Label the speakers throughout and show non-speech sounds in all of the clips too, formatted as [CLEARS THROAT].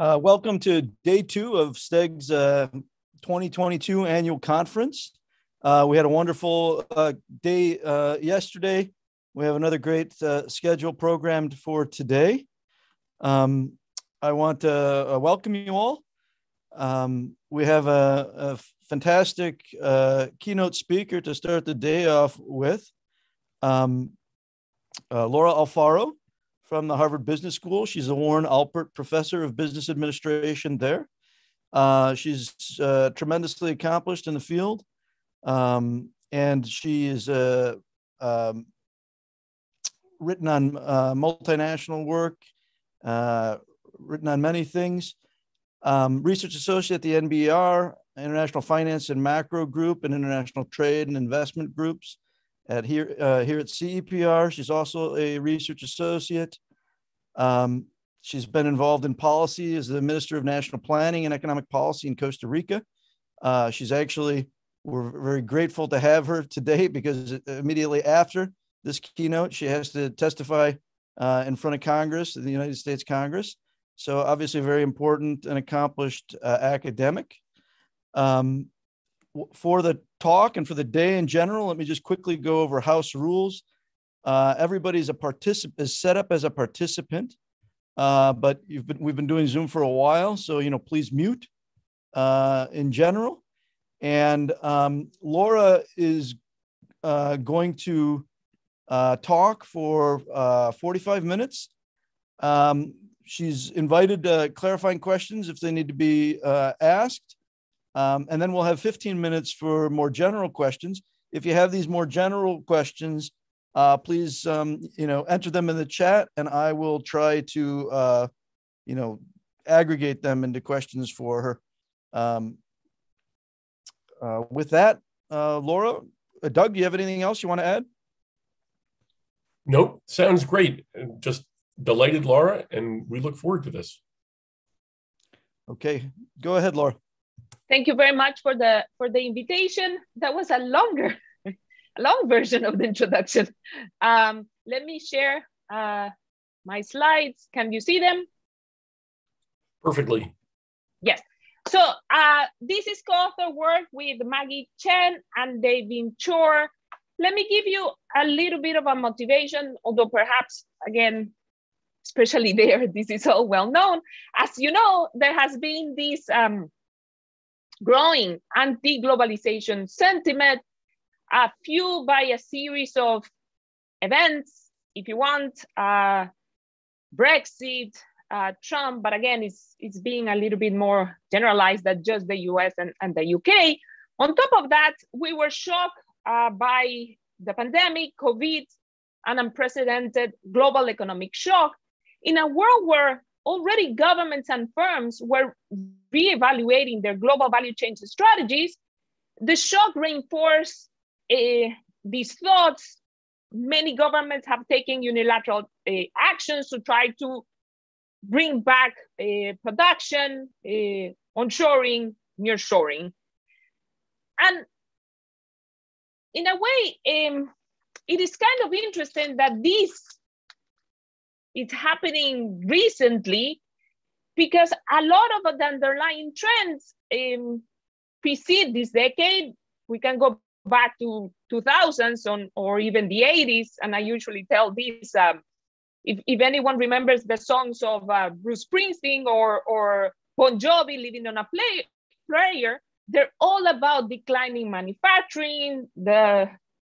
Speaker 1: Uh, welcome to day two of STEG's uh, 2022 annual conference. Uh, we had a wonderful uh, day uh, yesterday. We have another great uh, schedule programmed for today. Um, I want to welcome you all. Um, we have a, a fantastic keynote speaker to start the day off with, um, Laura Alfaro from the Harvard Business School. She's a Warren Alpert Professor of Business Administration there. Uh, she's uh, tremendously accomplished in the field, um, and she is uh, um, written on uh, multinational work, uh, written on many things. Um, research associate at the NBER, International Finance and Macro Group, and International Trade and Investment Groups at here uh, here at CEPR. She's also a research associate. Um, she's been involved in policy as the Minister of National Planning and Economic Policy in Costa Rica. Uh, she's actually we're very grateful to have her today because immediately after this keynote, she has to testify uh, in front of Congress, the United States Congress. So obviously, very important and accomplished uh, academic. Um, for the talk and for the day in general, let me just quickly go over House rules. Uh, everybody's a participant is set up as a participant, uh, but you've been we've been doing Zoom for a while, so you know please mute uh, in general. And um, Laura is uh, going to uh, talk for uh, 45 minutes. Um, she's invited clarifying questions if they need to be asked. Um, and then we'll have 15 minutes for more general questions. If you have these more general questions, uh, please, um, you know, enter them in the chat and I will try to, uh, you know, aggregate them into questions for her. Um, uh, with that, uh, Laura, uh, Doug, do you have anything else you want to add?
Speaker 2: Nope, sounds great. Just delighted, Laura, and we look forward to this.
Speaker 1: Okay, go ahead, Laura.
Speaker 3: Thank you very much for the for the invitation. That was a longer, a long version of the introduction. Um, let me share uh, my slides. Can you see them?
Speaker 2: Perfectly.
Speaker 3: Yes. So uh, this is co-author work with Maggie Chen and David Chor. Let me give you a little bit of a motivation, although perhaps, again, especially there, [LAUGHS] this is all well known. As you know, there has been this um, growing anti-globalization sentiment, uh, fueled by a series of events, if you want, uh, Brexit, uh, Trump, but again, it's, it's being a little bit more generalized than just the US and, and the UK. On top of that, we were shocked uh, by the pandemic, COVID, an unprecedented global economic shock in a world where already governments and firms were reevaluating their global value chain strategies, the shock reinforced uh, these thoughts. Many governments have taken unilateral uh, actions to try to bring back uh, production, uh, onshoring, nearshoring. And in a way, um, it is kind of interesting that this it's happening recently because a lot of the underlying trends um, precede this decade. We can go back to 2000s on, or even the 80s, and I usually tell this. Um, if, if anyone remembers the songs of uh, Bruce Springsteen or, or Bon Jovi living on a play, player, they're all about declining manufacturing, the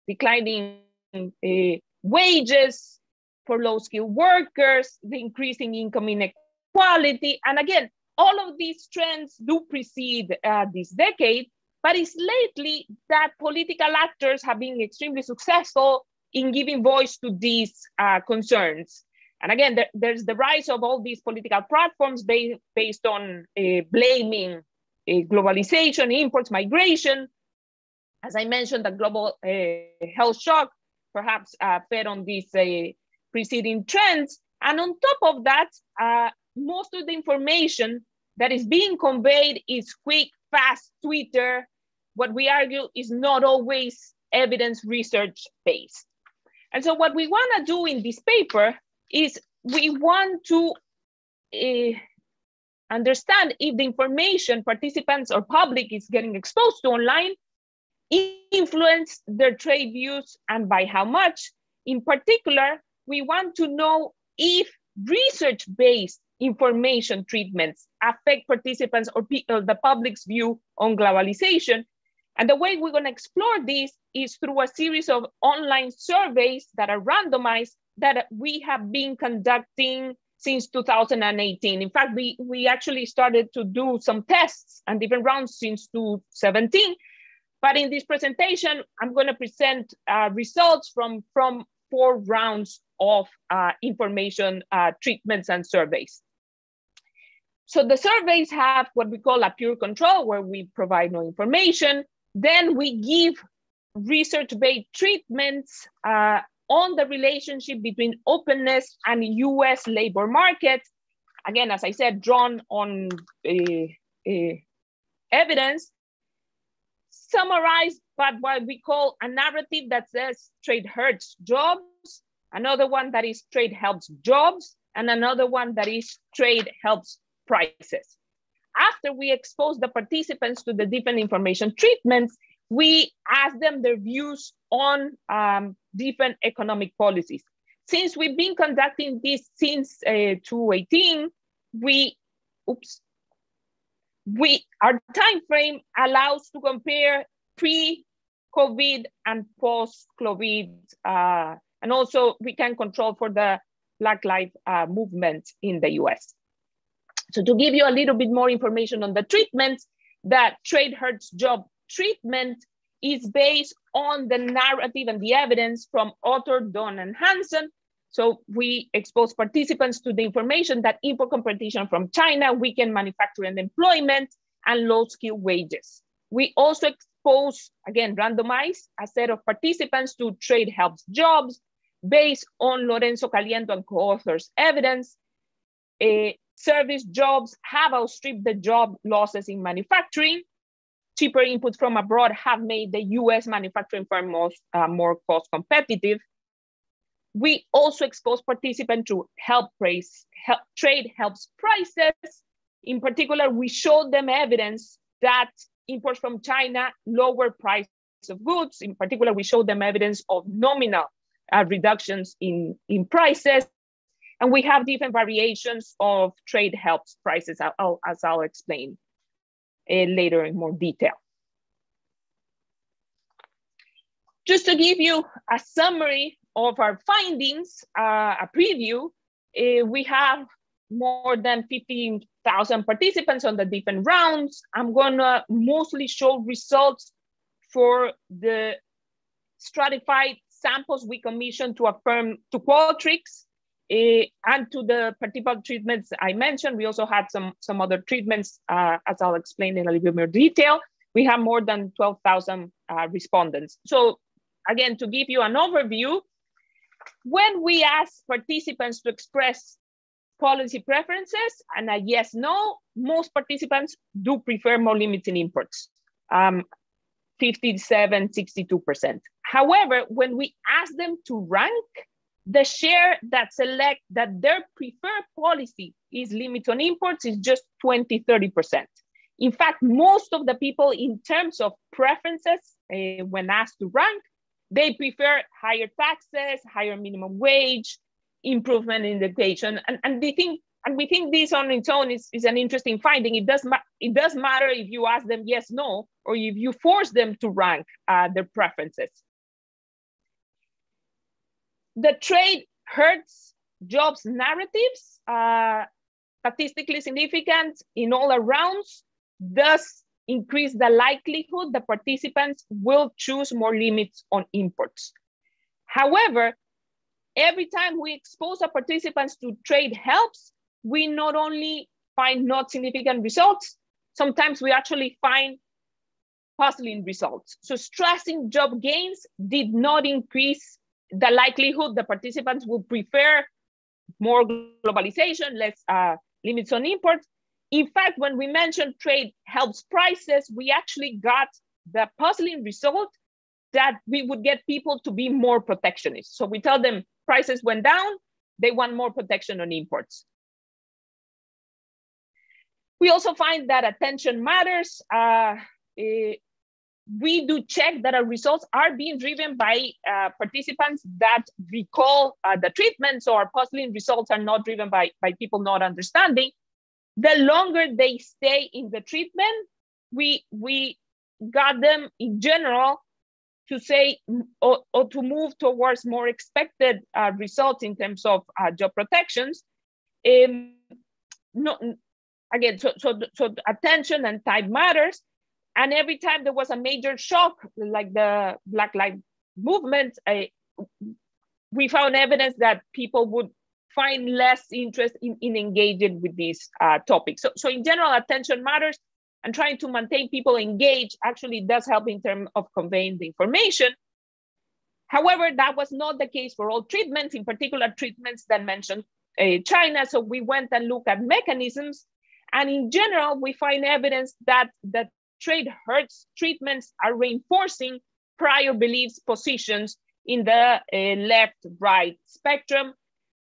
Speaker 3: declining uh, wages, for low skilled workers, the increasing income inequality. And again, all of these trends do precede uh, this decade, but it's lately that political actors have been extremely successful in giving voice to these uh, concerns. And again, there, there's the rise of all these political platforms based, based on uh, blaming uh, globalization, imports, migration. As I mentioned, the global uh, health shock perhaps uh, fed on these preceding trends. And on top of that, uh, most of the information that is being conveyed is quick, fast, Twitter. What we argue is not always evidence research based. And so what we wanna do in this paper is we want to uh, understand if the information participants or public is getting exposed to online influence their trade views and by how much. In particular, we want to know if research-based information treatments affect participants or uh, the public's view on globalization. And the way we're going to explore this is through a series of online surveys that are randomized that we have been conducting since 2018. In fact, we, we actually started to do some tests and different rounds since 2017. But in this presentation, I'm going to present uh, results from, from four rounds of uh, information uh, treatments and surveys. So the surveys have what we call a pure control, where we provide no information. Then we give research-based treatments uh, on the relationship between openness and US labor market. Again, as I said, drawn on uh, uh, evidence, summarized but what we call a narrative that says trade hurts jobs, another one that is trade helps jobs, and another one that is trade helps prices. After we expose the participants to the different information treatments, we ask them their views on um, different economic policies. Since we've been conducting this since uh, 2018, we, oops, we, our time frame allows to compare pre-COVID and post-COVID, uh, and also we can control for the Black Lives uh, movement in the US. So to give you a little bit more information on the treatment, that trade hurts job treatment is based on the narrative and the evidence from Autor, Dorn, and Hanson. So we expose participants to the information that import competition from China weaken manufacturing employment and low skill wages. We also expose, again, randomize a set of participants to trade helps jobs based on Lorenzo Caliendo and co-authors evidence. Uh, service jobs have outstripped the job losses in manufacturing cheaper inputs from abroad have made the US manufacturing firm most, uh, more cost competitive. We also expose participants to help price, help, trade helps prices. In particular, we showed them evidence that imports from China lower price of goods. In particular, we showed them evidence of nominal uh, reductions in, in prices. And we have different variations of trade helps prices, I'll, as I'll explain uh, later in more detail. Just to give you a summary of our findings, uh, a preview, uh, we have more than 15,000 participants on the different rounds. I'm gonna mostly show results for the stratified samples we commissioned to affirm to Qualtrics uh, and to the particular treatments I mentioned, we also had some, some other treatments, uh, as I'll explain in a little bit more detail. We have more than 12,000 uh, respondents. So again, to give you an overview, when we ask participants to express policy preferences and a yes, no, most participants do prefer more limiting in imports, um, 57, 62%. However, when we ask them to rank, the share that select that their preferred policy is limit on imports is just 20, 30%. In fact, most of the people in terms of preferences, uh, when asked to rank, they prefer higher taxes, higher minimum wage, improvement in education. And, and they think, and we think this on its own is, is an interesting finding. It does, it does matter if you ask them yes, no, or if you force them to rank uh, their preferences the trade hurts jobs narratives, uh, statistically significant in all rounds, thus increase the likelihood the participants will choose more limits on imports. However, every time we expose our participants to trade helps, we not only find not significant results, sometimes we actually find puzzling results. So stressing job gains did not increase the likelihood the participants would prefer more globalization, less uh, limits on imports. In fact, when we mentioned trade helps prices, we actually got the puzzling result that we would get people to be more protectionist. So we tell them prices went down, they want more protection on imports. We also find that attention matters. Uh, eh, we do check that our results are being driven by uh, participants that recall uh, the treatment. So our puzzling results are not driven by, by people not understanding. The longer they stay in the treatment, we, we got them in general to say or, or to move towards more expected uh, results in terms of uh, job protections. Um, no, again, so, so, so attention and time matters. And every time there was a major shock, like the Black Lives Movement, I, we found evidence that people would find less interest in, in engaging with these uh, topics. So, so in general, attention matters and trying to maintain people engaged actually does help in terms of conveying the information. However, that was not the case for all treatments, in particular treatments that mentioned uh, China. So we went and looked at mechanisms. And in general, we find evidence that the trade hurts treatments are reinforcing prior beliefs positions in the uh, left-right spectrum.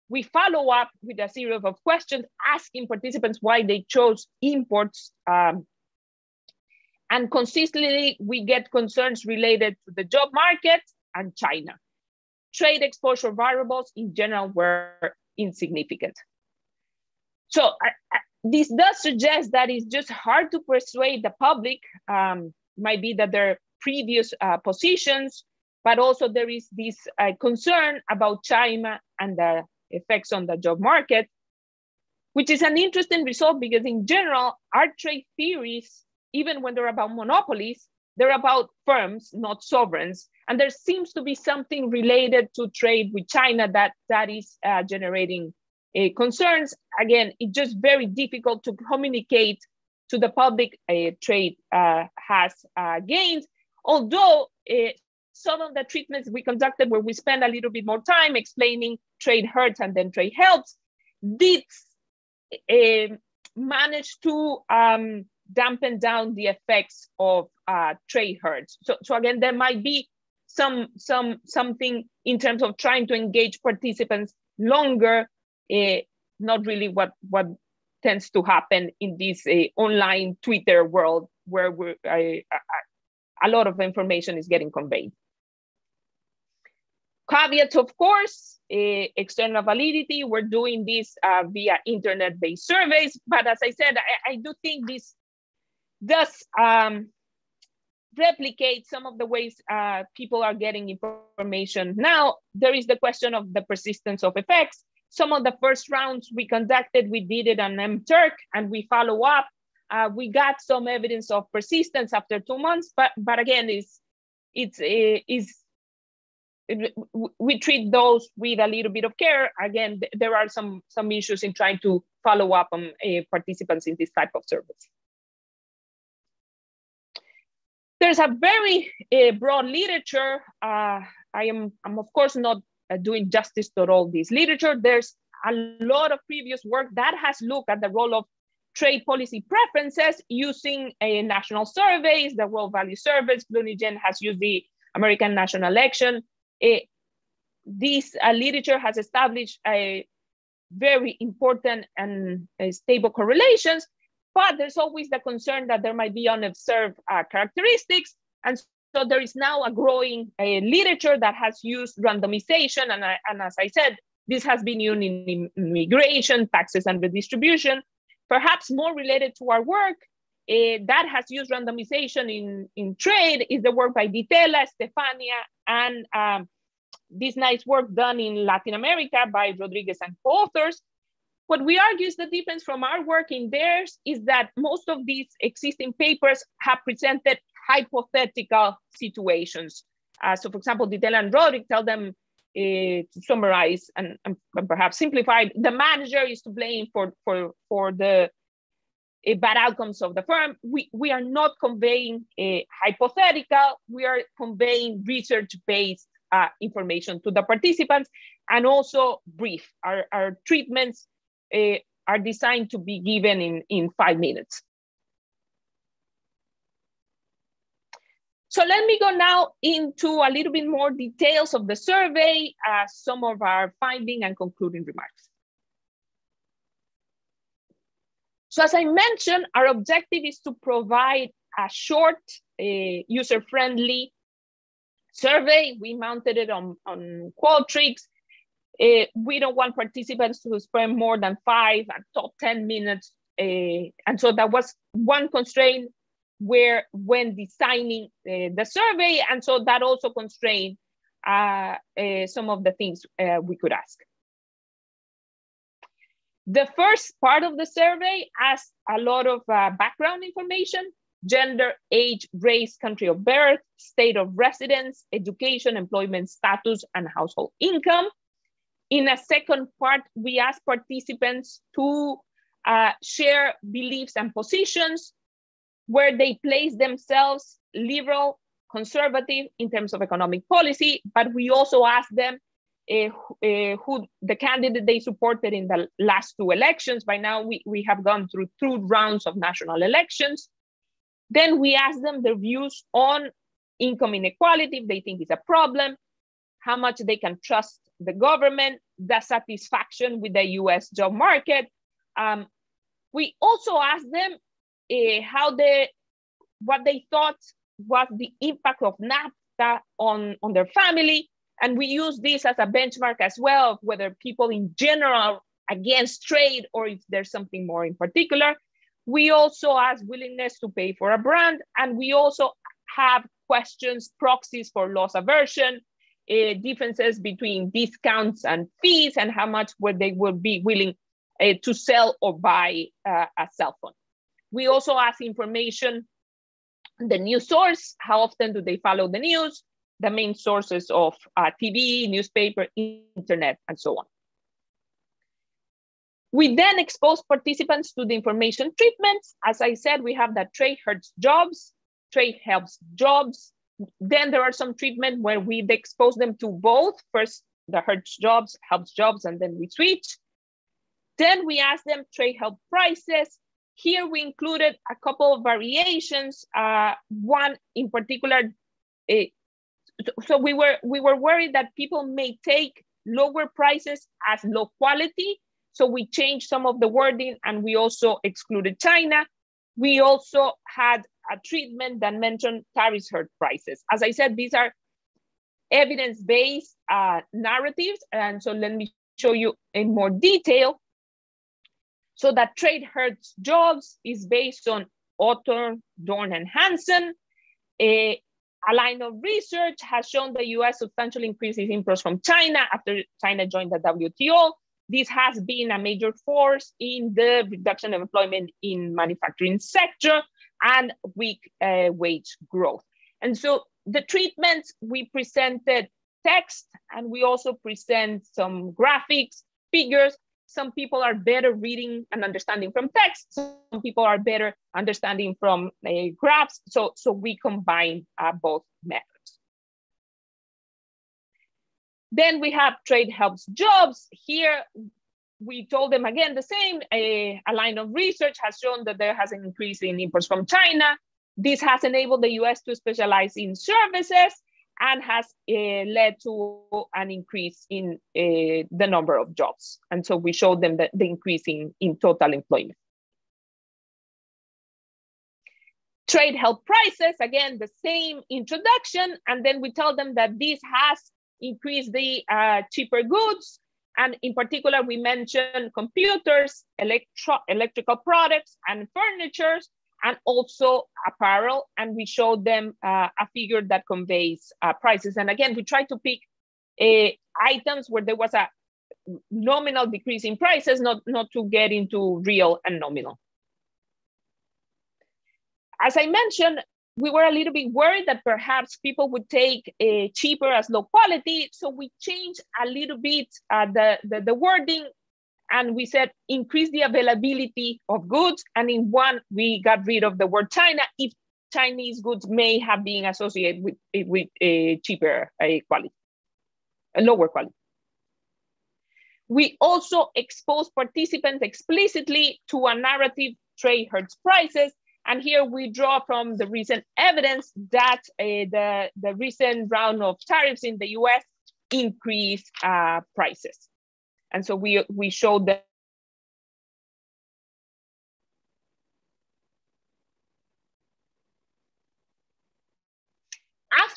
Speaker 3: We follow up with a series of questions asking participants why they chose imports um, and consistently, we get concerns related to the job market and China. Trade exposure variables in general were insignificant. So I, this does suggest that it's just hard to persuade the public. Um, might be that their previous uh, positions, but also there is this uh, concern about China and the effects on the job market, which is an interesting result because in general, our trade theories even when they're about monopolies, they're about firms, not sovereigns. And there seems to be something related to trade with China that, that is uh, generating uh, concerns. Again, it's just very difficult to communicate to the public uh, trade uh, has uh, gains. Although some of the treatments we conducted where we spend a little bit more time explaining trade hurts and then trade helps, did manage to um, dampen down the effects of uh, trade hurts. So, so again, there might be some some something in terms of trying to engage participants longer. Uh, not really what what tends to happen in this uh, online Twitter world where we're, a lot of information is getting conveyed. Caveats, of course, uh, external validity. We're doing this uh, via internet-based surveys, but as I said, I, I do think this does um, replicate some of the ways uh, people are getting information. Now, there is the question of the persistence of effects. Some of the first rounds we conducted, we did it on MTurk and we follow up. Uh, we got some evidence of persistence after two months, but, but again, it's, it's, it's we treat those with a little bit of care. Again, there are some, some issues in trying to follow up on uh, participants in this type of service. There's a very uh, broad literature. Uh, I am, I'm of course not uh, doing justice to all this literature. There's a lot of previous work that has looked at the role of trade policy preferences using a national surveys, the World Value Surveys. Blonigen has used the American national election. this uh, literature has established a very important and uh, stable correlations but there's always the concern that there might be unobserved uh, characteristics. And so there is now a growing uh, literature that has used randomization. And, and as I said, this has been used in immigration, taxes and redistribution. Perhaps more related to our work, uh, that has used randomization in, in trade is the work by Di Tella, Stefania, and um, this nice work done in Latin America by Rodriguez and co-authors what we argue is the difference from our work in theirs is that most of these existing papers have presented hypothetical situations. Uh, so for example, Di Tella and Rodrik tell them uh, to summarize and, and, perhaps simplify, the manager is to blame for, for, for the uh, bad outcomes of the firm. We, we are not conveying a hypothetical, we are conveying research-based uh, information to the participants and also brief. Our, our treatments are designed to be given in, in five minutes. So let me go now into a little bit more details of the survey, uh, some of our finding and concluding remarks. So as I mentioned, our objective is to provide a short, uh, user-friendly survey. We mounted it on, on Qualtrics. Uh, we don't want participants to spend more than five and top 10 minutes. Uh, and so that was one constraint where when designing uh, the survey. And so that also constrained uh, uh, some of the things uh, we could ask. The first part of the survey asked a lot of uh, background information, gender, age, race, country of birth, state of residence, education, employment status, and household income. In a second part, we asked participants to uh, share beliefs and positions, where they place themselves liberal, conservative in terms of economic policy, but we also asked them uh, who the candidate they supported in the last two elections. By now, we, we have gone through two rounds of national elections. Then we asked them their views on income inequality, if they think it's a problem, how much they can trust the government, the satisfaction with the US job market. Um, we also asked them uh, how they, what they thought was the impact of NAFTA on, on their family. And we use this as a benchmark as well, whether people in general against trade or if there's something more in particular. We also ask willingness to pay for a brand, and we also have questions, proxies for loss aversion, uh, differences between discounts and fees, and how much would they would be willing uh, to sell or buy uh, a cell phone. We also ask information, the news source, how often do they follow the news, the main sources of uh, TV, newspaper, internet, and so on. We then expose participants to the information treatments. As I said, we have that trade hurts jobs, trade helps jobs. Then there are some treatment where we expose them to both. First, the hurts jobs, helps jobs, and then we switch. Then we ask them trade help prices, here we included a couple of variations. Uh, one in particular, uh, so we were we were worried that people may take lower prices as low quality. So we changed some of the wording and we also excluded China. We also had a treatment that mentioned tariffs hurt prices. As I said, these are evidence-based uh, narratives. And so let me show you in more detail. So that trade hurts jobs is based on Autor, Dorn, and Hanson. A, line of research has shown the US substantially increases in imports from China after China joined the WTO. This has been a major force in the reduction of employment in manufacturing sector and weak uh, wage growth. And so the treatments, we presented text and we also present some graphics, figures some people are better reading and understanding from text. Some people are better understanding from uh, graphs. So, so we combine uh, both methods. Then we have trade helps jobs. Here, we told them again the same. A, a line of research has shown that there has an increase in imports from China. This has enabled the US to specialize in services and has uh, led to an increase in uh, the number of jobs. And so we showed them the, the increase in, in total employment. Trade help prices, again, the same introduction. And then we tell them that this has increased the uh, cheaper goods. And in particular, we mentioned computers, electro electrical products, and furniture and also apparel. And we showed them uh, a figure that conveys uh, prices. And again, we tried to pick uh, items where there was a nominal decrease in prices, not, not to get into real and nominal. As I mentioned, we were a little bit worried that perhaps people would take a cheaper as low quality. So we changed a little bit uh, the, the, the wording and we said increase the availability of goods. And in one, we got rid of the word China if Chinese goods may have been associated with, with a cheaper a quality, a lower quality. We also expose participants explicitly to a narrative trade hurts prices. And here we draw from the recent evidence that uh, the, the recent round of tariffs in the US increase uh, prices. And so we we showed them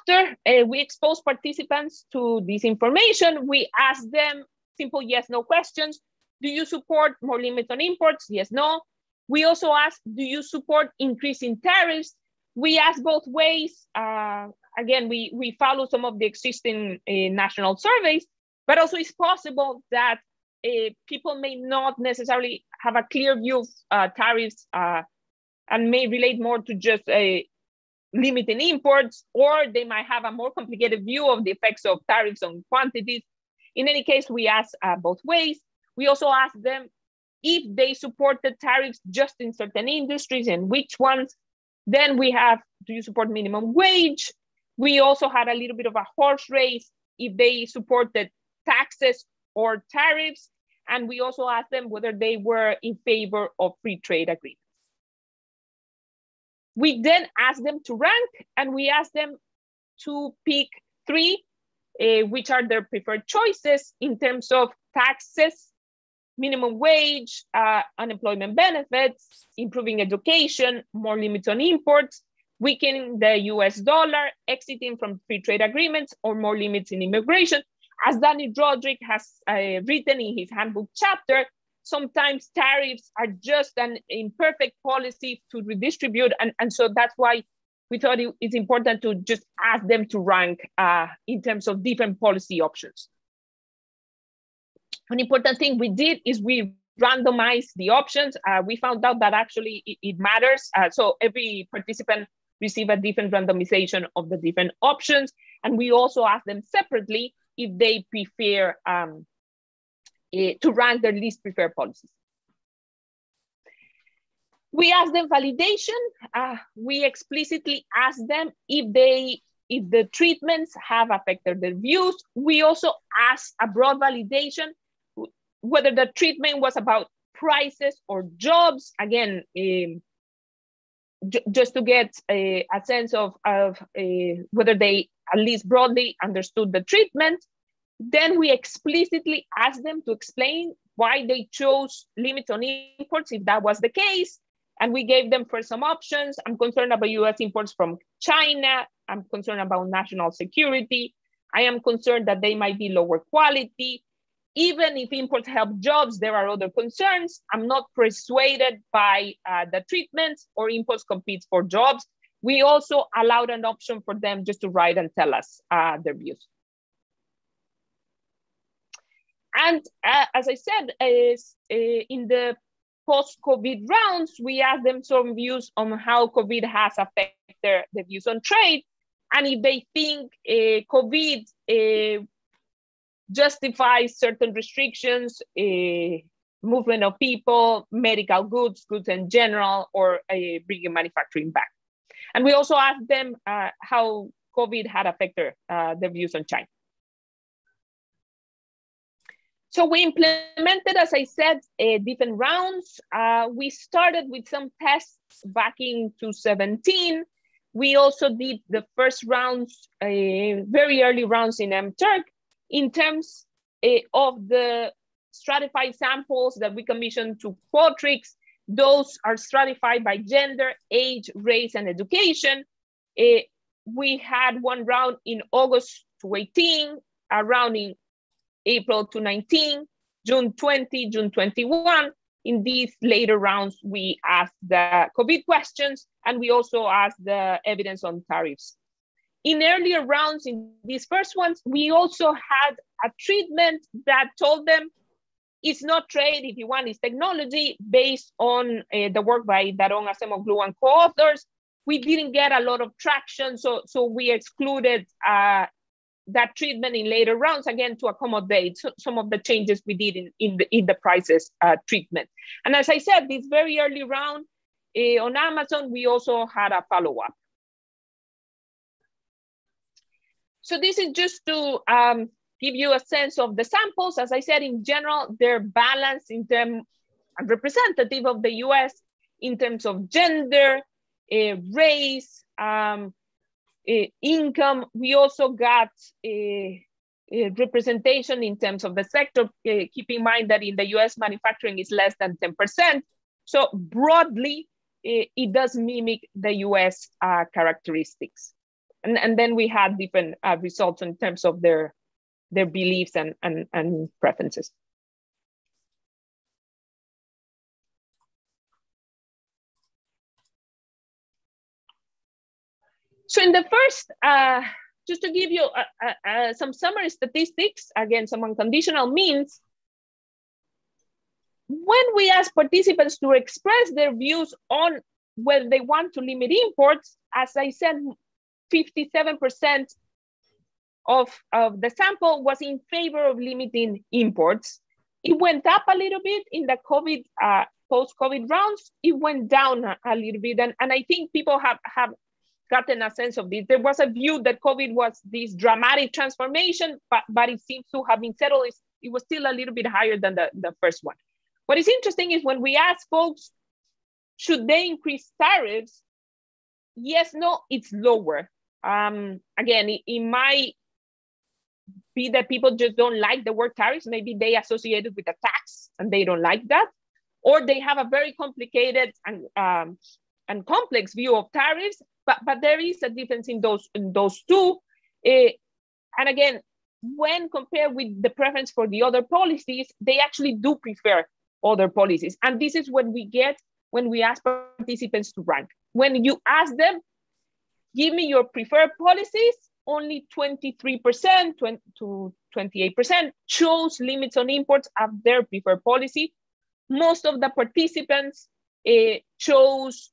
Speaker 3: after uh, we expose participants to this information, we ask them simple yes, no questions. Do you support more limits on imports? Yes, no. We also ask, do you support increasing tariffs? We ask both ways. Uh, again, we, we follow some of the existing uh, national surveys but also it's possible that uh, people may not necessarily have a clear view of uh, tariffs uh, and may relate more to just a limiting imports, or they might have a more complicated view of the effects of tariffs on quantities. In any case, we ask uh, both ways. We also ask them if they support the tariffs just in certain industries and which ones. Then we have, do you support minimum wage? We also had a little bit of a horse race if they supported taxes or tariffs. And we also asked them whether they were in favor of free trade agreements. We then asked them to rank and we asked them to pick three, uh, which are their preferred choices in terms of taxes, minimum wage, uh, unemployment benefits, improving education, more limits on imports, weakening the US dollar, exiting from free trade agreements, or more limits in immigration. As Dani Rodrik has uh, written in his handbook chapter, sometimes tariffs are just an imperfect policy to redistribute. And, and so that's why we thought it, it's important to just ask them to rank uh, in terms of different policy options. An important thing we did is we randomized the options. Uh, we found out that actually it, it matters. Uh, so every participant received a different randomization of the different options. And we also asked them separately if they prefer um, uh, to rank their least preferred policies. We ask them validation. Uh, we explicitly ask them if they if the treatments have affected their views. We also ask a broad validation whether the treatment was about prices or jobs. Again, um, just to get a, a sense of, of uh, whether they at least broadly understood the treatment. Then we explicitly asked them to explain why they chose limits on imports if that was the case. And we gave them for some options. I'm concerned about US imports from China. I'm concerned about national security. I am concerned that they might be lower quality. Even if imports help jobs, there are other concerns. I'm not persuaded by uh, the treatments or imports compete for jobs. We also allowed an option for them just to write and tell us uh, their views. And uh, as I said, is, uh, in the post-COVID rounds, we asked them some views on how COVID has affected their, views on trade, and if they think uh, COVID uh, justifies certain restrictions, uh, movement of people, medical goods, goods in general, or bringing manufacturing back. And we also asked them how COVID had affected their views on China. So we implemented, as I said, uh, different rounds. Uh, we started with some tests back in 2017. We also did the first rounds, uh, very early rounds in MTurk in terms uh, of the stratified samples that we commissioned to Qualtrics. Those are stratified by gender, age, race, and education. Uh, we had one round in August 2018, a round in April to 19, June 20, June 21. In these later rounds, we asked the COVID questions and we also asked the evidence on tariffs. In earlier rounds, in these first ones, we also had a treatment that told them it's not trade, if you want, it's technology based on uh, the work by Daron Acemoglu and co-authors. We didn't get a lot of traction, so, so we excluded uh, that treatment in later rounds again to accommodate some of the changes we did in, in, the, in the prices uh, treatment. And as I said, this very early round uh, on Amazon, we also had a follow-up. So this is just to um, give you a sense of the samples. As I said, in general, they're balanced in terms and representative of the US in terms of gender, uh, race, um, uh, income. We also got a, a, representation in terms of the sector. Uh, keep in mind that in the US, manufacturing is less than 10%. So broadly, uh, it does mimic the US uh, characteristics. And, and then we had different uh, results in terms of their, their beliefs and, and, and preferences. So in the first, uh, just to give you uh, uh, uh, some summary statistics, again, some unconditional means, when we ask participants to express their views on whether they want to limit imports, as I said, 57% of, of the sample was in favor of limiting imports. It went up a little bit in the COVID, uh, post-COVID rounds. It went down a, a, little bit. And, and I think people have, have gotten a sense of this. There was a view that COVID was this dramatic transformation, but, but it seems to have been settled. it was still a little bit higher than the, the first one. What is interesting is when we ask folks, should they increase tariffs? Yes, no, it's lower. Um, again, in might be that people just don't like the word tariffs. Maybe they associate it with a tax and they don't like that. Or they have a very complicated and, um, and complex view of tariffs, but, but there is a difference in those, in those two. Uh, and again, when compared with the preference for the other policies, they actually do prefer other policies. And this is what we get when we ask participants to rank. When you ask them, give me your preferred policies, only 23% to 28% chose limits on imports as their preferred policy. Most of the participants uh, chose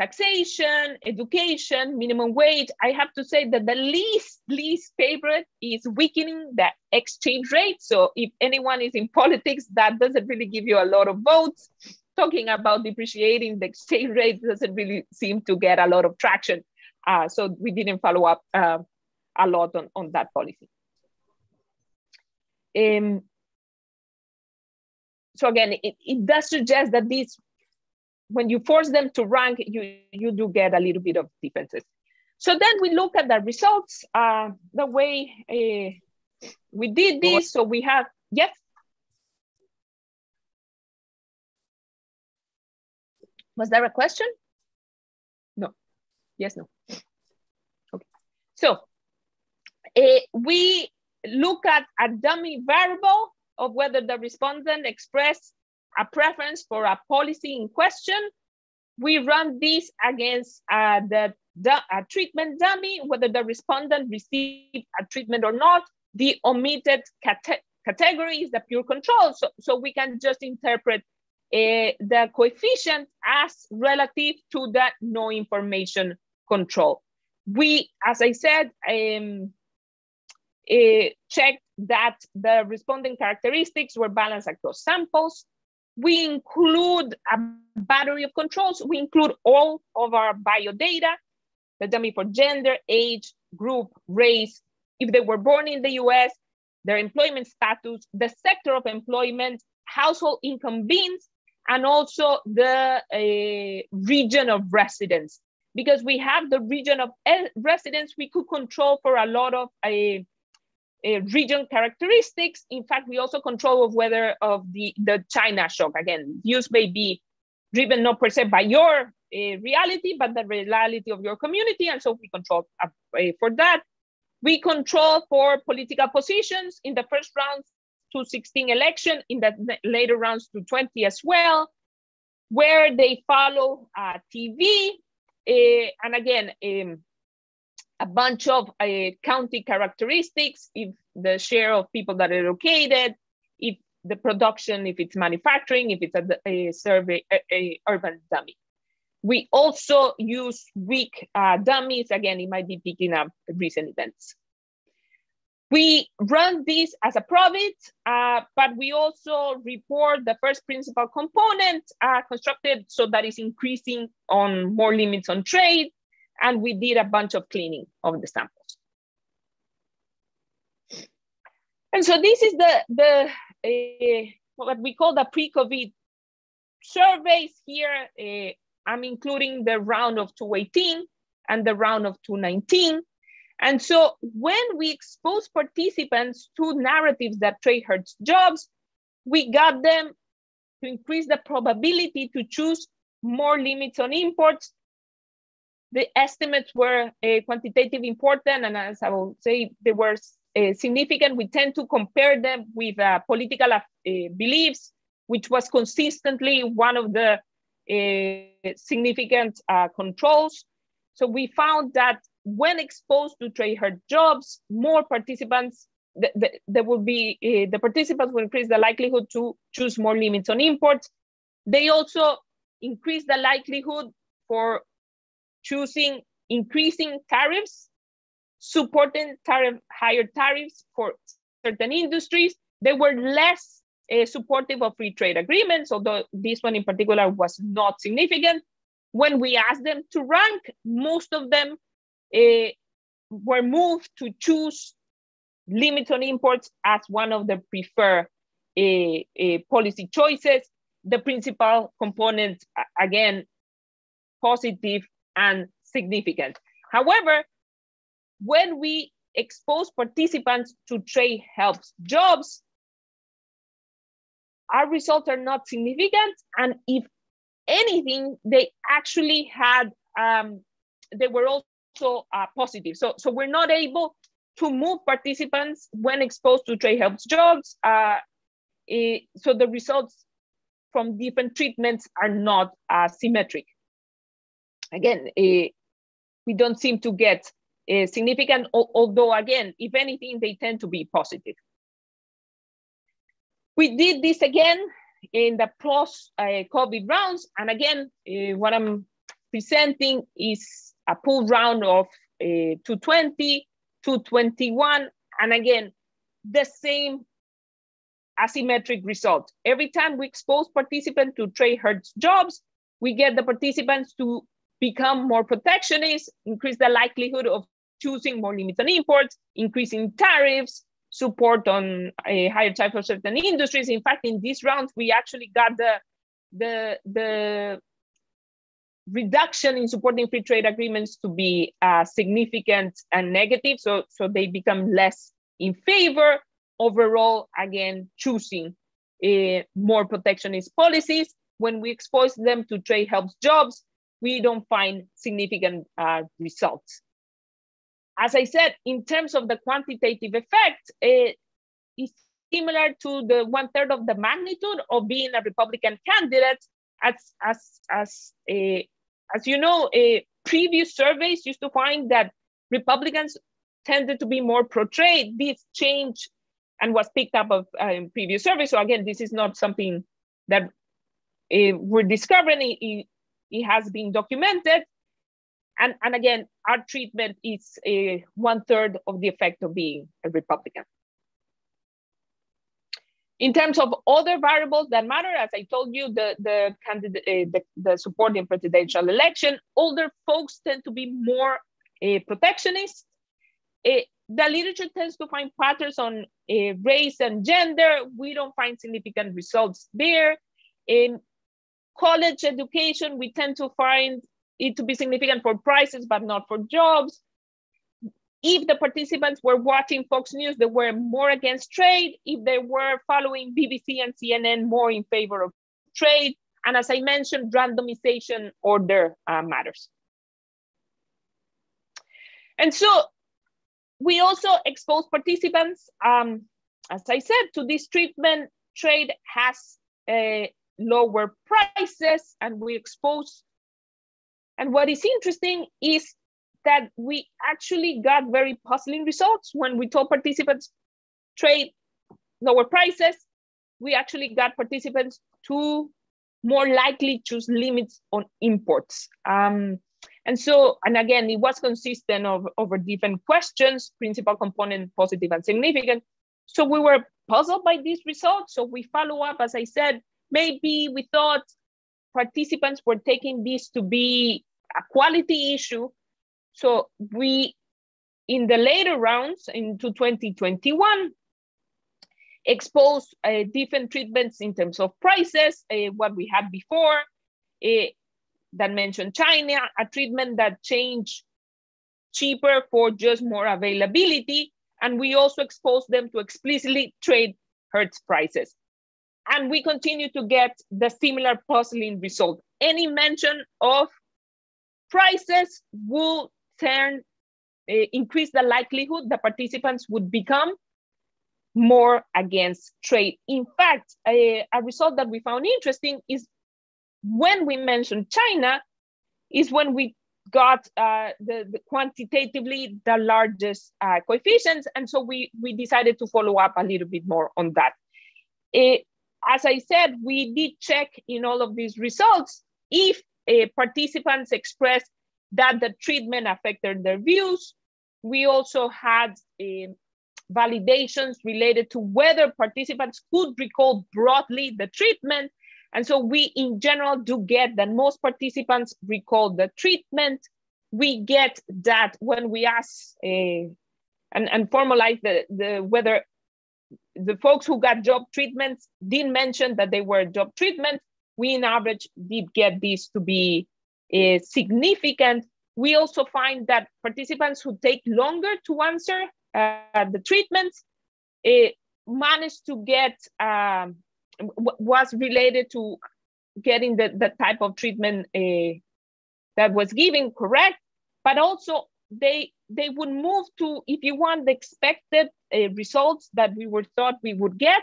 Speaker 3: taxation, education, minimum wage. I have to say that the least, least favorite is weakening the exchange rate. So if anyone is in [LAUGHS] politics, that doesn't really give you a lot of votes. Talking about depreciating the exchange rate doesn't really seem to get a lot of traction. Uh, so we didn't follow up uh, a lot on, on that policy. Um, so again, it, it does suggest that these, when you force them to rank, you, you do get a little bit of differences. So then we look at the results, uh, the way uh, we did this. So we have, yes? Was there a question? No, yes, no. Okay, so we look at a dummy variable of whether the respondent expressed a preference for a policy in question, we run this against uh, the, the treatment dummy, whether the respondent received a treatment or not. The omitted cate category is the pure control. So, so we can just interpret uh, the coefficient as relative to that no information control. We, as I said, um, checked that the responding characteristics were balanced across samples we include a battery of controls. We include all of our bio data, the dummy for gender, age, group, race, if they were born in the US, their employment status, the sector of employment, household income bins, and also the uh, region of residence. Because we have the region of residence, we could control for a lot of uh, uh, region characteristics. In fact, we also control of whether of the, the China shock. Again, views may be driven not per se by your uh, reality, but the reality of your community. And so we control uh, for that. We control for political positions in the first round to 16 election, in the later rounds to 20 as well, where they follow uh, TV. Uh, and again, um, a bunch of uh, county characteristics, if the share of people that are located, if the production, if it's manufacturing, if it's a, a survey, a, a, urban dummy. We also use week uh, dummies. Again, it might be picking up recent events. We run this as a probit, uh, but we also report the first principal component uh, constructed so that is increasing on more limits on trade, and we did a bunch of cleaning of the samples. And so this is the, the uh, what we call the pre-COVID surveys here. Uh, I'm including the round of 218 and the round of 219. And so when we expose participants to narratives that trade hurts jobs, we got them to increase the probability to choose more limits on imports the estimates were uh, quantitative important, and as I will say, they were uh, significant. We tend to compare them with uh, political uh, beliefs, which was consistently one of the uh, significant uh, controls. So we found that when exposed to trade hurt jobs, more participants, the, the, there will be, the participants will increase the likelihood to choose more limits on imports. They also increase the likelihood for choosing increasing tariffs, supporting tariff, higher tariffs for certain industries. They were less uh, supportive of free trade agreements, although this one in particular was not significant. When we asked them to rank, most of them uh, were moved to choose limits on imports as one of the preferred uh, policy choices. The principal component, again, positive and significant. However, when we expose participants to trade helps jobs, our results are not significant. And if anything, they actually had, um, they were also uh, positive. So, so we're not able to move participants when exposed to trade helps jobs. Uh, eh, so the results from different treatments are not uh, symmetric again, uh, we don't seem to get uh, significant, although again, if anything, they tend to be positive. We did this again in the post-COVID rounds. And again, uh, what I'm presenting is a pool round of uh, 220, 221, and again, the same asymmetric result. Every time we expose participants to trade hurts jobs, we get the participants to become more protectionist, increase the likelihood of choosing more limits on imports, increasing tariffs, support on a higher type of certain industries. In fact, in this round, we actually got the the the reduction in supporting free trade agreements to be uh, significant and negative. So so they become less in favor. Overall, again, choosing uh, more protectionist policies. When we expose them to trade helps jobs, we don't find significant uh, results. As I said, in terms of the quantitative effect, it is similar to the one third of the magnitude of being a Republican candidate. As, as, as, as you know, previous surveys used to find that Republicans tended to be more pro-trade. This change and was picked up of uh, previous surveys. So again, this is not something that uh, we're discovering it has been documented. And, and again, our treatment is a one third of the effect of being a Republican. In terms of other variables that matter, as I told you, the, the, candidate, uh, the, the supporting presidential election, older folks tend to be more uh, protectionist. Uh, the literature tends to find patterns on race and gender. We don't find significant results there. In college education, we tend to find it to be significant for prices, but not for jobs. If the participants were watching Fox News, they were more against trade. If they were following BBC and CNN, more in favor of trade. And as I mentioned, randomization order uh, matters. And so we also expose participants, um, as I said, to this treatment. Trade has a lower prices and we expose. And what is interesting is that we actually got very puzzling results when we told participants trade lower prices. We actually got participants to more likely choose limits on imports. Um, and so, and again, it was consistent of, over different questions, principal component, positive and significant. So we were puzzled by these results. So we follow up, as I said, maybe we thought participants were taking this to be a quality issue. So we, in the later rounds into 2021, exposed uh, different treatments in terms of prices, uh, what we had before, uh, that mentioned China, a treatment that changed cheaper for just more availability. And we also exposed them to explicitly trade hurts prices and we continue to get the similar puzzling result. Any mention of prices will turn, uh, increase the likelihood that participants would become more against trade. In fact, a, a result that we found interesting is when we mentioned China, is when we got uh, the, the, quantitatively the largest uh, coefficients. And so we, we decided to follow up a little bit more on that. It, as I said, we did check in all of these results if uh, participants expressed that the treatment affected their views. We also had uh, validations related to whether participants could recall broadly the treatment. And so we in general do get that most participants recall the treatment. We get that when we ask uh, and, and formalize the, the whether the folks who got job treatments didn't mention that they were job treatment. We in average did get this to be uh, significant. We also find that participants who take longer to answer uh, the treatments it managed to get um, was related to getting the, the type of treatment uh, that was given correct, but also they they would move to if you want the expected uh, results that we were thought we would get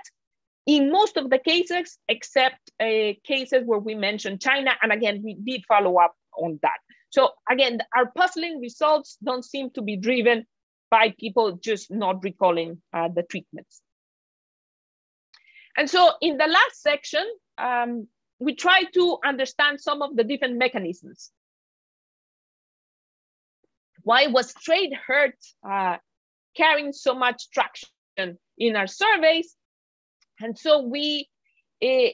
Speaker 3: in most of the cases except uh, cases where we mentioned china and again we did follow up on that so again our puzzling results don't seem to be driven by people just not recalling uh, the treatments. And so in the last section, um, we try to understand some of the different mechanisms. Why was trade hurt uh, carrying so much traction in our surveys? And so we uh,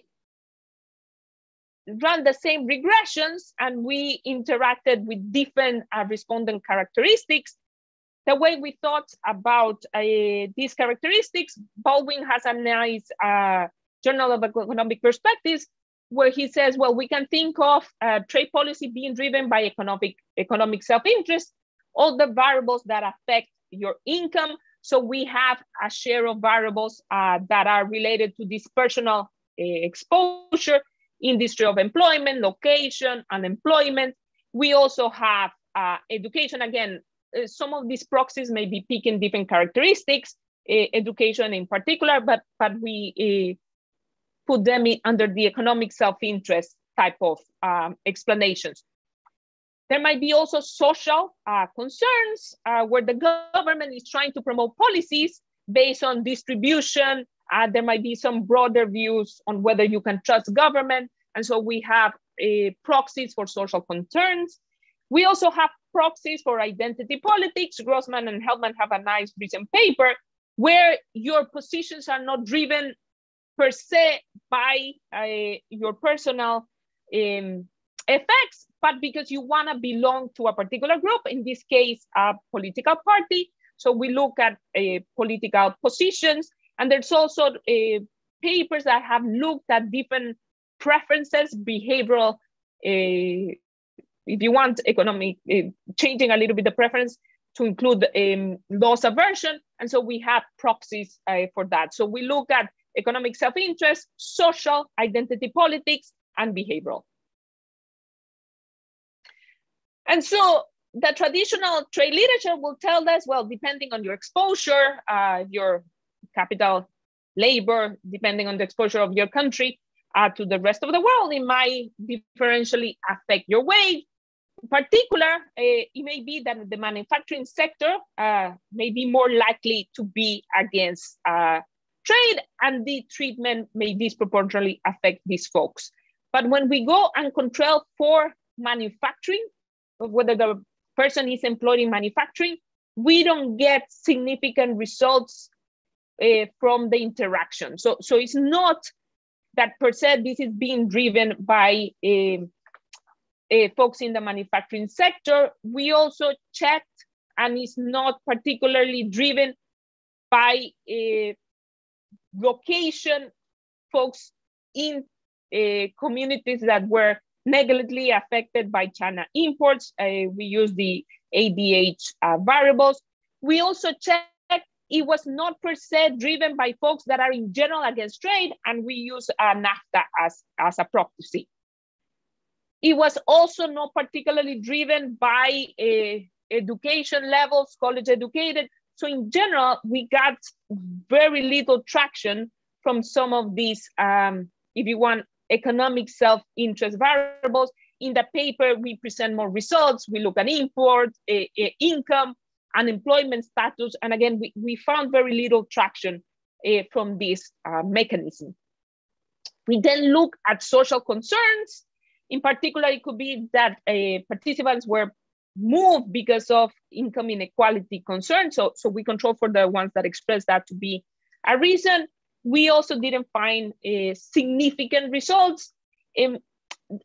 Speaker 3: ran the same regressions and we interacted with different uh, respondent characteristics the way we thought about uh, these characteristics, Baldwin has a nice uh, Journal of Economic Perspectives where he says, well, we can think of uh, trade policy being driven by economic, economic self-interest, all the variables that affect your income. So we have a share of variables uh, that are related to this personal uh, exposure, industry of employment, location, unemployment. We also have uh, education, again, uh, some of these proxies may be picking different characteristics, uh, education in particular, but, but we put them in, under the economic self-interest type of um, explanations. There might be also social uh, concerns uh, where the government is trying to promote policies based on distribution. Uh, there might be some broader views on whether you can trust government. And so we have proxies for social concerns. We also have proxies for identity politics. Grossman and Helpman have a nice recent paper where your positions are not driven per se by uh, your personal um, effects, but because you want to belong to a particular group, in this case, a political party. So we look at uh, political positions, and there's also uh, papers that have looked at different preferences, behavioral uh, if you want economic, changing a little bit the preference to include um, loss aversion. And so we have proxies for that. So we look at economic self-interest, social, identity politics, and behavioral. And so the traditional trade literature will tell us, well, depending on your exposure, uh, your capital, labor, depending on the exposure of your country uh, to the rest of the world, it might differentially affect your wage. In particular, uh, it may be that the manufacturing sector uh, may be more likely to be against uh, trade and the treatment may disproportionately affect these folks. But when we go and control for manufacturing, whether the person is employed in manufacturing, we don't get significant results uh, from the interaction. So, so it's not that per se this is being driven by um, uh, folks in the manufacturing sector. We also checked, and it's not particularly driven by uh, location, folks in uh, communities that were negatively affected by China imports. Uh, we use the ADH uh, variables. We also check it was not per se driven by folks that are in general against trade, and we use uh, NAFTA as, as a proxy. It was also not particularly driven by uh, education levels, college educated. So in general, we got very little traction from some of these, um, if you want, economic self-interest variables. In the paper, we present more results. We look at import, uh, uh, income, unemployment status. And again, we, we found very little traction uh, from this uh, mechanism. We then look at social concerns. In particular, it could be that participants were moved because of income inequality concerns. So, so we control for the ones that express that to be a reason. We also didn't find uh, significant results. Um,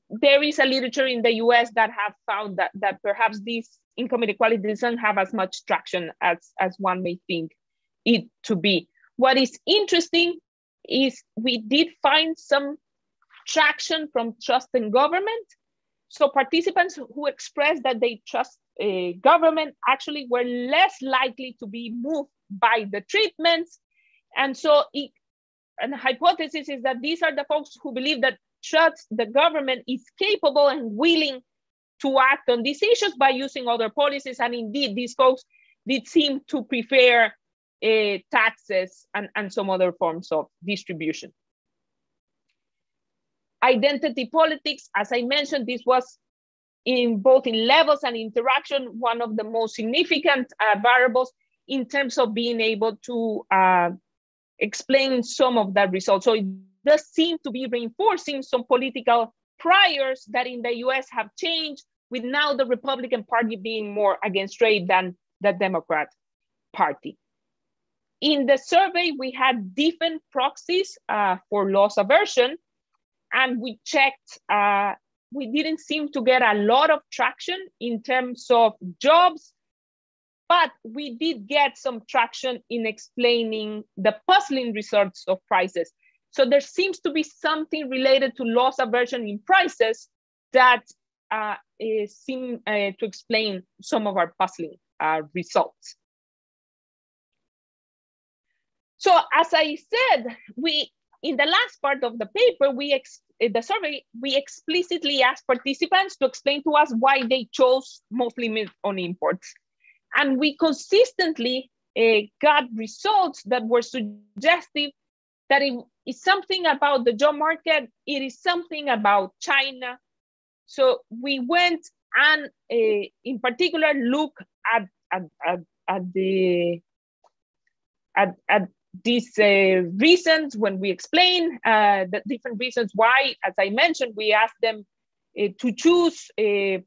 Speaker 3: there is a literature in the US that have found that, that perhaps this income inequality doesn't have as much traction as, as one may think it to be. What is interesting is we did find some traction from trust in government. So participants who expressed that they trust a government actually were less likely to be moved by the treatments. And so it, and the hypothesis is that these are the folks who believe that trust the government is capable and willing to act on these issues by using other policies. And indeed, these folks did seem to prefer uh, taxes and, and some other forms of distribution. Identity politics, as I mentioned, this was in both in levels and interaction, one of the most significant uh, variables in terms of being able to uh, explain some of that result. So it does seem to be reinforcing some political priors that in the US have changed, with now the Republican Party being more against trade than the Democrat Party. In the survey, we had different proxies uh, for loss aversion, and we checked, uh, we didn't seem to get a lot of traction in terms of jobs, but we did get some traction in explaining the puzzling results of prices. So there seems to be something related to loss aversion in prices that uh, seem uh, to explain some of our puzzling uh, results. So as I said, we in the last part of the paper, we the survey, we explicitly asked participants to explain to us why they chose mostly on imports. And we consistently uh, got results that were suggestive that it is something about the job market, it is something about China. So we went and uh, in particular look at, at, at, at the at, at these uh, reasons, when we explain uh, the different reasons why, as I mentioned, we ask them uh, to choose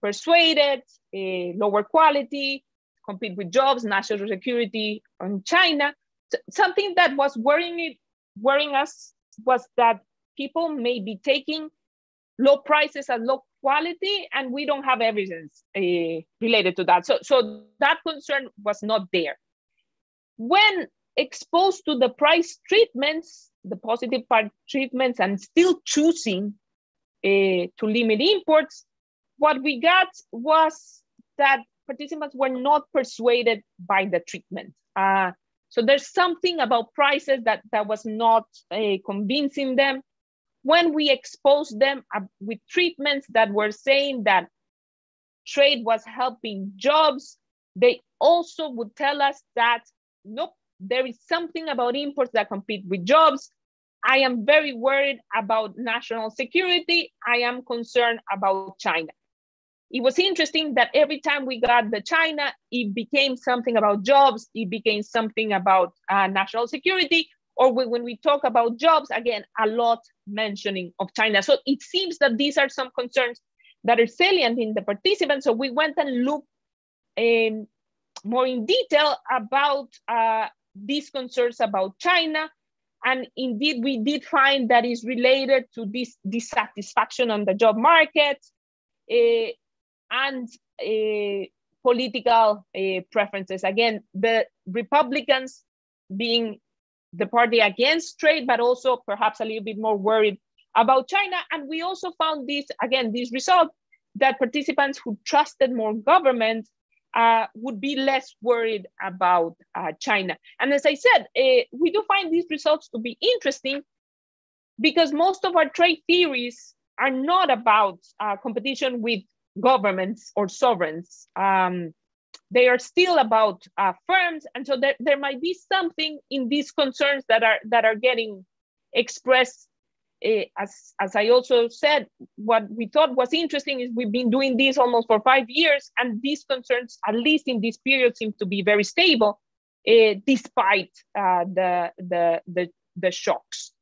Speaker 3: persuaded, lower quality, compete with jobs, national security on China. So something that was worrying, it, worrying us was that people may be taking low prices at low quality and we don't have evidence uh, related to that. So, so that concern was not there. When exposed to the price treatments, the positive part treatments, and still choosing uh, to limit imports, what we got was that participants were not persuaded by the treatment. Uh, so there's something about prices that, that was not uh, convincing them. When we exposed them uh, with treatments that were saying that trade was helping jobs, they also would tell us that, nope, there is something about imports that compete with jobs. I am very worried about national security. I am concerned about China. It was interesting that every time we got the China, it became something about jobs, it became something about uh, national security, or when we talk about jobs, again, a lot mentioning of China. So it seems that these are some concerns that are salient in the participants. So we went and looked in more in detail about uh, these concerns about China. And indeed, we did find that is related to this dissatisfaction on the job market uh, and uh, political uh, preferences. Again, the Republicans being the party against trade, but also perhaps a little bit more worried about China. And we also found this, again, this result that participants who trusted more government uh, would be less worried about uh, China. And as I said, uh, we do find these results to be interesting because most of our trade theories are not about uh, competition with governments or sovereigns. Um, they are still about uh, firms, and so there, there might be something in these concerns that are that are getting expressed. Uh, as as I also said, what we thought was interesting is we've been doing this almost for five years, and these concerns, at least in this period, seem to be very stable, uh, despite the, the the the shocks.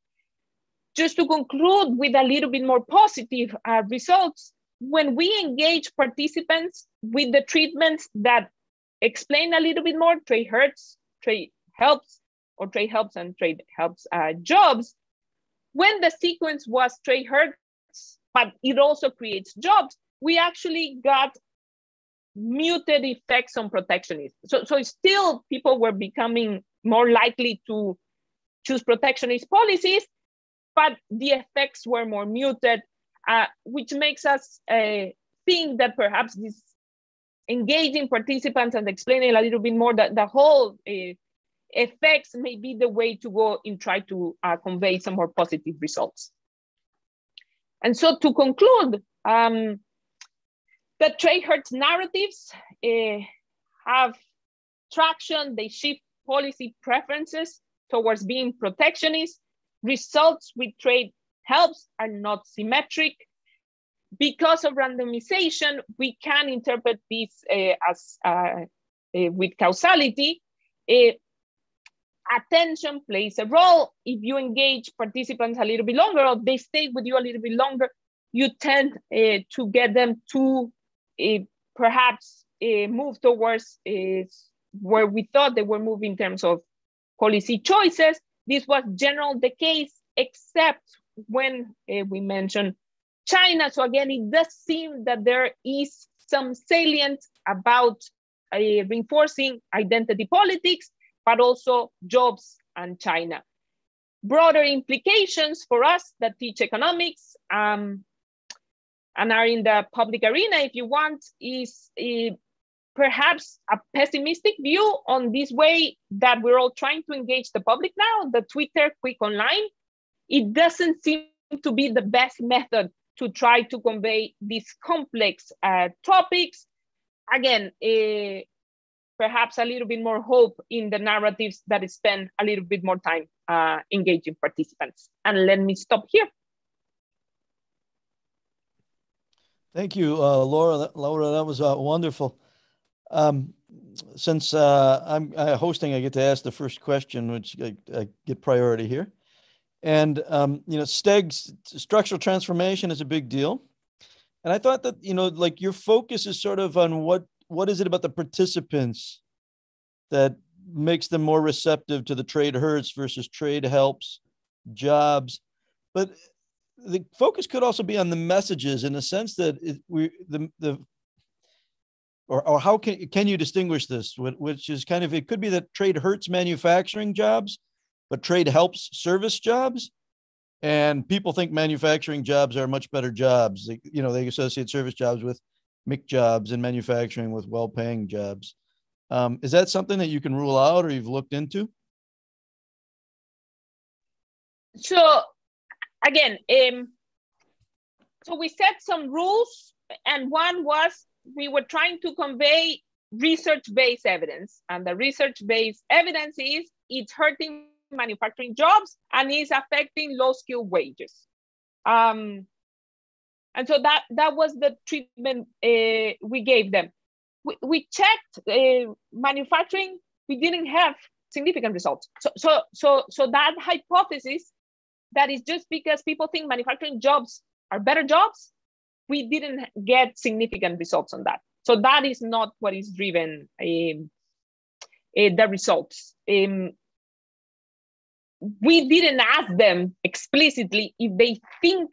Speaker 3: Just to conclude with a little bit more positive uh, results, when we engage participants with the treatments that explain a little bit more trade hurts, trade helps, or trade helps and trade helps uh, jobs, when the sequence was trade hurts, but it also creates jobs, we actually got muted effects on protectionism. So, so still people were becoming more likely to choose protectionist policies, but the effects were more muted, uh, which makes us uh, think that perhaps this engaging participants and explaining a little bit more that the whole uh, effects may be the way to go and try to uh, convey some more positive results. And so to conclude, um, the trade hurts narratives uh, have traction, they shift policy preferences towards being protectionist. Results with trade helps are not symmetric. Because of randomization, we can interpret this uh, as uh, uh, with causality. Uh, attention plays a role. If you engage participants a little bit longer or they stay with you a little bit longer, you tend uh, to get them to perhaps move towards where we thought they were moving in terms of policy choices. This was general the case, except when uh, we mentioned China. So again, it does seem that there is some salient about uh, reinforcing identity politics, but also jobs and China. Broader implications for us that teach economics um, and are in the public arena, if you want, is uh, perhaps a pessimistic view on this way that we're all trying to engage the public now, the Twitter quick online, it doesn't seem to be the best method to try to convey these complex uh, topics. Again, uh, perhaps a little bit more hope in the narratives that spend a little bit more time uh, engaging participants. And let me stop here.
Speaker 1: Thank you, uh, Laura. Laura, that was uh, wonderful. Um, since uh, I'm hosting, I get to ask the first question, which I, I get priority here. And um, you know, STEG's structural transformation is a big deal. And I thought that you know, like your focus is sort of on what what is it about the participants that makes them more receptive to the trade hurts versus trade helps, jobs, but the focus could also be on the messages in the sense that it, we the the or, or how can, can you distinguish this which is kind of it could be that trade hurts manufacturing jobs but trade helps service jobs. And people think manufacturing jobs are much better jobs. They, you know they associate service jobs with McJobs and manufacturing with well-paying jobs. Um, is that something that you can rule out or you've looked into?
Speaker 3: So again um, so we set some rules and one was we were trying to convey research-based evidence. And the research-based evidence is it's hurting manufacturing jobs and is affecting low-skilled wages. Um, and so that, that was the treatment uh, we gave them. We, we checked uh, manufacturing, we didn't have significant results. So, so, so, so that hypothesis that is just because people think manufacturing jobs are better jobs, we didn't get significant results on that. So that is not what is driven um, uh, the results. Um, we didn't ask them explicitly if they think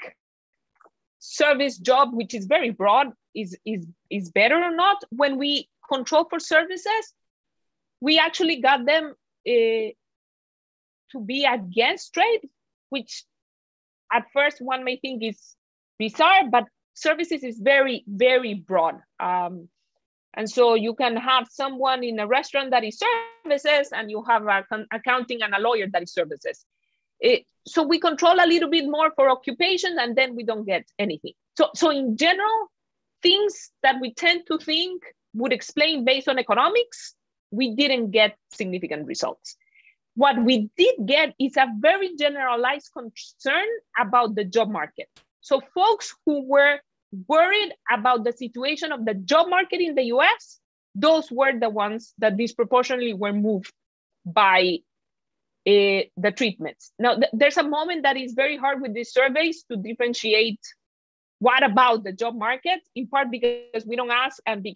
Speaker 3: service job, which is very broad, is, is, is better or not. When we control for services, we actually got them uh, to be against trade, which at first one may think is bizarre, but services is very, very broad. Um, and so you can have someone in a restaurant that is services and you have a accounting and a lawyer that is services. It, so we control a little bit more for occupation and then we don't get anything. So, so in general, things that we tend to think would explain based on economics, we didn't get significant results. What we did get is a very generalized concern about the job market. So folks who were worried about the situation of the job market in the US, those were the ones that disproportionately were moved by uh, the treatments. Now, th there's a moment that is very hard with these surveys to differentiate what about the job market, in part because we don't ask and be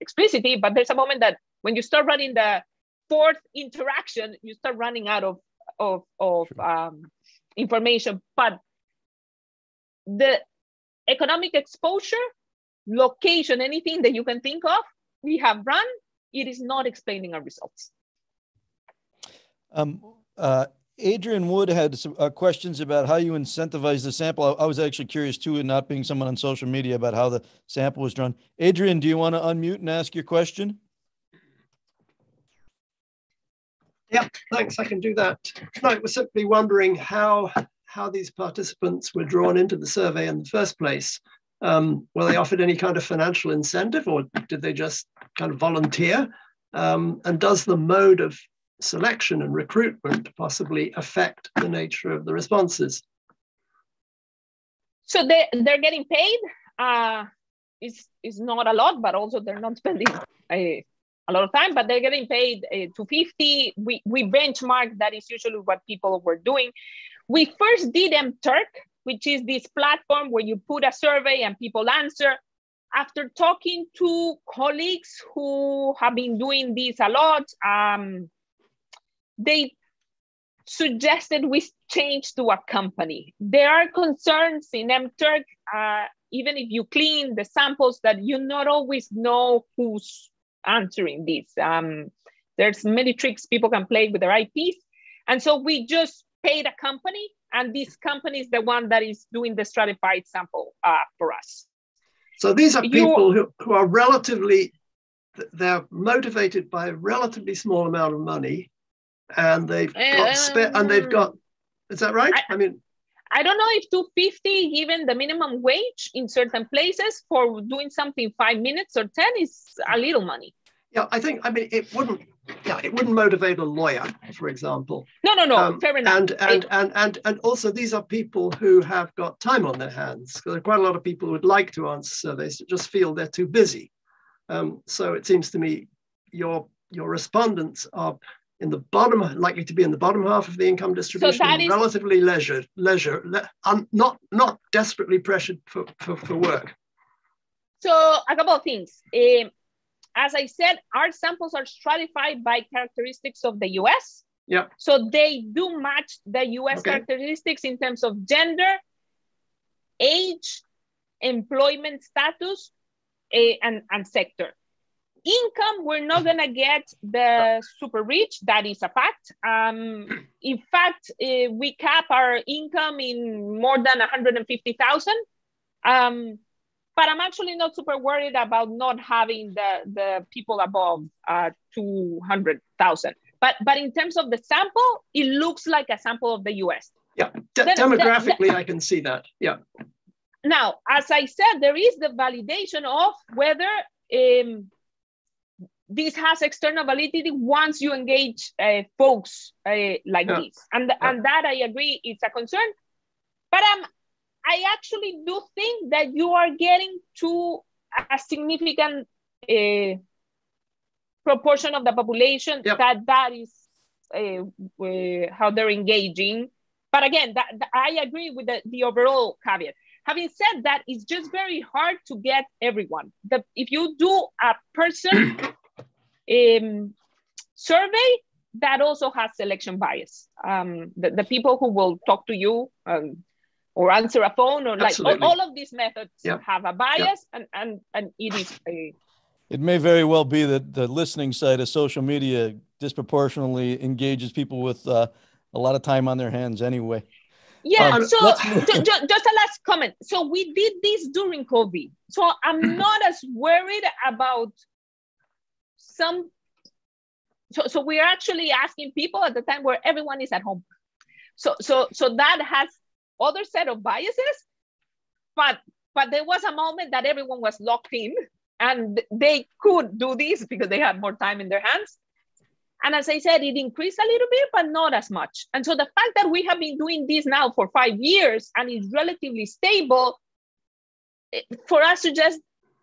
Speaker 3: explicitly, but there's a moment that when you start running the fourth interaction, you start running out of, of, of um, information. But the economic exposure, location, anything that you can think of, we have run, it is not explaining our results.
Speaker 1: Um, uh, Adrian Wood had some uh, questions about how you incentivize the sample. I, I, was actually curious too, and not being someone on social media about how the sample was drawn. Adrian, do you want to unmute and ask your question?
Speaker 4: Yeah, thanks. I can do that. No, I was simply wondering how how these participants were drawn into the survey in the first place. Um, were they offered any kind of financial incentive, or did they just kind of volunteer? Um, and does the mode of selection and recruitment possibly affect the nature of the responses?
Speaker 3: So they, they're getting paid. Uh, it's, it's not a lot, but also they're not spending a, a lot of time, but they're getting paid uh, 250. We, we benchmark, that is usually what people were doing. We first did MTurk, which is this platform where you put a survey and people answer. After talking to colleagues who have been doing this a lot, um, they suggested we change to a company. There are concerns in MTurk, uh, even if you clean the samples, that you not always know who's answering this. Um, there's many tricks people can play with their IPs. And so we just paid a company, and this company is the one that is doing the stratified sample uh, for us.
Speaker 4: So these are people who, who are relatively, they're motivated by a relatively small amount of money and they've got spe- and they've got is that right I, I, mean
Speaker 3: i don't know if 250 given the minimum wage in certain places for doing something five minutes or 10 is a little money
Speaker 4: yeah i think i mean it wouldn't yeah it wouldn't motivate a lawyer for example
Speaker 3: no no no um, fair enough
Speaker 4: and and, and and and also these are people who have got time on their hands there are quite a lot of people who would like to answer surveys that just feel they're too busy um, so it seems to me your your respondents are in the bottom, likely to be in the bottom half of the income distribution, so is, relatively leisure, leisure, le, um, not not desperately pressured for, for, for, work.
Speaker 3: So a couple of things. Um, as I said, our samples are stratified by characteristics of the US.
Speaker 4: Yeah.
Speaker 3: So they do match the US okay. characteristics in terms of gender, age, employment status, uh, and, and sector income, we're not gonna get the super rich. That is a fact. Um, [CLEARS THROAT] in fact, uh, we cap our income in more than 150,000. Um, but I'm actually not super worried about not having the, the people above uh, 200,000. But, but in terms of the sample, it looks like a sample of the US.
Speaker 4: Yeah, De then, demographically, then, I can see that. Yeah.
Speaker 3: Now, as I said, there is the validation of whether um, this has external validity once you engage uh, folks uh, like yeah. this. And, yeah. and that I agree it's a concern. But um, I actually do think that you are getting to a significant uh, proportion of the population yep. that that is uh, uh, how they're engaging. But again, that, that I agree with the, the overall caveat. Having said that, it's just very hard to get everyone. The, if you do a person [CLEARS THROAT] um, survey that also has selection bias. Um, the, the people who will talk to you um, or answer a phone or like all, all, of these methods yep. have a bias yep. and, and, and it is a,
Speaker 1: it may very well be that the listening side of social media disproportionately engages people with uh, a lot of time on their hands anyway.
Speaker 3: Yeah, um, so just, just a last comment. So we did this during COVID. So I'm not as worried about some so, so we're actually asking people at the time where everyone is at home So so so that has other set of biases, but but there was a moment that everyone was locked in and they could do this because they had more time in their hands. And as I said, it increased a little bit, but not as much. And so the fact that we have been doing this now for five years and it's relatively stable, for us suggests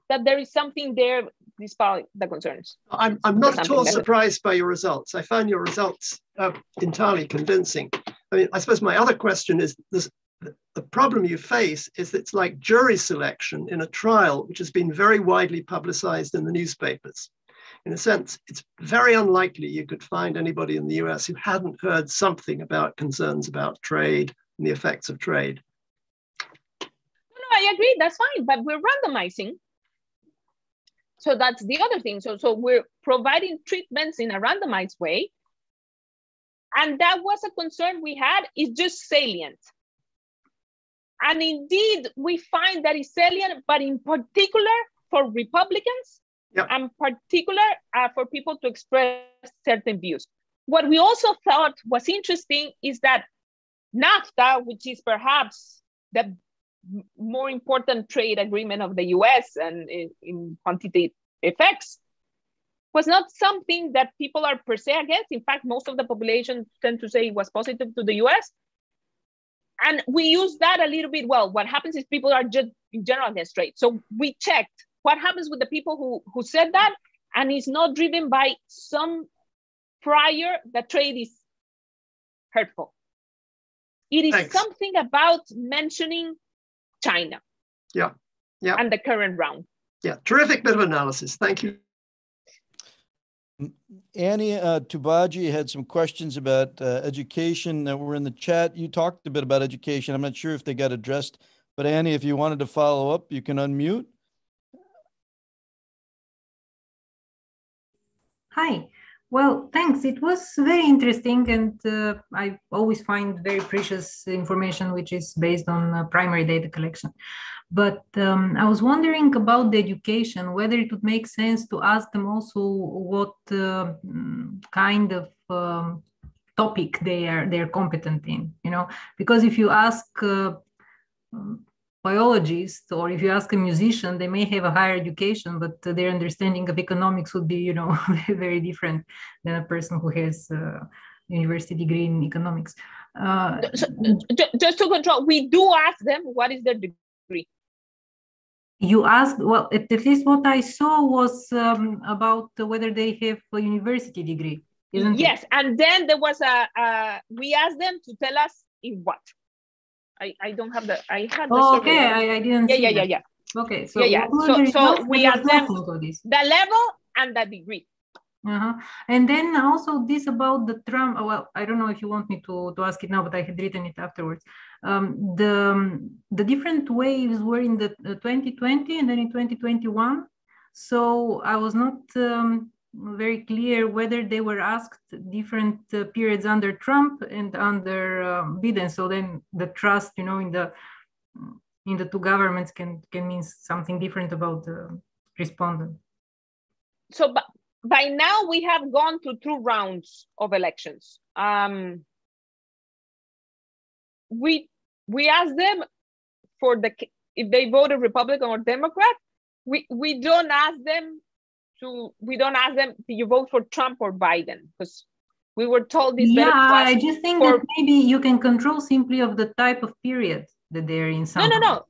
Speaker 3: that there is something there despite the concerns.
Speaker 4: I'm, I'm not at all surprised by your results. I found your results uh, entirely convincing. I mean, I suppose my other question is this, the problem you face is that it's like jury selection in a trial, which has been very widely publicized in the newspapers. In a sense, it's very unlikely you could find anybody in the US who hadn't heard something about concerns about trade and the effects of trade.
Speaker 3: No, no, I agree, that's fine, but we're randomizing. So that's the other thing. So, so we're providing treatments in a randomized way. And that was a concern we had, it's just salient and indeed, we find that is salient, but in particular for Republicans, yep. and particular uh, for people to express certain views. What we also thought was interesting is that NAFTA, which is perhaps the more important trade agreement of the US and in, in quantitative effects, was not something that people are per se against. In fact, most of the population tend to say it was positive to the US and we use that a little bit well what happens is people are just in general against trade so we checked what happens with the people who who said that and it's not driven by some prior that trade is hurtful. It is Thanks. something about mentioning china
Speaker 4: yeah. Yeah.
Speaker 3: and the current round.
Speaker 4: Yeah. Terrific bit of analysis. Thank you
Speaker 1: Annie uh, Tubaji had some questions about uh, education that were in the chat. You talked a bit about education. I'm not sure if they got addressed, but Annie, if you wanted to follow up, you can unmute.
Speaker 5: Hi. Well, thanks. It was very interesting, and uh, I always find very precious information which is based on uh, primary data collection. But um, I was wondering about the education, whether it would make sense to ask them also what uh, kind of um, topic they are they're competent in. You know, because if you ask uh, biologist or if you ask a musician they may have a higher education but their understanding of economics would be you know [LAUGHS] very different than a person who has a university degree in economics uh,
Speaker 3: so, just to control we do ask them what is their degree
Speaker 5: you asked well at, least what i saw was um, about whether they have a university degree isn't it?
Speaker 3: yes
Speaker 5: it?
Speaker 3: and then there was a uh, we asked them to tell us in what I, I don't have the I had the
Speaker 5: oh, okay I, I didn't
Speaker 3: yeah yeah, yeah yeah
Speaker 5: okay so
Speaker 3: yeah yeah so, so we asked them the level and the degree
Speaker 5: uh-huh. And then also this about the Trump. Well, I don't know if you want me to, to ask it now, but I had written it afterwards. Um, the the different waves were in the 2020 and then in 2021. So I was not um, very clear whether they were asked different uh, periods under Trump and under um, Biden. So then the trust, you know, in the in the two governments can can mean something different about the respondent.
Speaker 3: So by, by now we have gone through two rounds of elections. Um, we we asked them for the if they voted Republican or Democrat. We we don't ask them to we don't ask them do you vote for Trump or Biden because we were told this.
Speaker 5: Yeah, I just think for, that maybe you can control simply of the type of period that they're in.
Speaker 3: Somehow. No, no, no.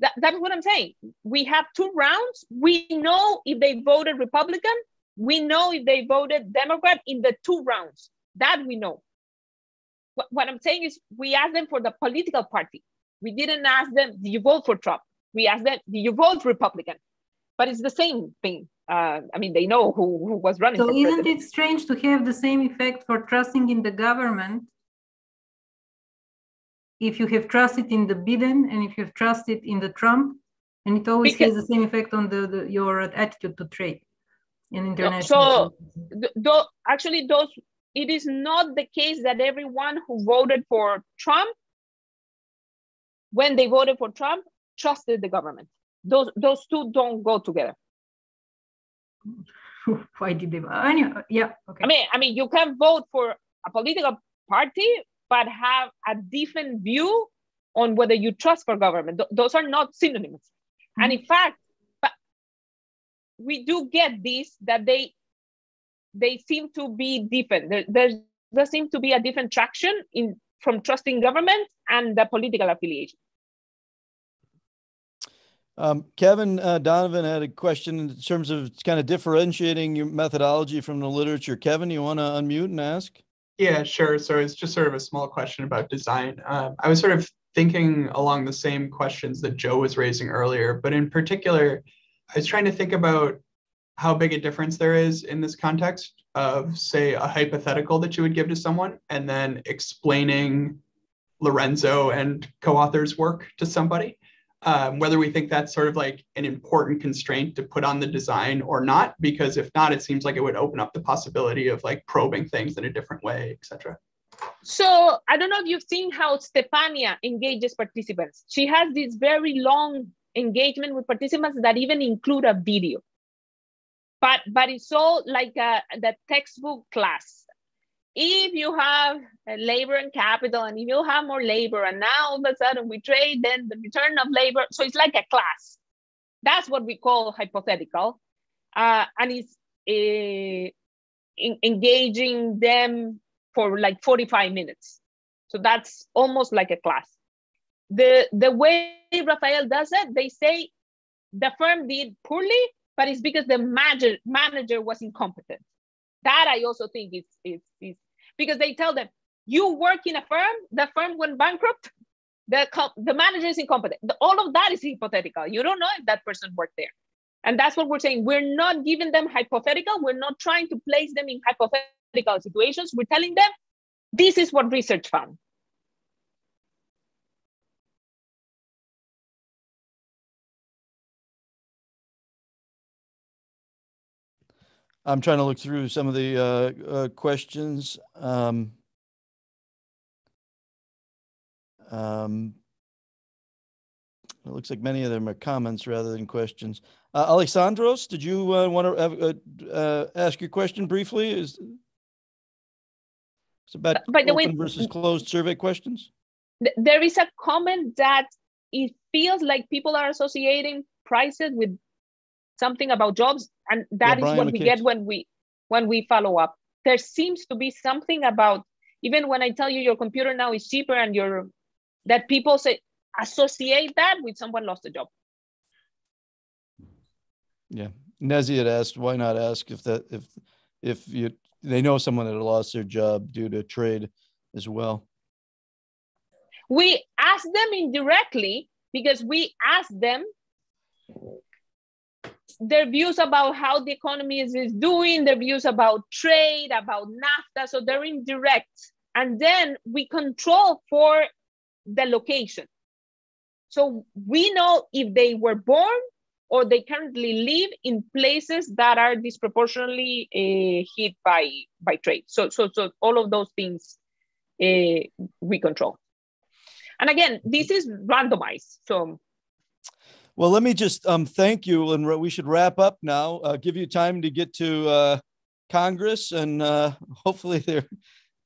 Speaker 3: That, that's what I'm saying. We have two rounds. We know if they voted Republican. We know if they voted Democrat in the two rounds. That we know. What, I'm saying is we asked them for the political party. We didn't ask them, do you vote for Trump? We asked them, do you vote Republican? But it's the same thing uh, I mean, they know who, who was running.
Speaker 5: So isn't it strange to have the same effect for trusting in the government if you have trusted in the Biden and if you have trusted in the Trump, and it always because, has the same effect on the, the your attitude to trade in international.
Speaker 3: So, th- actually, those it is not the case that everyone who voted for Trump, when they voted for Trump, trusted the government. Those those two don't go together.
Speaker 5: why did they anyway, yeah okay
Speaker 3: i mean i mean you can vote for a political party but have a different view on whether you trust for government. Th- those are not synonyms. Mm-hmm. And in fact, but we do get this that they they seem to be different. There, there, there seems to be a different traction in from trusting government and the political affiliation.
Speaker 1: Um, Kevin uh, Donovan had a question in terms of kind of differentiating your methodology from the literature. Kevin, you want to unmute and ask?
Speaker 6: Yeah, sure. So it's just sort of a small question about design. Um, I was sort of thinking along the same questions that Joe was raising earlier, but in particular, I was trying to think about how big a difference there is in this context of, say, a hypothetical that you would give to someone and then explaining Lorenzo and co authors' work to somebody um, whether we think that's sort of like an important constraint to put on the design or not, because if not, it seems like it would open up the possibility of like probing things in a different way, etc.
Speaker 3: So I don't know if you've seen how Stefania engages participants. She has this very long engagement with participants that even include a video. But but it's all like a, the textbook class. If you have labor and capital and if you have more labor and now all of a sudden we trade then the return of labor so it's like a class. That's what we call hypothetical. Uh, and it's uh, in, engaging them for like 45 minutes. So that's almost like a class. The the way rafael does it they say the firm did poorly but it's because the manager manager was incompetent that I also think is, is, is because they tell them, you work in a firm, the firm went bankrupt, the, the manager is incompetent. All of that is hypothetical. You don't know if that person worked there. And that's what we're saying. We're not giving them hypothetical. We're not trying to place them in hypothetical situations. We're telling them, this is what research found.
Speaker 1: I'm trying to look through some of the uh, uh, questions. Um, um, it looks like many of them are comments rather than questions. Uh, Alexandros, did you uh, want to uh, uh, ask your question briefly? Is it's about By the way, versus closed survey questions?
Speaker 3: There is a comment that it feels like people are associating prices with something about jobs and that yeah, is what we get when we when we follow up. There seems to be something about even when i tell you your computer now is cheaper and your that people say associate that with someone lost a job.
Speaker 1: Yeah. Nezi had asked why not ask if that if if you they know someone that lost their job due to trade as well.
Speaker 3: We ask them indirectly because we ask them their views about how the economy is, is doing, their views about trade, about NAFTA. So they're indirect. And then we control for the location. So we know if they were born or they currently live in places that are disproportionately uh, hit by, by trade. So, so, so all of those things uh, we control. And again, this is randomized. So
Speaker 1: well, let me just um, thank you, and we should wrap up now. Uh, give you time to get to uh, Congress, and uh, hopefully [LAUGHS] their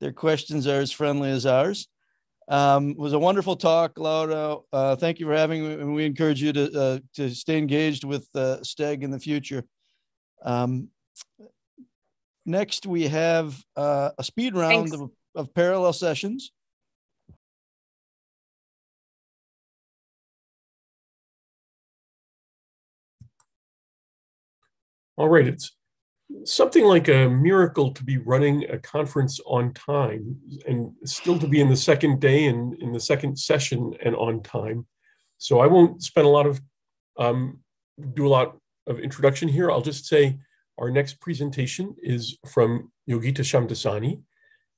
Speaker 1: their questions are as friendly as ours. Um, it was a wonderful talk, Laura. Uh, thank you for having me, and we encourage you to uh, to stay engaged with uh, STEG in the future. Um, next, we have a speed round of, of parallel sessions.
Speaker 2: All right, it's something like a miracle to be running a conference on time and still to be in the second day and in the second session and on time. So I won't spend a lot of um, do a lot of introduction here. I'll just say our next presentation is from Yogita Shamdasani.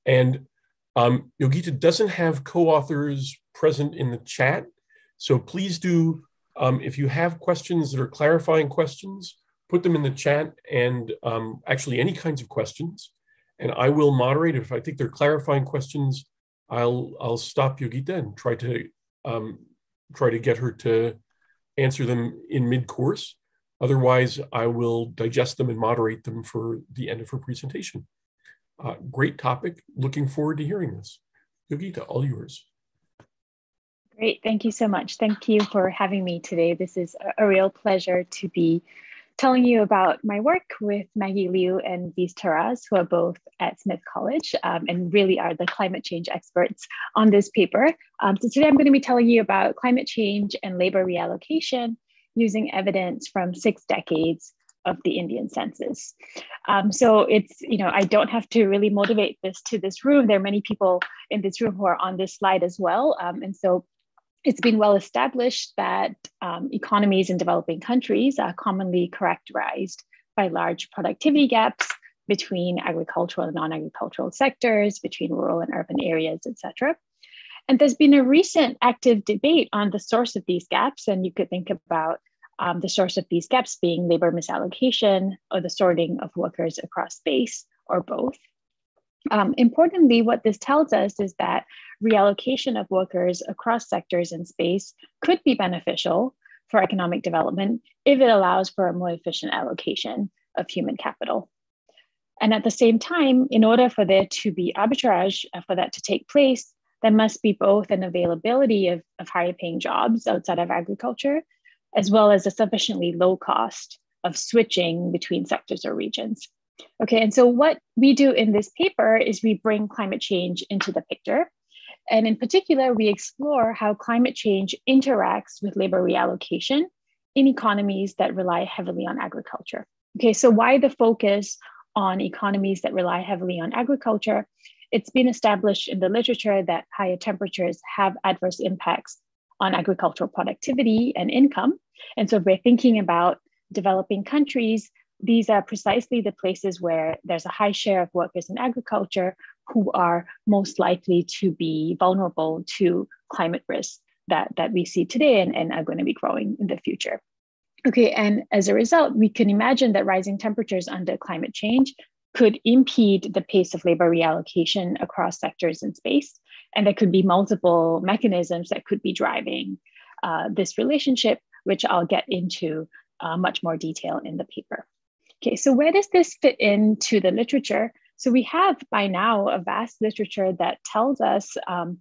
Speaker 2: And um, Yogita doesn't have co-authors present in the chat. So please do, um, if you have questions that are clarifying questions, put them in the chat and um, actually any kinds of questions. And I will moderate. If I think they're clarifying questions, I'll I'll stop Yogita and try to um, try to get her to answer them in mid-course. Otherwise, I will digest them and moderate them for the end of her presentation. Uh, great topic. Looking forward to hearing this. Yogita, all yours.
Speaker 7: Great, thank you so much. Thank you for having me today. This is a, real pleasure to be telling you about my work with Maggie Liu and Vis Taraz, who are both at Smith College um, and really are the climate change experts on this paper. Um, so today I'm going to be telling you about climate change and labor reallocation using evidence from six decades of the Indian census. Um, so it's, you know, I don't have to really motivate this to this room. There are many people in this room who are on this slide as well. Um, and so it's been well established that um, economies in developing countries are commonly characterized by large productivity gaps between agricultural and non-agricultural sectors, between rural and urban areas, etc. And there's been a recent active debate on the source of these gaps, and you could think about um, the source of these gaps being labor misallocation or the sorting of workers across space or both. Um, importantly, what this tells us is that reallocation of workers across sectors and space could be beneficial for economic development if it allows for a more efficient allocation of human capital. And at the same time, in order for there to be arbitrage, uh, for that to take place, there must be both an availability of, of higher paying jobs outside of agriculture, as well as a sufficiently low cost of switching between sectors or regions. Okay, and so what we do in this paper is we bring climate change into the picture. And in particular, we explore how climate change interacts with labor reallocation in economies that rely heavily on agriculture. Okay, so why the focus on economies that rely heavily on agriculture? It's been established in the literature that higher temperatures have adverse impacts on agricultural productivity and income. And so we're thinking about developing countries these are precisely the places where there's a high share of workers in agriculture who are most likely to be vulnerable to climate risks that, that we see today and, and are going to be growing in the future. Okay, and as a result, we can imagine that rising temperatures under climate change could impede the pace of labor reallocation across sectors in space. And there could be multiple mechanisms that could be driving uh, this relationship, which I'll get into uh, much more detail in the paper. Okay, so where does this fit into the literature? So we have by now a vast literature that tells us um,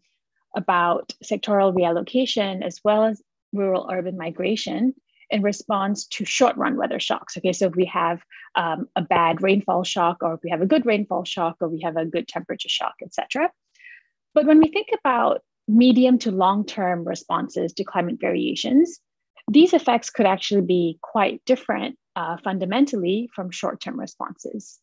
Speaker 7: about sectoral reallocation as well as rural urban migration in response to short run weather shocks. Okay, so if we have um, a bad rainfall shock, or if we have a good rainfall shock, or we have a good temperature shock, etc. But when we think about medium to long term responses to climate variations, these effects could actually be quite different uh, fundamentally from short term responses.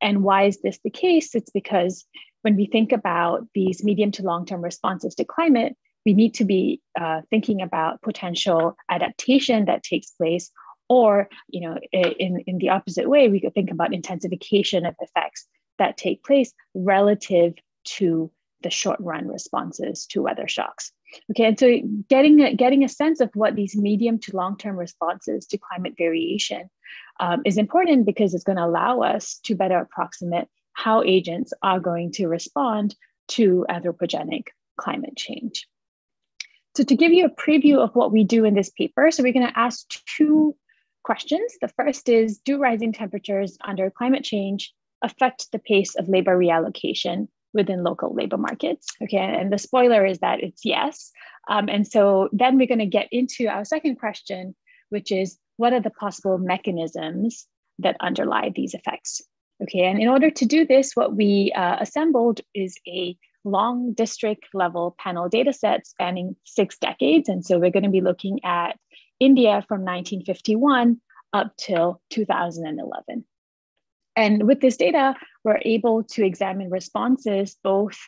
Speaker 7: And why is this the case? It's because when we think about these medium to long term responses to climate, we need to be uh, thinking about potential adaptation that takes place or you know in, in the opposite way we could think about intensification of effects that take place relative to the short run responses to weather shocks Okay, and so getting a, getting a sense of what these medium to long term responses to climate variation um, is important because it's going to allow us to better approximate how agents are going to respond to anthropogenic climate change. So to give you a preview of what we do in this paper, so we're going to ask two questions. The first is, do rising temperatures under climate change affect the pace of labor reallocation within local labor markets. Okay, and the spoiler is that it's yes. Um, and so then we're going to get into our second question, which is what are the possible mechanisms that underlie these effects? Okay, and in order to do this, what we uh, assembled is a long district level panel data set spanning six decades. And so we're going to be looking at India from 1951 up till 2011. And with this data, we're able to examine responses both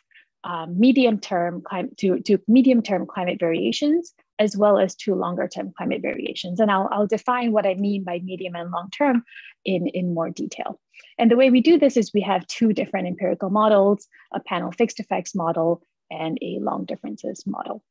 Speaker 7: um, medium term climate to, to medium term climate variations as well as to longer term climate variations. And I'll, I'll define what I mean by medium and long term in, in more detail. And the way we do this is we have two different empirical models, a panel fixed effects model and a long differences model.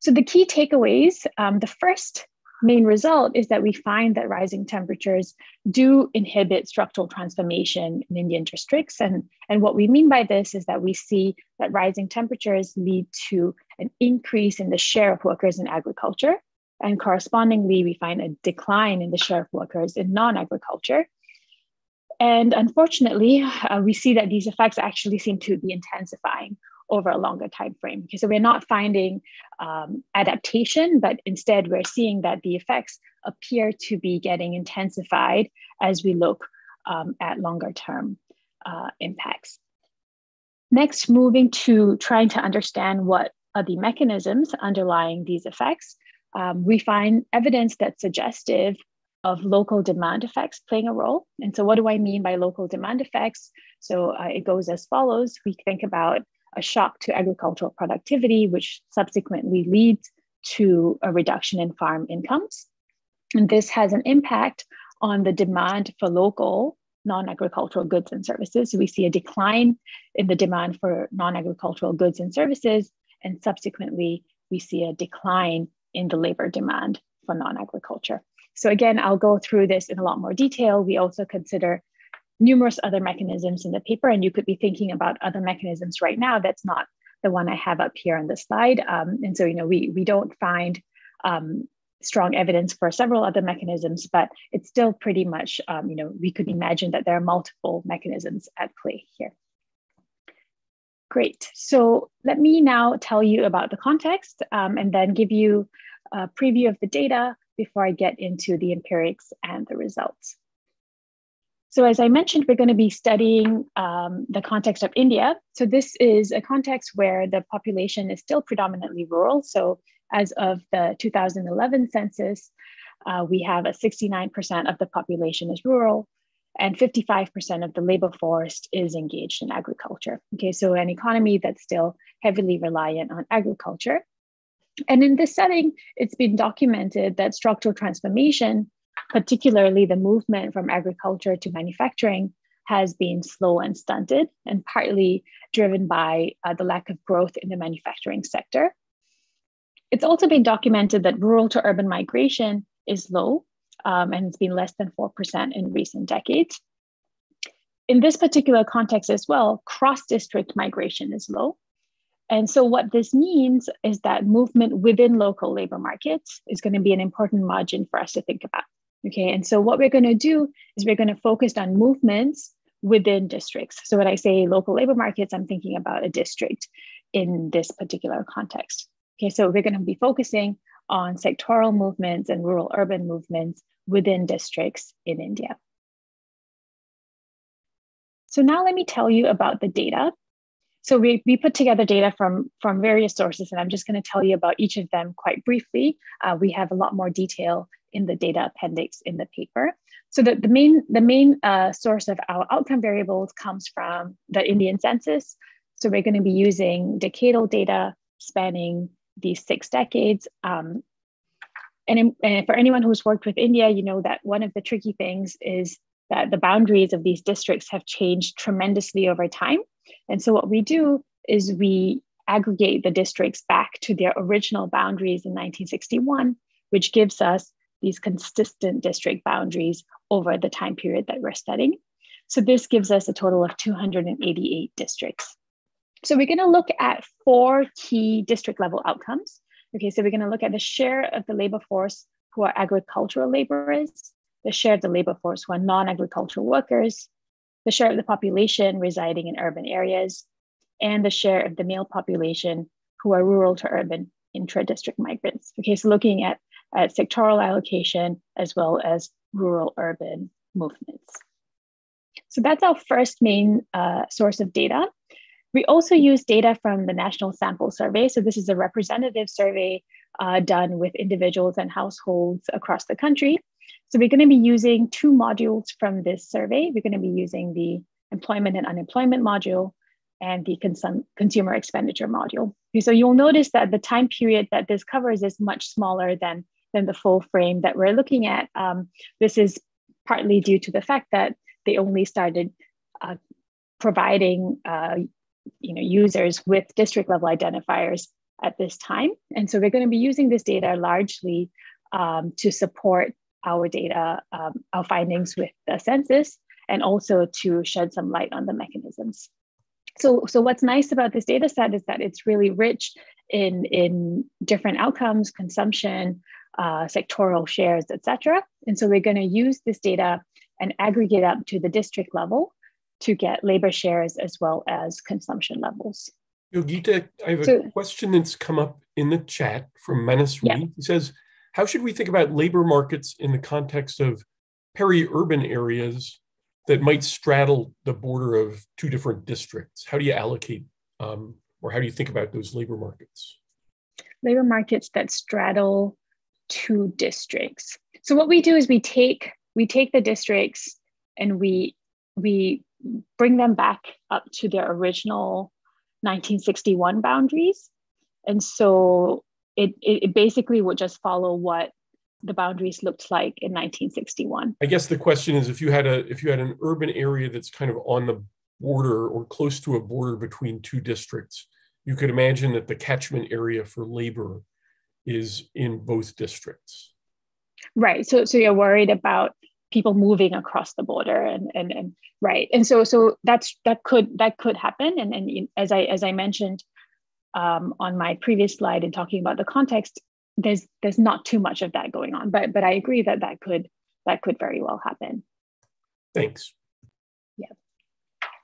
Speaker 7: So the key takeaways, um, the first main result is that we find that rising temperatures do inhibit structural transformation in Indian districts. And, and what we mean by this is that we see that rising temperatures lead to an increase in the share of workers in agriculture. And correspondingly, we find a decline in the share of workers in non agriculture. And unfortunately, uh, we see that these effects actually seem to be intensifying over a longer time frame. So we're not finding um, adaptation, but instead we're seeing that the effects appear to be getting intensified as we look um, at longer term uh, impacts. Next, moving to trying to understand what are the mechanisms underlying these effects, um, we find evidence that's suggestive of local demand effects playing a role. And so, what do I mean by local demand effects? So, uh, it goes as follows we think about a shock to agricultural productivity, which subsequently leads to a reduction in farm incomes. And this has an impact on the demand for local non agricultural goods and services. So we see a decline in the demand for non agricultural goods and services, and subsequently, we see a decline in the labor demand for non agriculture. So, again, I'll go through this in a lot more detail. We also consider numerous other mechanisms in the paper, and you could be thinking about other mechanisms right now. That's not the one I have up here on the slide. Um, and so, you know, we, we don't find um, strong evidence for several other mechanisms, but it's still pretty much, um, you know, we could imagine that there are multiple mechanisms at play here. Great. So let me now tell you about the context um, and then give you a preview of the data before I get into the empirics and the results. So as I mentioned, we're going to be studying um, the context of India. So this is a context where the population is still predominantly rural. So as of the 2011 census, uh, we have a 69% of the population is rural and 55% of the labor force is engaged in agriculture. Okay, so an economy that's still heavily reliant on agriculture. And in this setting, it's been documented that structural transformation, particularly the movement from agriculture to manufacturing, has been slow and stunted, and partly driven by uh, the lack of growth in the manufacturing sector. It's also been documented that rural to urban migration is low um, and it's been less than 4% in recent decades. In this particular context as well, cross district migration is low. And so, what this means is that movement within local labor markets is going to be an important margin for us to think about. Okay, and so what we're going to do is we're going to focus on movements within districts. So, when I say local labor markets, I'm thinking about a district in this particular context. Okay, so we're going to be focusing on sectoral movements and rural urban movements within districts in India. So now let me tell you about the data. So we, we put together data from, from various sources, and I'm just going to tell you about each of them quite briefly. Uh, we have a lot more detail in the data appendix in the paper. So the, the main, the main uh, source of our outcome variables comes from the Indian census. So we're going to be using decadal data spanning these six decades. Um, and, in, and for anyone who's worked with India, you know that one of the tricky things is that the boundaries of these districts have changed tremendously over time. And so what we do is we aggregate the districts back to their original boundaries in 1961, which gives us these consistent district boundaries over the time period that we're studying. So this gives us a total of 288 districts. So we're going to look at four key district level outcomes. Okay, so we're going to look at the share of the labor force who are agricultural laborers, the share of the labor force who are non-agricultural workers, the share of the population residing in urban areas, and the share of the male population who are rural to urban intra-district migrants. Okay, so looking at, at sectoral allocation as well as rural urban movements. So that's our first main uh, source of data. We also use data from the National Sample Survey. So this is a representative survey uh, done with individuals and households across the country. So we're going to be using two modules from this survey. We're going to be using the employment and unemployment module and the consum consumer expenditure module. So you'll notice that the time period that this covers is much smaller than, than the full frame that we're looking at. Um, this is partly due to the fact that they only started uh, providing uh, you know, users with district level identifiers at this time. And so we're going to be using this data largely um, to support our data, um, our findings with the census, and also to shed some light on the mechanisms. So, so what's nice about this data set is that it's really rich in, in different outcomes, consumption, uh, sectoral shares, et cetera. And so we're going to use this data and aggregate up to the district level to get labor shares as well as consumption levels.
Speaker 2: Yogita, I have a so, question that's come up in the chat from Manasri. Yeah. He says, how should we think about labor markets in the context of peri-urban areas that might straddle the border of two different districts? How do you allocate um, or how do you think about those labor markets?
Speaker 7: Labor markets that straddle two districts. So what we do is we take we take the districts and we we bring them back up to their original 1961 boundaries. And so it, it basically would just follow what the boundaries looked like in 1961.
Speaker 2: I guess the question is if you had a if you had an urban area that's kind of on the border or close to a border between two districts, you could imagine that the catchment area for labor is in both districts.
Speaker 7: Right. So so you're worried about people moving across the border and and, and right. And so so that's that could that could happen. And and as I as I mentioned um, on my previous slide in talking about the context, there's there's not too much of that going on. But but I agree that that could that could very well happen.
Speaker 2: Thanks.
Speaker 7: Yeah,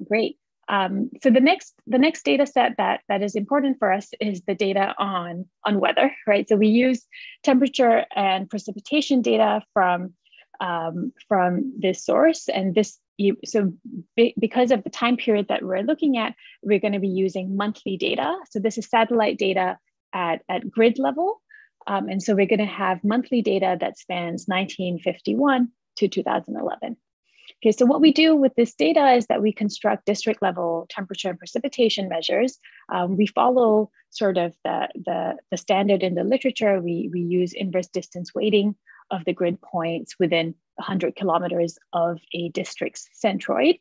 Speaker 7: great. Um, so the next the next data set that that is important for us is the data on on weather, right? So we use temperature and precipitation data from um, from this source, and this so be, because of the time period that we're looking at, we're going to be using monthly data. So this is satellite data at, at grid level. Um, and so we're going to have monthly data that spans 1951 to 2011. Okay, so what we do with this data is that we construct district level temperature and precipitation measures. Um, we follow sort of the, the, the, standard in the literature. We, we use inverse distance weighting of the grid points within 100 kilometers of a district's centroid.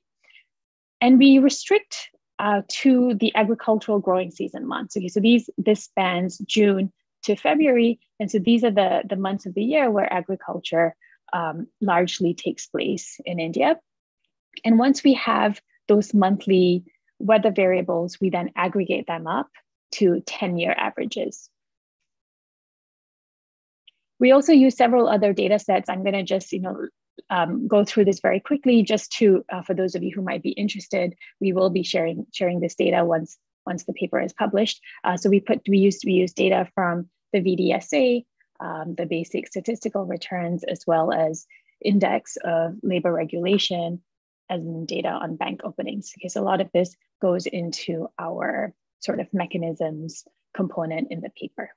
Speaker 7: And we restrict uh, to the agricultural growing season months. Okay, so these this spans June to February, and so these are the, the months of the year where agriculture um, largely takes place in India. And once we have those monthly weather variables, we then aggregate them up to 10 year averages. We also use several other data sets. I'm going to just, you know, um, go through this very quickly, just to uh, for those of you who might be interested. We will be sharing sharing this data once once the paper is published. Uh, so we put we used we use data from the VDSA, um, the basic statistical returns, as well as index of labor regulation and data on bank openings. Because a lot of this goes into our sort of mechanisms component in the paper.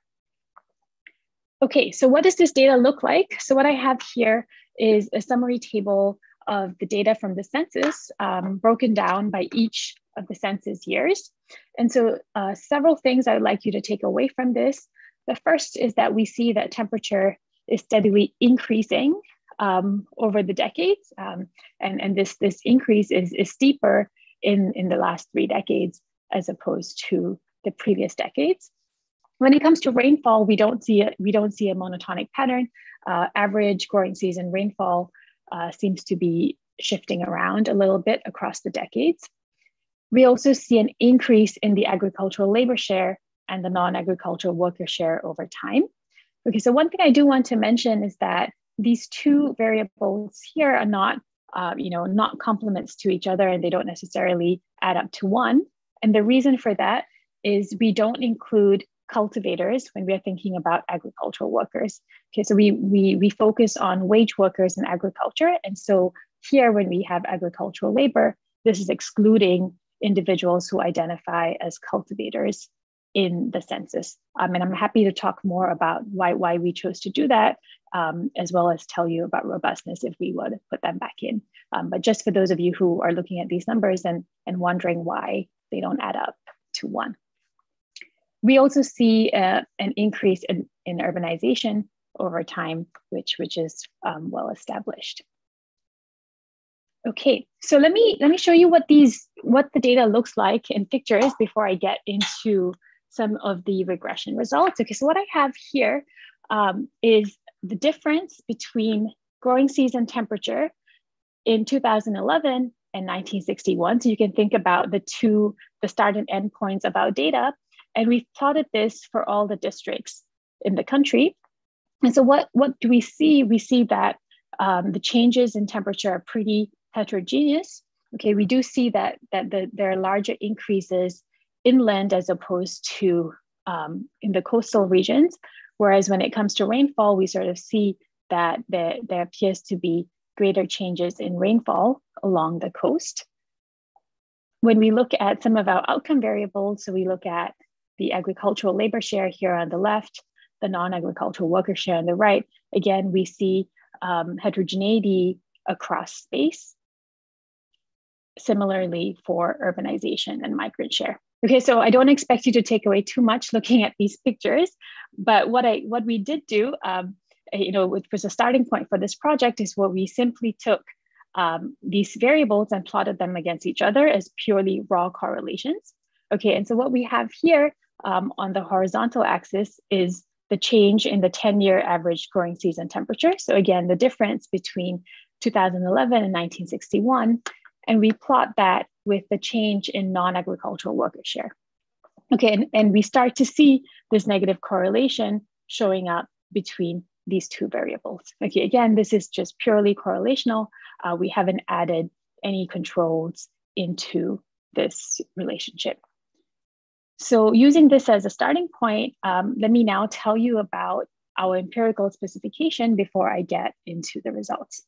Speaker 7: Okay, so what does this data look like? So what I have here is a summary table of the data from the census um, broken down by each of the census years. And so uh, several things I would like you to take away from this. The first is that we see that temperature is steadily increasing um, over the decades. Um, and, and this, this increase is, is steeper in, in the last three decades as opposed to the previous decades. When it comes to rainfall, we don't see a, we don't see a monotonic pattern. Uh, average growing season rainfall uh, seems to be shifting around a little bit across the decades. We also see an increase in the agricultural labor share and the non-agricultural worker share over time. Okay, so one thing I do want to mention is that these two variables here are not, uh, you know, not complements to each other, and they don't necessarily add up to one. And the reason for that is we don't include cultivators when we are thinking about agricultural workers. Okay, so we, we, we focus on wage workers in agriculture. And so here, when we have agricultural labor, this is excluding individuals who identify as cultivators in the census. Um, and I'm happy to talk more about why, why we chose to do that, um, as well as tell you about robustness if we would put them back in. Um, but just for those of you who are looking at these numbers and, and wondering why they don't add up to one. We also see uh, an increase in, in urbanization over time, which, which is um, well established. Okay, so let me let me show you what these what the data looks like in pictures before I get into some of the regression results. Okay, so what I have here um, is the difference between growing season temperature in 2011 and 1961. So you can think about the two, the start and end points our data. And we've plotted this for all the districts in the country. And so what, what do we see? We see that um, the changes in temperature are pretty heterogeneous. Okay, we do see that, that the, there are larger increases inland as opposed to um, in the coastal regions. Whereas when it comes to rainfall, we sort of see that there, there appears to be greater changes in rainfall along the coast. When we look at some of our outcome variables, so we look at the agricultural labor share here on the left, the non-agricultural worker share on the right, again, we see um, heterogeneity across space. Similarly for urbanization and migrant share. Okay, so I don't expect you to take away too much looking at these pictures, but what I what we did do, um, you know, which was a starting point for this project, is what we simply took um, these variables and plotted them against each other as purely raw correlations. Okay, and so what we have here um, on the horizontal axis is the change in the 10-year average growing season temperature. So again, the difference between 2011 and 1961, and we plot that with the change in non-agricultural worker share. Okay, and, and we start to see this negative correlation showing up between these two variables. Okay, again, this is just purely correlational. Uh, we haven't added any controls into this relationship. So using this as a starting point, um, let me now tell you about our empirical specification before I get into the results.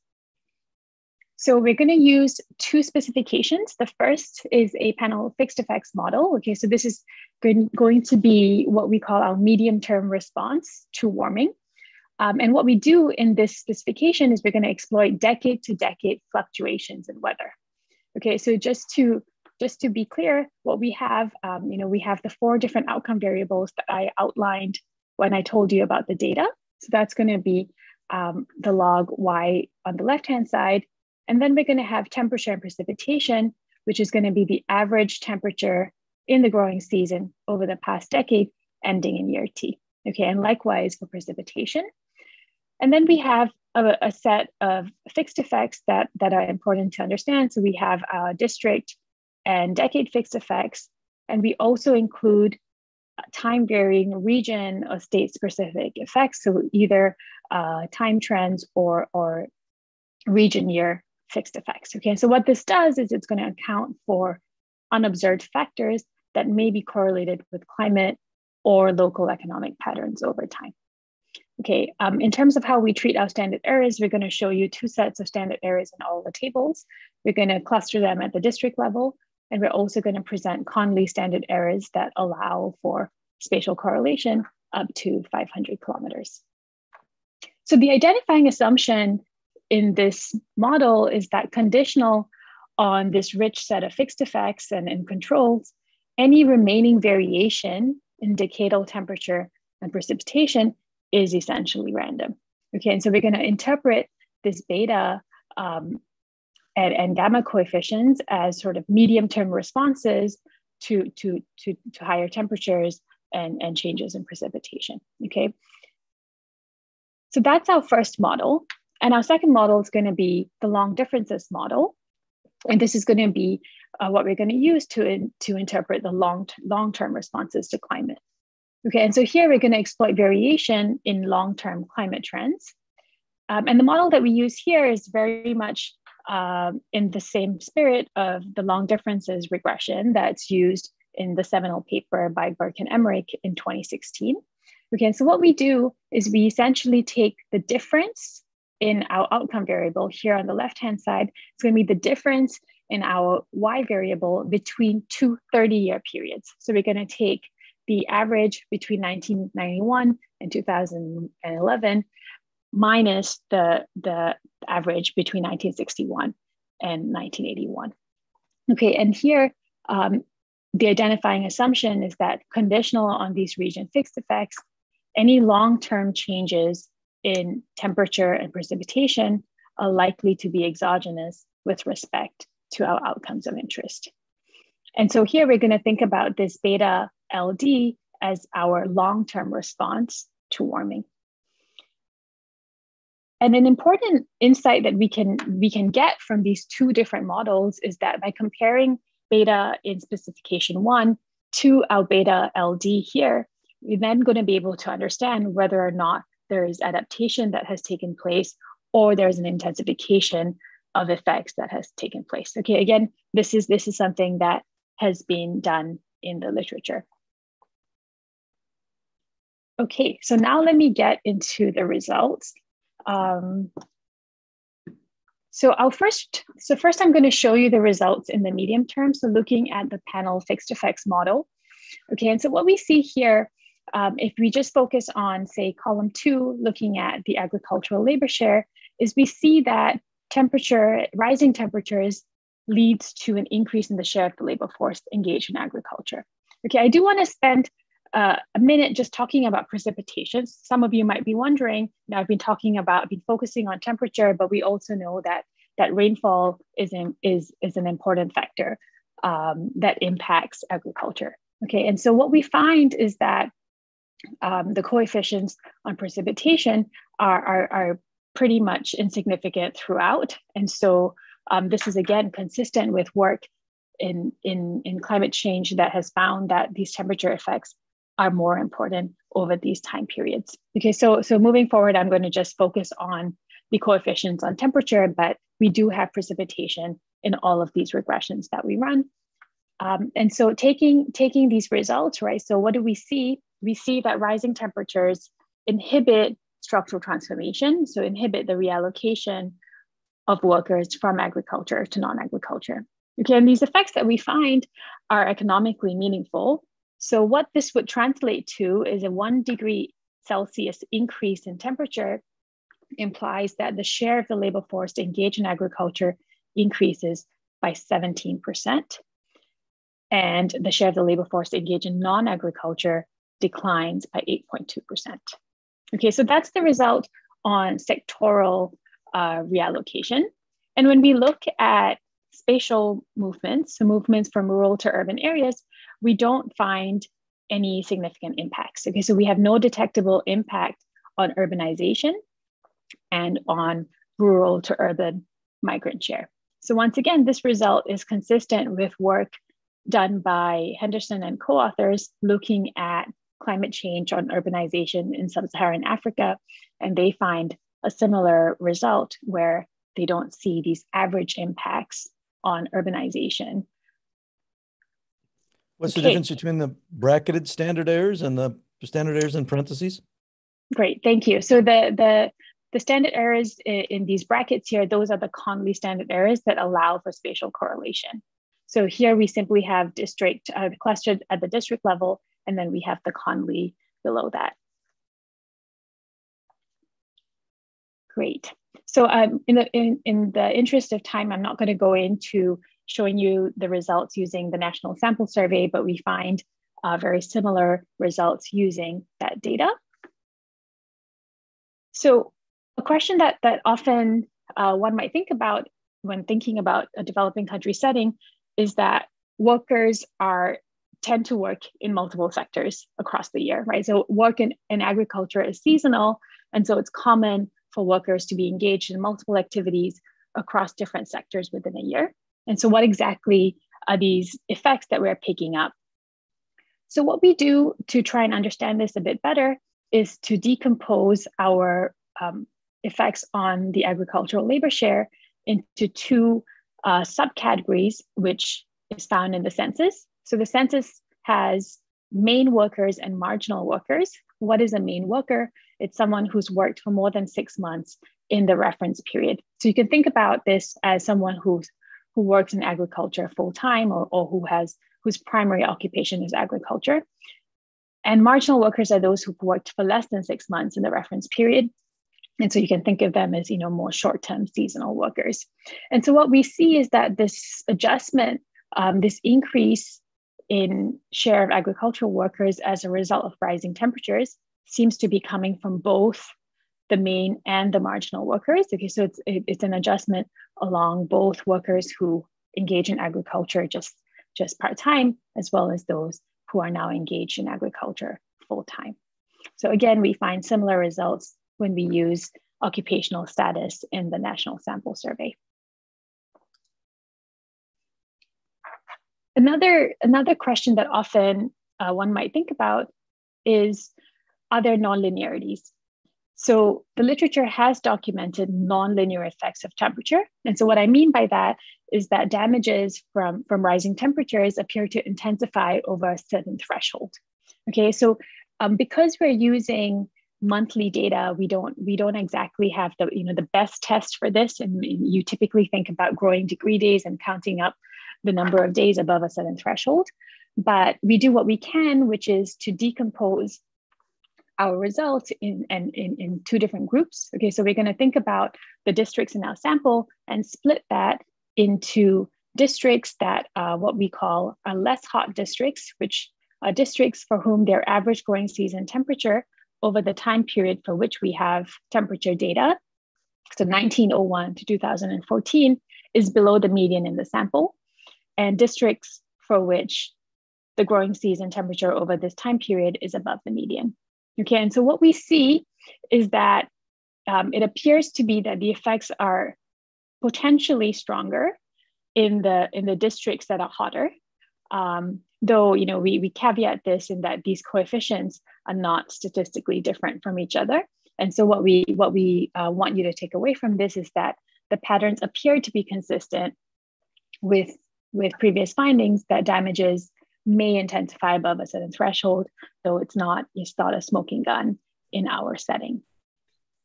Speaker 7: So we're going to use two specifications. The first is a panel fixed effects model. Okay, so this is going to be what we call our medium term response to warming. Um, and what we do in this specification is we're going to exploit decade to decade fluctuations in weather. Okay, so just to just to be clear, what we have, um, you know, we have the four different outcome variables that I outlined when I told you about the data. So that's going to be um, the log y on the left hand side, and then we're going to have temperature and precipitation, which is going to be the average temperature in the growing season over the past decade, ending in year T. Okay, and likewise for precipitation. And then we have a, a set of fixed effects that, that are important to understand. So we have our district and decade fixed effects, and we also include time varying region or state specific effects. So either uh, time trends or, or region year fixed effects. Okay, so what this does is it's going to account for unobserved factors that may be correlated with climate or local economic patterns over time. Okay, um, in terms of how we treat our standard errors, we're going to show you two sets of standard errors in all the tables. We're going to cluster them at the district level, and we're also going to present Conley standard errors that allow for spatial correlation up to 500 kilometers. So the identifying assumption in this model is that conditional on this rich set of fixed effects and, and controls, any remaining variation in decadal temperature and precipitation is essentially random. Okay, and so we're going to interpret this beta um, and, and gamma coefficients as sort of medium term responses to, to, to, to higher temperatures and, and changes in precipitation. Okay, so that's our first model. And our second model is going to be the long differences model. And this is going to be uh, what we're going to use to, in, to interpret the long, long-term responses to climate. Okay, and so here we're going to exploit variation in long-term climate trends. Um, and the model that we use here is very much uh, in the same spirit of the long differences regression that's used in the seminal paper by Burke and Emerick in 2016. Okay, so what we do is we essentially take the difference in our outcome variable here on the left-hand side, it's gonna be the difference in our y variable between two 30-year periods. So we're gonna take the average between 1991 and 2011 minus the, the average between 1961 and 1981. Okay, and here um, the identifying assumption is that conditional on these region fixed effects, any long-term changes in temperature and precipitation are likely to be exogenous with respect to our outcomes of interest. And so here we're going to think about this beta LD as our long-term response to warming. And an important insight that we can we can get from these two different models is that by comparing beta in specification one to our beta LD here, we're then going to be able to understand whether or not there is adaptation that has taken place or there's an intensification of effects that has taken place. Okay, again, this is this is something that has been done in the literature. Okay, so now let me get into the results. Um, so I'll first, so first I'm going to show you the results in the medium term. So looking at the panel fixed effects model. Okay, and so what we see here, um, if we just focus on say column two, looking at the agricultural labor share, is we see that temperature, rising temperatures leads to an increase in the share of the labor force engaged in agriculture. Okay, I do want to spend uh, a minute just talking about precipitation. Some of you might be wondering, now I've been talking about, I've been focusing on temperature, but we also know that that rainfall is, in, is, is an important factor um, that impacts agriculture. Okay, and so what we find is that um, the coefficients on precipitation are, are, are pretty much insignificant throughout. And so um, this is again consistent with work in, in, in climate change that has found that these temperature effects are more important over these time periods. Okay, so, so moving forward, I'm going to just focus on the coefficients on temperature, but we do have precipitation in all of these regressions that we run. Um, and so taking, taking these results, right, so what do we see? We see that rising temperatures inhibit structural transformation, so inhibit the reallocation of workers from agriculture to non-agriculture. Okay, and these effects that we find are economically meaningful. So what this would translate to is a one degree Celsius increase in temperature implies that the share of the labor force engaged in agriculture increases by 17%. And the share of the labor force engaged in non-agriculture declines by 8.2%. Okay, so that's the result on sectoral uh, reallocation. And when we look at spatial movements, so movements from rural to urban areas, we don't find any significant impacts. Okay, so we have no detectable impact on urbanization and on rural to urban migrant share. So once again, this result is consistent with work done by Henderson and co-authors looking at climate change on urbanization in sub-Saharan Africa, and they find a similar result where they don't see these average impacts on urbanization.
Speaker 1: What's okay. the difference between the bracketed standard errors and the standard errors in parentheses?
Speaker 7: Great, thank you. So the the the standard errors in these brackets here, those are the Conley standard errors that allow for spatial correlation. So here we simply have district uh, clustered at the district level, and then we have the Conley below that. Great. So um, in, the, in, in the interest of time, I'm not going to go into showing you the results using the National Sample Survey, but we find uh, very similar results using that data. So a question that, that often uh, one might think about when thinking about a developing country setting is that workers are tend to work in multiple sectors across the year, right? So work in, in agriculture is seasonal, and so it's common for workers to be engaged in multiple activities across different sectors within a year. And so, what exactly are these effects that we're picking up? So, what we do to try and understand this a bit better is to decompose our um, effects on the agricultural labor share into two uh, subcategories, which is found in the census. So, the census has main workers and marginal workers. What is a main worker? It's someone who's worked for more than six months in the reference period. So you can think about this as someone who's who works in agriculture full time or, or who has whose primary occupation is agriculture. And marginal workers are those who've worked for less than six months in the reference period. And so you can think of them as, you know, more short-term seasonal workers. And so what we see is that this adjustment, um, this increase in share of agricultural workers as a result of rising temperatures seems to be coming from both the main and the marginal workers. Okay, so it's it's an adjustment along both workers who engage in agriculture just just part time, as well as those who are now engaged in agriculture full time. So again, we find similar results when we use occupational status in the National Sample Survey. Another, another question that often uh, one might think about is, are there nonlinearities? So the literature has documented nonlinear effects of temperature. And so what I mean by that is that damages from, from rising temperatures appear to intensify over a certain threshold. Okay, so um, because we're using monthly data, we don't we don't exactly have the you know the best test for this. And you typically think about growing degree days and counting up the number of days above a certain threshold. But we do what we can, which is to decompose our results in, in, in, in two different groups. Okay, so we're going to think about the districts in our sample and split that into districts that uh, what we call are less hot districts, which are districts for whom their average growing season temperature over the time period for which we have temperature data, so 1901 to 2014, is below the median in the sample, and districts for which the growing season temperature over this time period is above the median. Okay, and so what we see is that um, it appears to be that the effects are potentially stronger in the in the districts that are hotter. Um, though you know we, we caveat this in that these coefficients are not statistically different from each other. And so what we what we uh, want you to take away from this is that the patterns appear to be consistent with with previous findings that damages may intensify above a certain threshold, though it's not, it's not a smoking gun in our setting.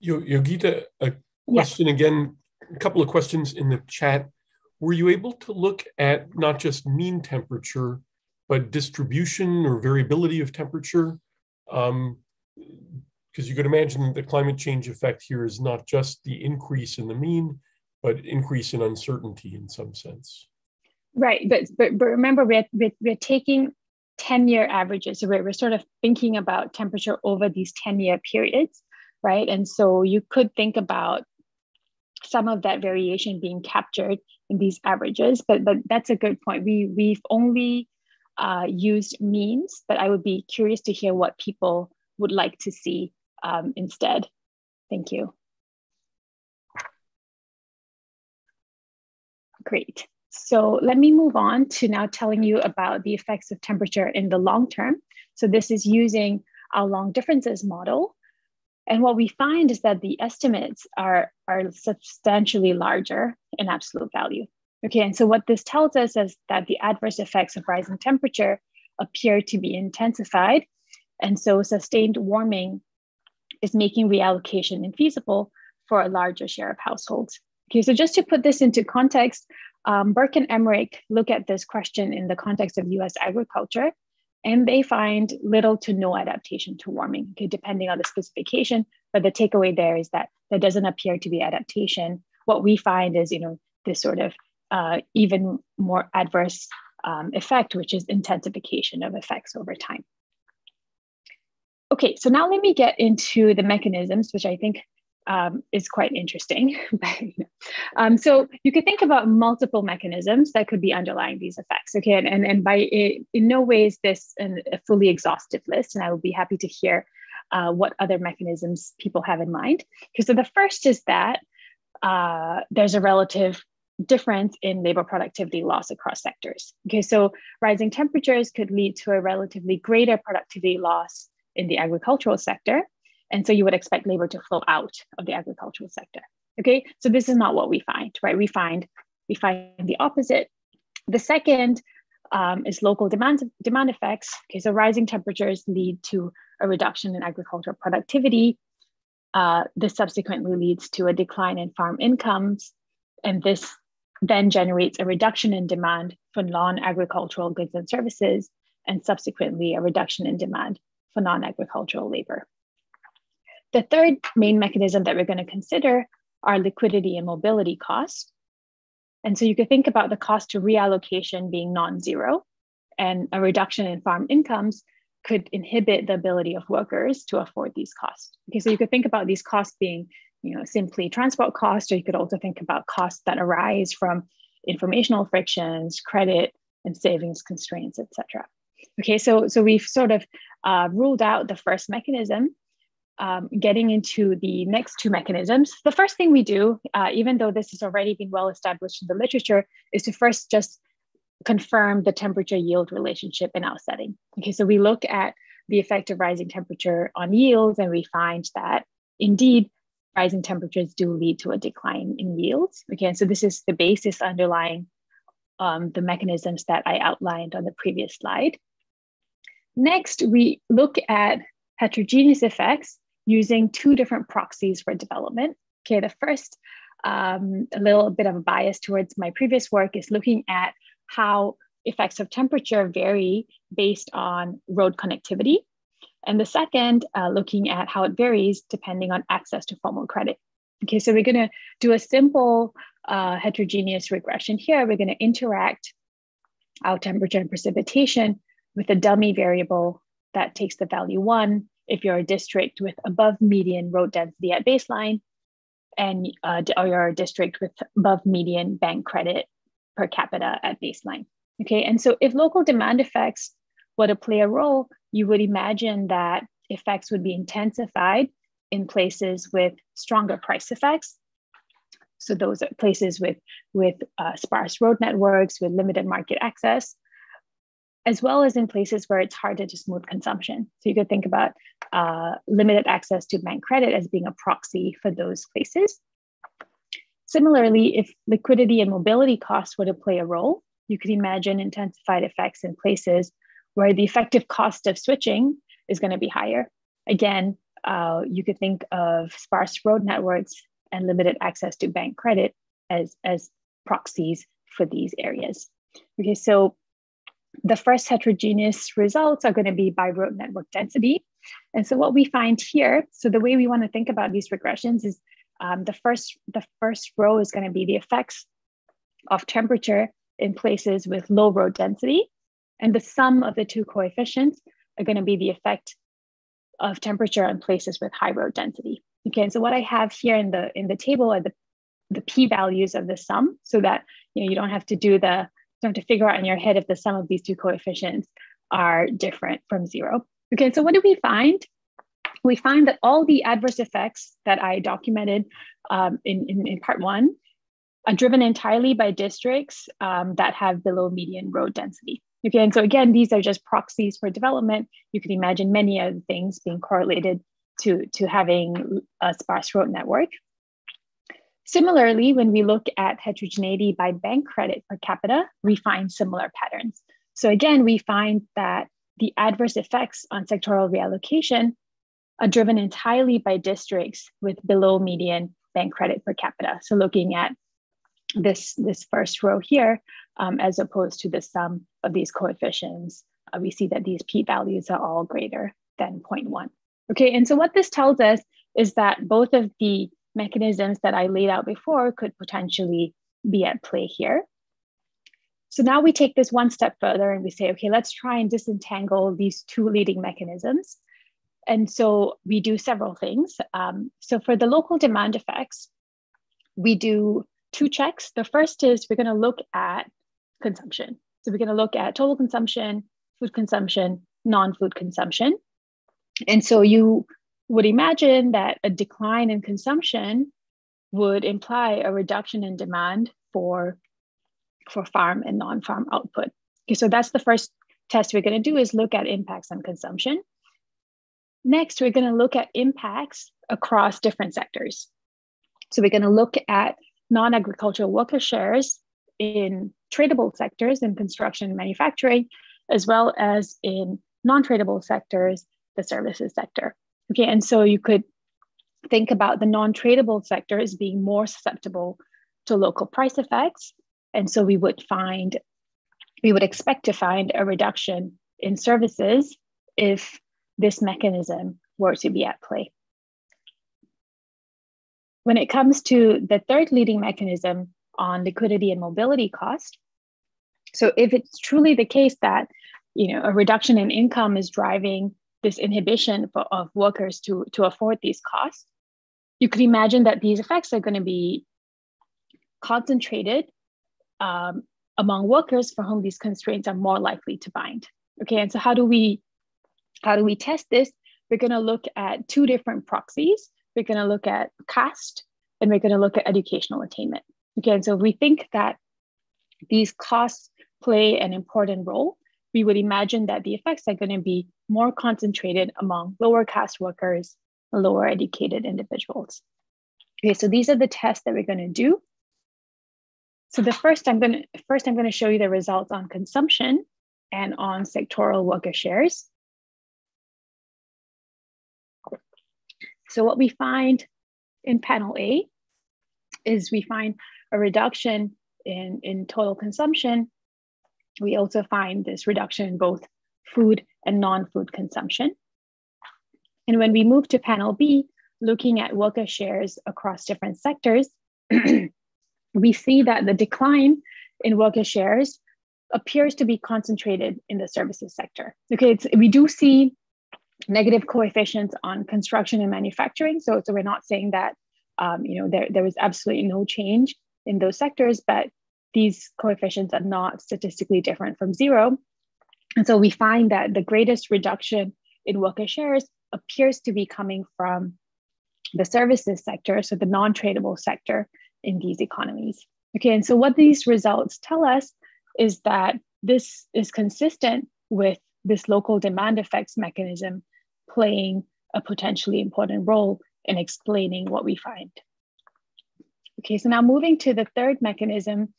Speaker 2: Yogita, a question yeah. again, a couple of questions in the chat. Were you able to look at not just mean temperature, but distribution or variability of temperature? Because um, you could imagine the climate change effect here is not just the increase in the mean, but increase in uncertainty in some sense.
Speaker 7: Right, but but, but remember we're, we're, we're taking 10 year averages. So we're, we're sort of thinking about temperature over these 10 year periods, right? And so you could think about some of that variation being captured in these averages, but but that's a good point. We we've only uh, used means, but I would be curious to hear what people would like to see um, instead. Thank you. Great. So let me move on to now telling you about the effects of temperature in the long term. So this is using our long differences model. And what we find is that the estimates are, are substantially larger in absolute value. Okay, and so what this tells us is that the adverse effects of rising temperature appear to be intensified. And so sustained warming is making reallocation infeasible for a larger share of households. Okay, so just to put this into context, um, Burke and Emerick look at this question in the context of US agriculture, and they find little to no adaptation to warming, okay, depending on the specification. But the takeaway there is that there doesn't appear to be adaptation. What we find is, you know, this sort of uh, even more adverse um, effect, which is intensification of effects over time. Okay, so now let me get into the mechanisms, which I think um, is quite interesting. [LAUGHS] um, so you could think about multiple mechanisms that could be underlying these effects. Okay, and and, and by it, in no way is this an, a fully exhaustive list, and I would be happy to hear uh, what other mechanisms people have in mind. Okay, so the first is that uh, there's a relative difference in labor productivity loss across sectors. Okay, so rising temperatures could lead to a relatively greater productivity loss in the agricultural sector and so you would expect labor to flow out of the agricultural sector. Okay, so this is not what we find, right? We find we find the opposite. The second um, is local demand demand effects. Okay, so rising temperatures lead to a reduction in agricultural productivity. Uh, this subsequently leads to a decline in farm incomes, and this then generates a reduction in demand for non-agricultural goods and services, and subsequently a reduction in demand for non-agricultural labor. The third main mechanism that we're going to consider are liquidity and mobility costs. And so you could think about the cost to reallocation being non-zero and a reduction in farm incomes could inhibit the ability of workers to afford these costs. Okay, so you could think about these costs being, you know, simply transport costs, or you could also think about costs that arise from informational frictions, credit and savings constraints, etc. Okay, so so we've sort of uh, ruled out the first mechanism um, getting into the next two mechanisms, the first thing we do, uh, even though this has already been well established in the literature, is to first just confirm the temperature yield relationship in our setting. Okay, so we look at the effect of rising temperature on yields and we find that indeed, rising temperatures do lead to a decline in yields. Okay, so this is the basis underlying um, the mechanisms that I outlined on the previous slide. Next, we look at heterogeneous effects using two different proxies for development. Okay, the first, um, a little bit of a bias towards my previous work is looking at how effects of temperature vary based on road connectivity. And the second, uh, looking at how it varies depending on access to formal credit. Okay, so we're gonna do a simple uh, heterogeneous regression here. We're gonna interact our temperature and precipitation with a dummy variable that takes the value one if you're a district with above median road density at baseline, and uh, or you're a district with above median bank credit per capita at baseline. Okay, and so if local demand effects were to play a role, you would imagine that effects would be intensified in places with stronger price effects. So those are places with, with uh, sparse road networks, with limited market access, as well as in places where it's harder to smooth consumption. So you could think about uh, limited access to bank credit as being a proxy for those places. Similarly, if liquidity and mobility costs were to play a role, you could imagine intensified effects in places where the effective cost of switching is going to be higher. Again, uh, you could think of sparse road networks and limited access to bank credit as, as proxies for these areas. Okay, so the first heterogeneous results are going to be by road network density. And so what we find here, so the way we want to think about these regressions is um, the first the first row is going to be the effects of temperature in places with low road density. And the sum of the two coefficients are going to be the effect of temperature in places with high road density. Okay, and so what I have here in the in the table are the, the p-values of the sum so that you know you don't have to do the you have to figure out in your head if the sum of these two coefficients are different from zero. Okay, so what do we find? We find that all the adverse effects that I documented um, in, in, in part one are driven entirely by districts um, that have below median road density. Okay, and so again, these are just proxies for development. You can imagine many other things being correlated to, to having a sparse road network. Similarly, when we look at heterogeneity by bank credit per capita, we find similar patterns. So again, we find that the adverse effects on sectoral reallocation are driven entirely by districts with below median bank credit per capita. So looking at this, this first row here, um, as opposed to the sum of these coefficients, uh, we see that these p-values are all greater than 0.1. Okay, and so what this tells us is that both of the mechanisms that I laid out before could potentially be at play here. So now we take this one step further and we say, okay, let's try and disentangle these two leading mechanisms. And so we do several things. Um, so for the local demand effects, we do two checks. The first is we're going to look at consumption. So we're going to look at total consumption, food consumption, non food consumption. And so you would imagine that a decline in consumption would imply a reduction in demand for, for farm and non farm output. Okay, so that's the first test we're going to do is look at impacts on consumption. Next, we're going to look at impacts across different sectors. So we're going to look at non-agricultural worker shares in tradable sectors in construction and manufacturing, as well as in non-tradable sectors, the services sector. Okay, and so you could think about the non-tradable sector as being more susceptible to local price effects. And so we would find, we would expect to find a reduction in services if this mechanism were to be at play. When it comes to the third leading mechanism on liquidity and mobility cost, so if it's truly the case that you know a reduction in income is driving this inhibition for, of workers to, to afford these costs, you could imagine that these effects are going to be concentrated um, among workers for whom these constraints are more likely to bind. Okay, and so how do we how do we test this? We're going to look at two different proxies. We're going to look at caste and we're going to look at educational attainment. Okay, and so we think that these costs play an important role. We would imagine that the effects are going to be more concentrated among lower caste workers lower educated individuals. Okay, so these are the tests that we're going to do. So the first I'm going to first I'm going to show you the results on consumption and on sectoral worker shares. So what we find in panel A is we find a reduction in, in total consumption. We also find this reduction in both food and non-food consumption. And when we move to panel B, looking at worker shares across different sectors, [CLEARS THROAT] we see that the decline in worker shares appears to be concentrated in the services sector. Okay, we do see negative coefficients on construction and manufacturing. So, so we're not saying that um, you know there, there was absolutely no change in those sectors, but these coefficients are not statistically different from zero. And so we find that the greatest reduction in worker shares appears to be coming from the services sector, so the non-tradable sector in these economies. Okay, and so what these results tell us is that this is consistent with this local demand effects mechanism playing a potentially important role in explaining what we find. Okay, so now moving to the third mechanism,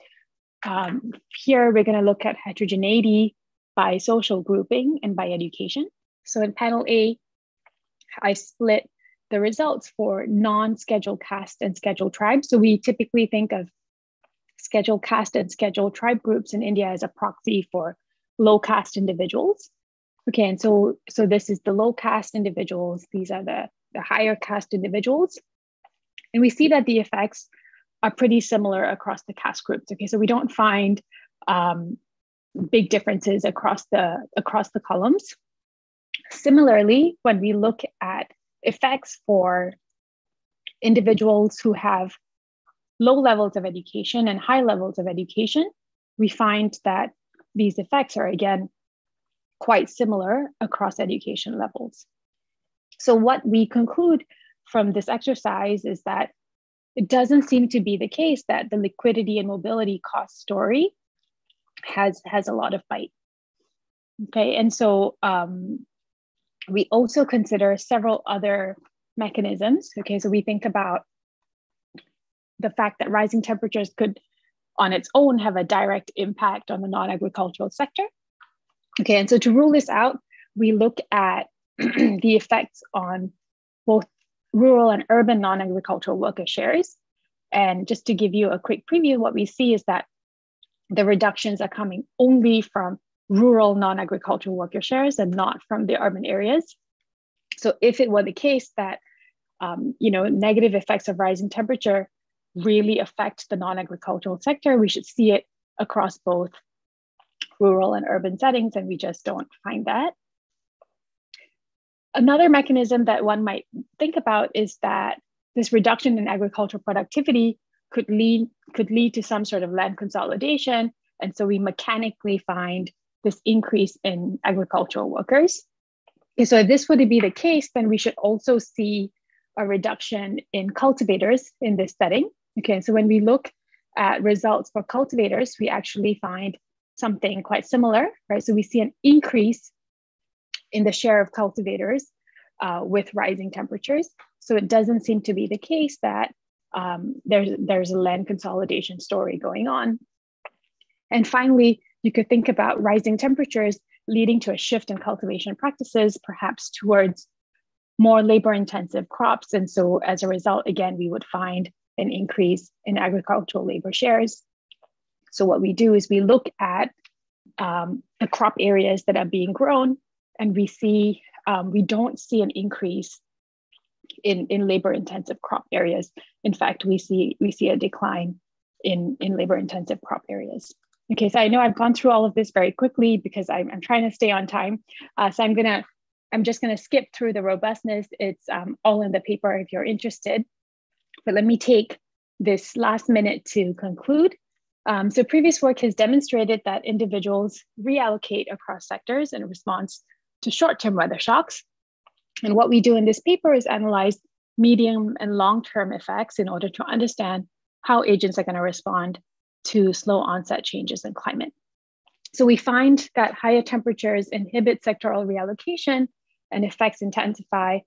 Speaker 7: um, here we're gonna look at heterogeneity by social grouping and by education. So in panel A, I split the results for non-scheduled caste and scheduled tribes. So we typically think of scheduled caste and scheduled tribe groups in India as a proxy for low caste individuals. Okay, and so so this is the low caste individuals. These are the, the higher caste individuals. And we see that the effects are pretty similar across the caste groups. Okay, so we don't find um, big differences across the across the columns. Similarly, when we look at effects for individuals who have low levels of education and high levels of education, we find that these effects are again quite similar across education levels. So, what we conclude from this exercise is that it doesn't seem to be the case that the liquidity and mobility cost story has, has a lot of bite. Okay, and so um, we also consider several other mechanisms. Okay, so we think about the fact that rising temperatures could, on its own, have a direct impact on the non agricultural sector. Okay, and so to rule this out, we look at [CLEARS THROAT] the effects on both rural and urban non-agricultural worker shares. And just to give you a quick preview, what we see is that the reductions are coming only from rural non-agricultural worker shares and not from the urban areas. So if it were the case that um, you know negative effects of rising temperature really affect the non-agricultural sector, we should see it across both rural and urban settings, and we just don't find that. Another mechanism that one might think about is that this reduction in agricultural productivity could lead, could lead to some sort of land consolidation. And so we mechanically find this increase in agricultural workers. Okay, so if this were to be the case, then we should also see a reduction in cultivators in this setting. Okay, so when we look at results for cultivators, we actually find something quite similar, right? So we see an increase in the share of cultivators uh, with rising temperatures. So it doesn't seem to be the case that um, there's, there's a land consolidation story going on. And finally, you could think about rising temperatures leading to a shift in cultivation practices, perhaps towards more labor intensive crops. And so as a result, again, we would find an increase in agricultural labor shares. So what we do is we look at um, the crop areas that are being grown and we see, um, we don't see an increase in, in labor intensive crop areas. In fact, we see, we see a decline in, in labor intensive crop areas. Okay, so I know I've gone through all of this very quickly because I'm, I'm trying to stay on time. Uh, so I'm gonna, I'm just gonna skip through the robustness. It's um, all in the paper if you're interested. But let me take this last minute to conclude. Um, so previous work has demonstrated that individuals reallocate across sectors in response to short-term weather shocks. And what we do in this paper is analyze medium and long-term effects in order to understand how agents are gonna respond to slow onset changes in climate. So we find that higher temperatures inhibit sectoral reallocation and effects intensify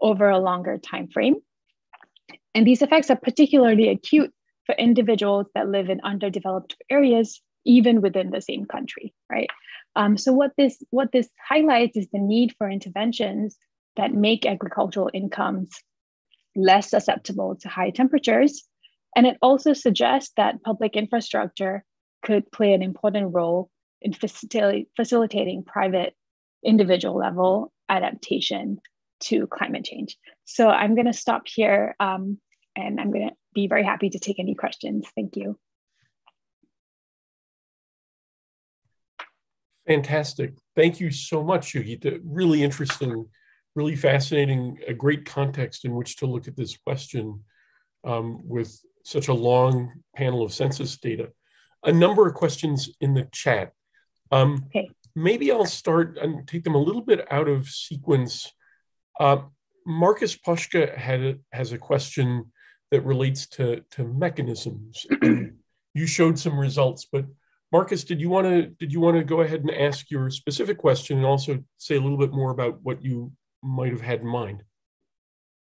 Speaker 7: over a longer time frame. And these effects are particularly acute for individuals that live in underdeveloped areas, even within the same country, right? Um, so what this what this highlights is the need for interventions that make agricultural incomes less susceptible to high temperatures. And it also suggests that public infrastructure could play an important role in facilitating private individual level adaptation to climate change. So I'm going to stop here um, and I'm going to be very happy to take any questions. Thank you.
Speaker 2: Fantastic. Thank you so much, Yogita. Really interesting, really fascinating, a great context in which to look at this question um, with such a long panel of census data. A number of questions in the chat. Um, okay. Maybe I'll start and take them a little bit out of sequence. Uh, Marcus Poschke had a, has a question that relates to, to mechanisms. [CLEARS THROAT] you showed some results, but Marcus, did you want to did you want to go ahead and ask your specific question and also say a little bit more about what you might have had in mind?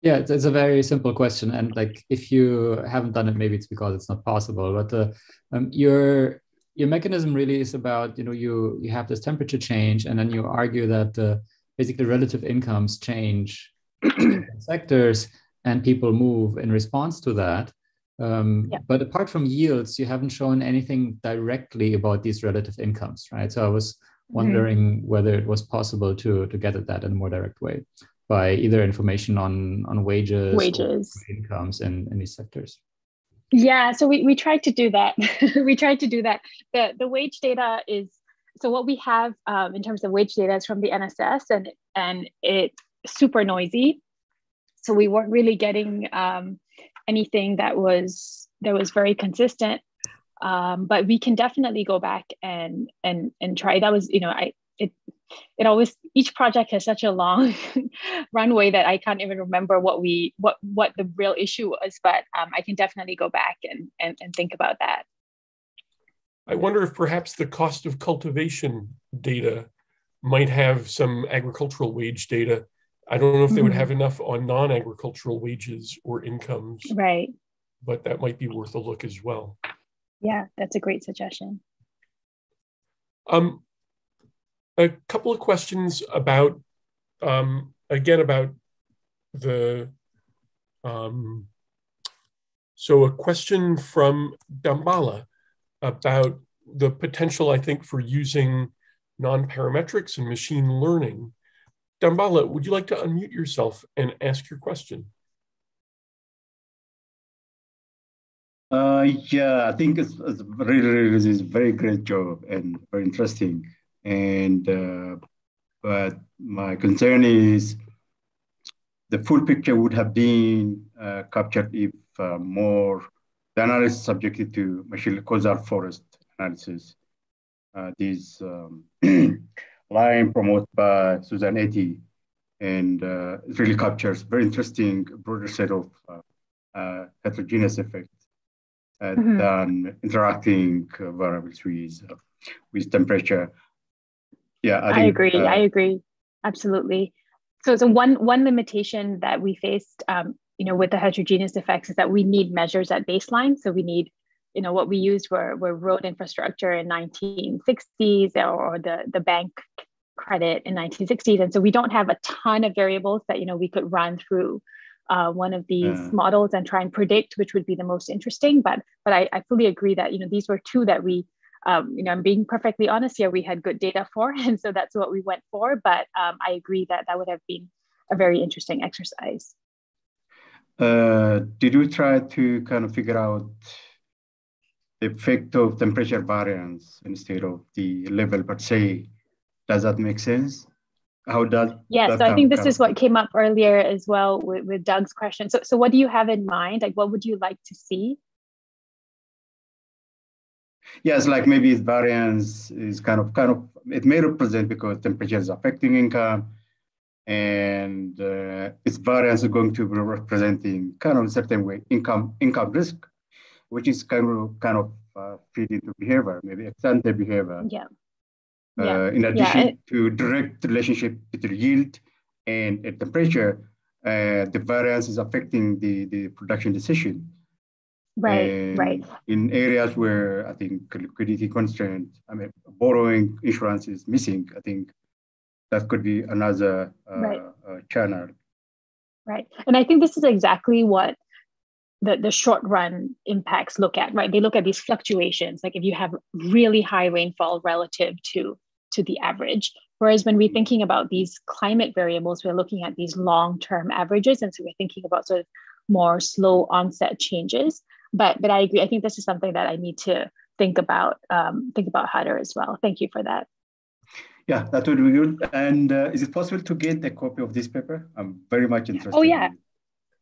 Speaker 8: Yeah, it's, it's a very simple question, and like if you haven't done it, maybe it's because it's not possible. But uh, um, your your mechanism really is about you know you you have this temperature change, and then you argue that uh, basically relative incomes change in [CLEARS THROAT] sectors, and people move in response to that. Um, yeah. But apart from yields, you haven't shown anything directly about these relative incomes, right? So I was. Wondering mm-hmm. whether it was possible to to get at that in a more direct way by either information on on wages,
Speaker 7: wages,
Speaker 8: incomes in, in these sectors.
Speaker 7: Yeah, so we, we tried to do that. [LAUGHS] we tried to do that. The the wage data is so what we have um, in terms of wage data is from the NSS and and it's super noisy. So we weren't really getting um, anything that was that was very consistent um, but we can definitely go back and and and try that was you know i it it always each project has such a long [LAUGHS] runway that i can't even remember what we what what the real issue was but um, i can definitely go back and, and and think about that
Speaker 2: i wonder if perhaps the cost of cultivation data might have some agricultural wage data I don't know if they would mm-hmm. have enough on non-agricultural wages or incomes.
Speaker 7: Right.
Speaker 2: But that might be worth a look as well.
Speaker 7: Yeah, that's a great suggestion.
Speaker 2: Um, a couple of questions about, um, again, about the, um, so a question from Dambala about the potential, I think, for using non-parametrics and machine learning Dambala, would you like to unmute yourself and ask your question?
Speaker 9: Uh, yeah, I think it's, it's really, really it's a very great job and very interesting. And uh, but my concern is the full picture would have been uh, captured if uh, more the analysis subjected to machine causal forest analysis. Uh, these um, [CLEARS THROAT] line promoted by Susan Athey, and uh, it really captures very interesting broader set of heterogeneous effects uh, mm-hmm. than interacting uh, variables with uh, with temperature.
Speaker 7: Yeah, I, think, I agree. I agree. Absolutely. So, so one one limitation that we faced, um, you know, with the heterogeneous effects is that we need measures at baseline. So we need you know what we used were, were road infrastructure in 1960s or the, the bank credit in 1960s and so we don't have a ton of variables that you know we could run through uh, one of these yeah. models and try and predict which would be the most interesting but but I, I fully agree that you know these were two that we um, you know i'm being perfectly honest here we had good data [LAUGHS] for and so that's what we went for but um, i agree that that would have been a very interesting exercise
Speaker 9: uh, did you try to kind of figure out the effect of temperature variance instead of the level per se. Does that make sense? How does
Speaker 7: yeah? So I think this is what came up earlier as well with, with Doug's question. So so what do you have in mind? Like what would you like to see?
Speaker 9: Yes, like maybe variance is kind of kind of it may represent because temperature is affecting income, and uh, its variance is going to be representing kind of a certain way income income risk which is kind of kind of uh, feed into behavior, maybe extend the behavior.
Speaker 7: Yeah.
Speaker 9: Uh, in addition yeah, it, to direct relationship between yield and temperature, uh, the variance is affecting the, the production decision.
Speaker 7: Right,
Speaker 9: And
Speaker 7: right.
Speaker 9: In areas where I think liquidity constraint, I mean, borrowing insurance is missing, I think that could be another uh,
Speaker 7: Right.
Speaker 9: uh, channel.
Speaker 7: Right. And I think this is exactly what the, the short run impacts look at, right? They look at these fluctuations, like if you have really high rainfall relative to, to the average. Whereas when we're thinking about these climate variables, we're looking at these long term averages. And so we're thinking about sort of more slow onset changes. But, but I agree. I think this is something that I need to think about, um, think about harder as well. Thank you for that.
Speaker 9: Yeah, that would be good. And uh, is it possible to get a copy of this paper? I'm very much interested.
Speaker 7: Oh, yeah.
Speaker 9: in-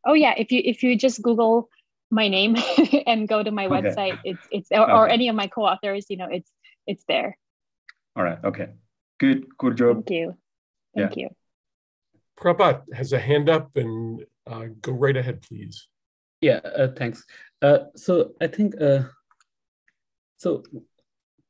Speaker 7: Oh yeah, if you if you just Google my name [LAUGHS] and go to my
Speaker 9: Okay.
Speaker 7: website, it's it's or, or any of my co-authors, you know, it's it's there.
Speaker 9: All right. Okay. Good. Good job.
Speaker 7: Thank you. Thank you.
Speaker 2: Prabhat has a hand up and uh, go right ahead, please.
Speaker 10: Yeah, uh, thanks. Uh, so I think uh, so.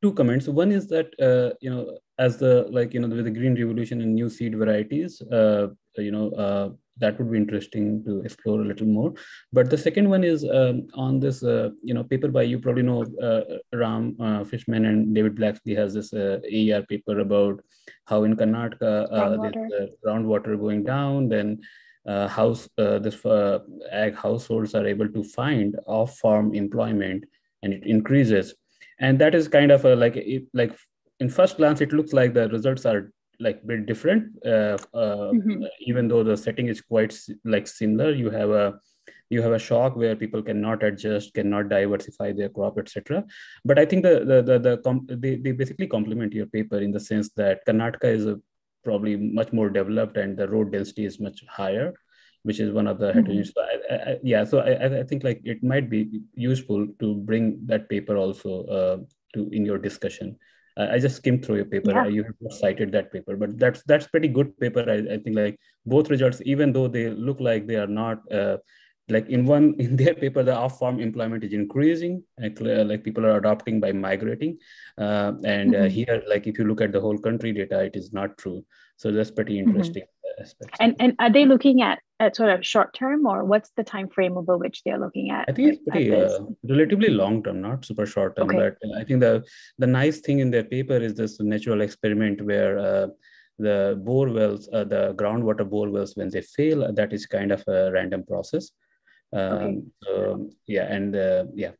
Speaker 10: Two comments. One is that uh, you know, as the like you know, with the green revolution and new seed varieties, uh, you know, uh, that would be interesting to explore a little more. But the second one is um, on this, uh, you know, paper by you probably know uh, Ram uh, Fishman and David Blakeslee has this uh, AER paper about how in Karnataka uh,
Speaker 7: Groundwater.
Speaker 10: uh, groundwater going down, then uh, house this uh, ag households are able to find off farm employment and it increases and that is kind of a like it, like in first glance it looks like the results are like a bit different uh, uh,
Speaker 7: Mhm.
Speaker 10: even though the setting is quite like similar you have a you have a shock where people cannot adjust cannot diversify their crop etc but i think the the the, the com- they, they basically complement your paper in the sense that karnataka is a probably much more developed and the road density is much higher which is one of the heterogeneous. So I, I, yeah, so I, I- I think like it might be useful to bring that paper also uh, to in your discussion. I I just skimmed through your paper.
Speaker 7: Yeah.
Speaker 10: You have not cited that paper, but that's that's pretty good paper. I, I think like both results, even though they look like they are not uh, like in one [LAUGHS] in their paper, the off-farm employment is increasing, like, uh, like people are adopting by migrating, uh, and uh,
Speaker 7: Mhm.
Speaker 10: here, like if you look at the whole country data, it is not true. So that's pretty
Speaker 7: Mhm.
Speaker 10: interesting aspect.
Speaker 7: And and are they looking at at sort of short term or what's the time frame over which they're looking at?
Speaker 10: I think it's pretty uh, relatively long term, not super short term.
Speaker 7: Okay.
Speaker 10: But uh, I think the the nice thing in their paper is this natural experiment where uh, the bore wells, uh, the groundwater bore wells, when they fail, that is kind of a random process. Um, so, yeah, and uh, yeah.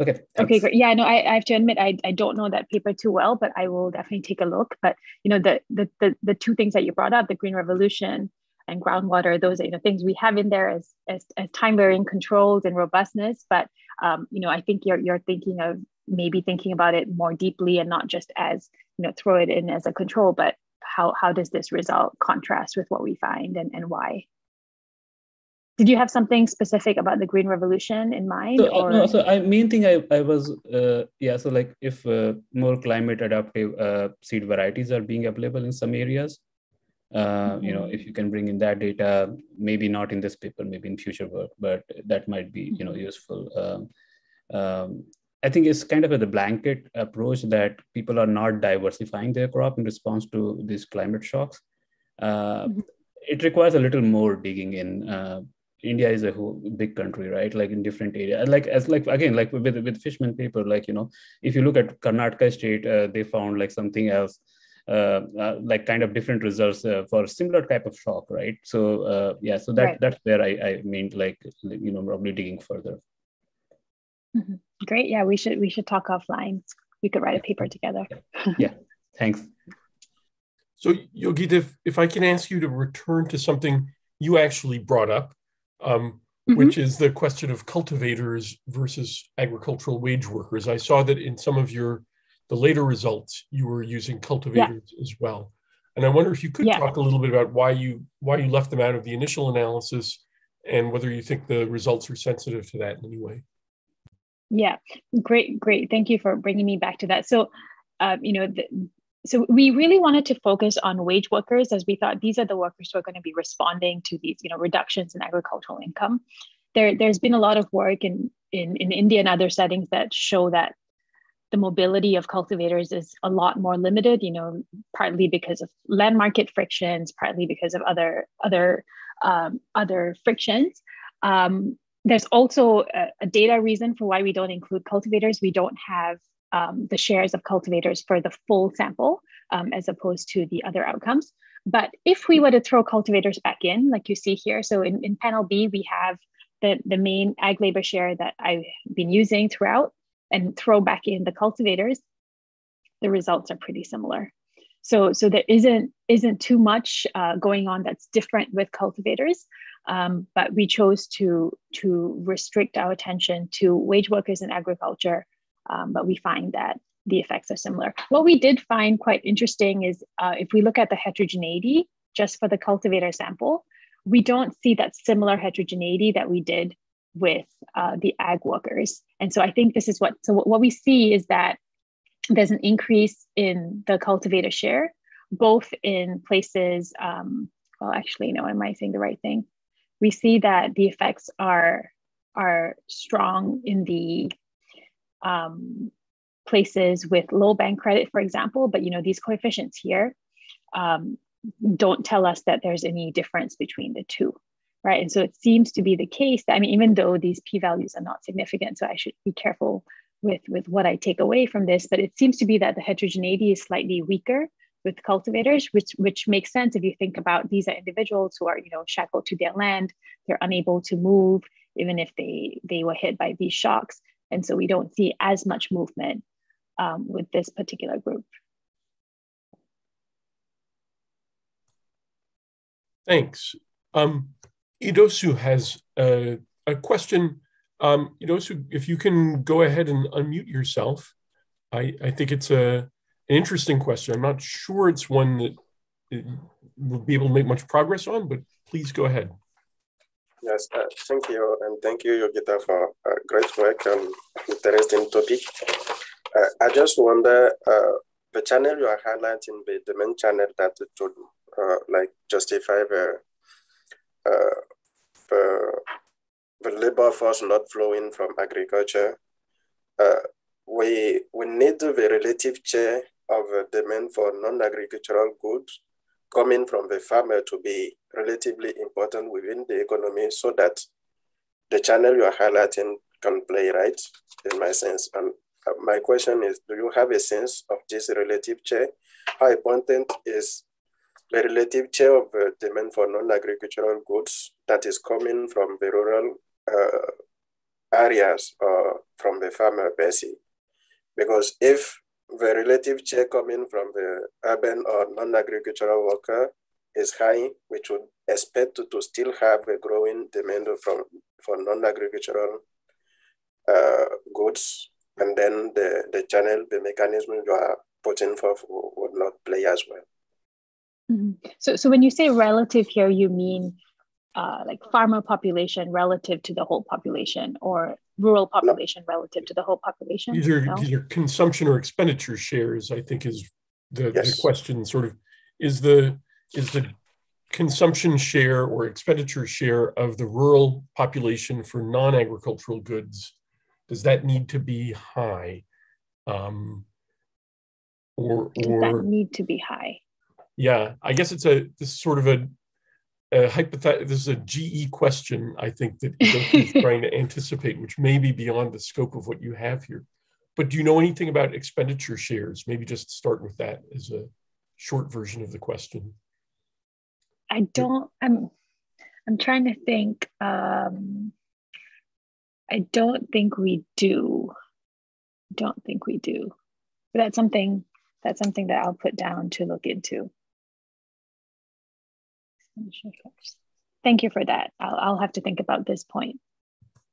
Speaker 10: Okay.
Speaker 7: Okay, great. Yeah, no, I, I have to admit I, I don't know that paper too well, but I will definitely take a look. But you know, the the the, the two things that you brought up, the green revolution and groundwater, those are you know things we have in there as as, as time varying controls and robustness. But um, you know, I think you're you're thinking of maybe thinking about it more deeply and not just as you know throw it in as a control, but how how does this result contrast with what we find and, and why? Did you have something specific about the green revolution in mind?
Speaker 10: So, uh,
Speaker 7: or
Speaker 10: no, so I main thing I, I was uh, yeah so like if uh, more climate adaptive uh, seed varieties are being available in some areas uh, you know
Speaker 7: Mhm.
Speaker 10: if you can bring in that data maybe not in this paper maybe in future work but that might be you know
Speaker 7: Mhm.
Speaker 10: useful um, um, I think it's kind of a, the blanket approach that people are not diversifying their crop in response to these climate shocks uh,
Speaker 7: Mhm.
Speaker 10: it requires a little more digging in uh, India is a whole big country, right? Like in different areas, like as like again, like with with Fishman paper, like you know, if you look at Karnataka state, uh, they found like something else, uh, uh, like kind of different results uh, for similar type of shock, right? So uh, yeah, so that
Speaker 7: Right.
Speaker 10: that's where I I mean like you know probably digging further.
Speaker 7: Mhm. Great. Yeah, we should we should talk offline. We could write a paper together. [LAUGHS]
Speaker 10: Yeah, thanks.
Speaker 2: So, Yogita, if, if I can ask you to return to something you actually brought up, um,
Speaker 7: Mhm.
Speaker 2: which is the question of cultivators versus agricultural wage workers. I saw that in some of your the later results you were using cultivators as well, and I wonder if you could
Speaker 7: Yeah.
Speaker 2: talk a little bit about why you why you left them out of the initial analysis, and whether you think the results are sensitive to that in any way.
Speaker 7: Yeah, great, great. Thank you for bringing me back to that. So, um, you know, the, so we really wanted to focus on wage workers as we thought these are the workers who are going to be responding to these, you know, reductions in agricultural income. There, there's been a lot of work in in in India and other settings that show that the mobility of cultivators is a lot more limited, you know, partly because of land market frictions, partly because of other other um, other frictions. Um, there's also a, a, data reason for why we don't include cultivators. We don't have um, the shares of cultivators for the full sample um, as opposed to the other outcomes. But if we were to throw cultivators back in, like you see here, so in, in panel B, we have the, the main ag labor share that I've been using throughout and throw back in the cultivators, the results are pretty similar. So, so there isn't isn't too much uh, going on that's different with cultivators, um, but we chose to to restrict our attention to wage workers in agriculture. Um, but we find that the effects are similar. What we did find quite interesting is uh, if we look at the heterogeneity just for the cultivator sample, we don't see that similar heterogeneity that we did with uh, the ag workers. And so I think this is what, so what we see is that there's an increase in the cultivator share, both in places, um, well, actually, no, am I saying the right thing? We see that the effects are, are strong in the um, places with low bank credit, for example, but you know, these coefficients here um, don't tell us that there's any difference between the two right? And so it seems to be the case that, I mean, even though these p-values are not significant, so I should be careful with, with what I take away from this, but it seems to be that the heterogeneity is slightly weaker with cultivators, which, which makes sense if you think about these are individuals who are, you know, shackled to their land, they're unable to move, even if they, they were hit by these shocks. And so we don't see as much movement um, with this particular group.
Speaker 2: Thanks. Um, Idosu has a, a question. Um, Idosu, if you can go ahead and unmute yourself. I, I think it's a, an interesting question. I'm not sure it's one that we'll be able to make much progress on, but please go ahead.
Speaker 11: Yes, uh, thank you. And thank you, Yogita, for uh, great work and interesting topic. Uh, I just wonder, uh, the channel you are highlighting, the, the main channel that would uh, like justify the uh, the, the labor force not flowing from agriculture. We, we need the relative share of the demand for non-agricultural goods coming from the farmer to be relatively important within the economy so that the channel you are highlighting can play right, in my sense. And uh, my question is, do you have a sense of this relative share? How important is the relative share of uh, demand for non-agricultural goods that is coming from the rural uh, areas or from the farmer base. Because if the relative share coming from the urban or non-agricultural worker is high, which would expect to, to still have a growing demand from, for non-agricultural uh, goods, and then the, the channel, the mechanism you are putting forth would not play as well.
Speaker 7: Mm-hmm. So, so when you say relative here, you mean uh, like farmer population relative to the whole population, or rural population relative to the whole population?
Speaker 2: These are no? these are consumption or expenditure shares. I think is the, yes. the question. Sort of is the is the consumption share or expenditure share of the rural population for non-agricultural goods does that need to be high um, or
Speaker 7: does that need to be high
Speaker 2: yeah, I guess it's a this is sort of a, a hypothetical. This is a GE question. I think that is [LAUGHS] trying to anticipate, which may be beyond the scope of what you have here. But do you know anything about expenditure shares? Maybe just start with that as a short version of the question.
Speaker 7: I don't. I'm. I'm trying to think. Um, I don't think we do. Don't think we do. But that's something. That's something that I'll put down to look into. Thank you for that. I'll, I'll have to think about this point.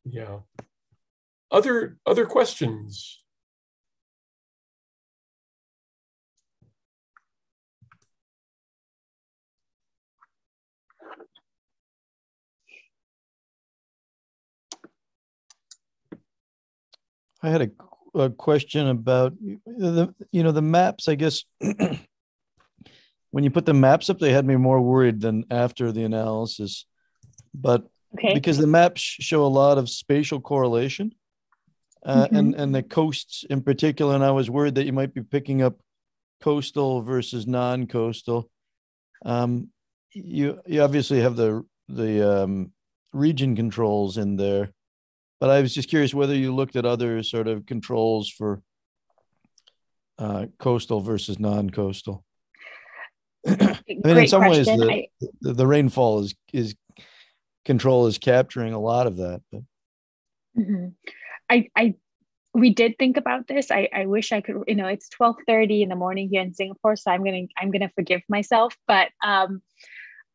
Speaker 2: Yeah. Other other questions?
Speaker 1: I had a, a question about the you know the maps. I guess [CLEARS THROAT] when you put the maps up, they had me more worried than after the analysis. But okay. because the maps show a lot of spatial correlation, uh, mm-hmm. and and the coasts in particular. And I was worried that you might be picking up coastal versus non-coastal. Um, you you obviously have the the um, region controls in there, but I was just curious whether you looked at other sort of controls for uh, coastal versus non-coastal. I mean, in some question. ways, the, the, the rainfall is is control is capturing a lot of that. But.
Speaker 7: Mm-hmm. I I we did think about this. I, I wish I could, you know, it's 12:30 in the morning here in Singapore, so I'm gonna I'm gonna forgive myself. But um,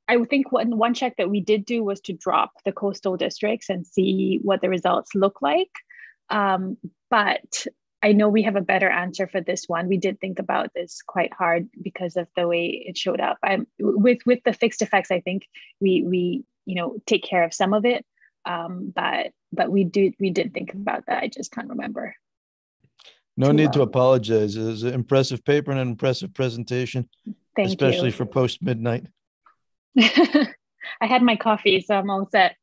Speaker 7: I think one one check that we did do was to drop the coastal districts and see what the results look like. Um, but I know we have a better answer for this one. We did think about this quite hard because of the way it showed up. I'm with with the fixed effects. I think we we you know take care of some of it, um, but but we do we did think about that. I just can't remember.
Speaker 1: No need well. to apologize. It was an impressive paper and an impressive presentation,
Speaker 7: Thank
Speaker 1: especially
Speaker 7: you.
Speaker 1: for post midnight. [LAUGHS]
Speaker 7: I had my coffee, so I'm all set.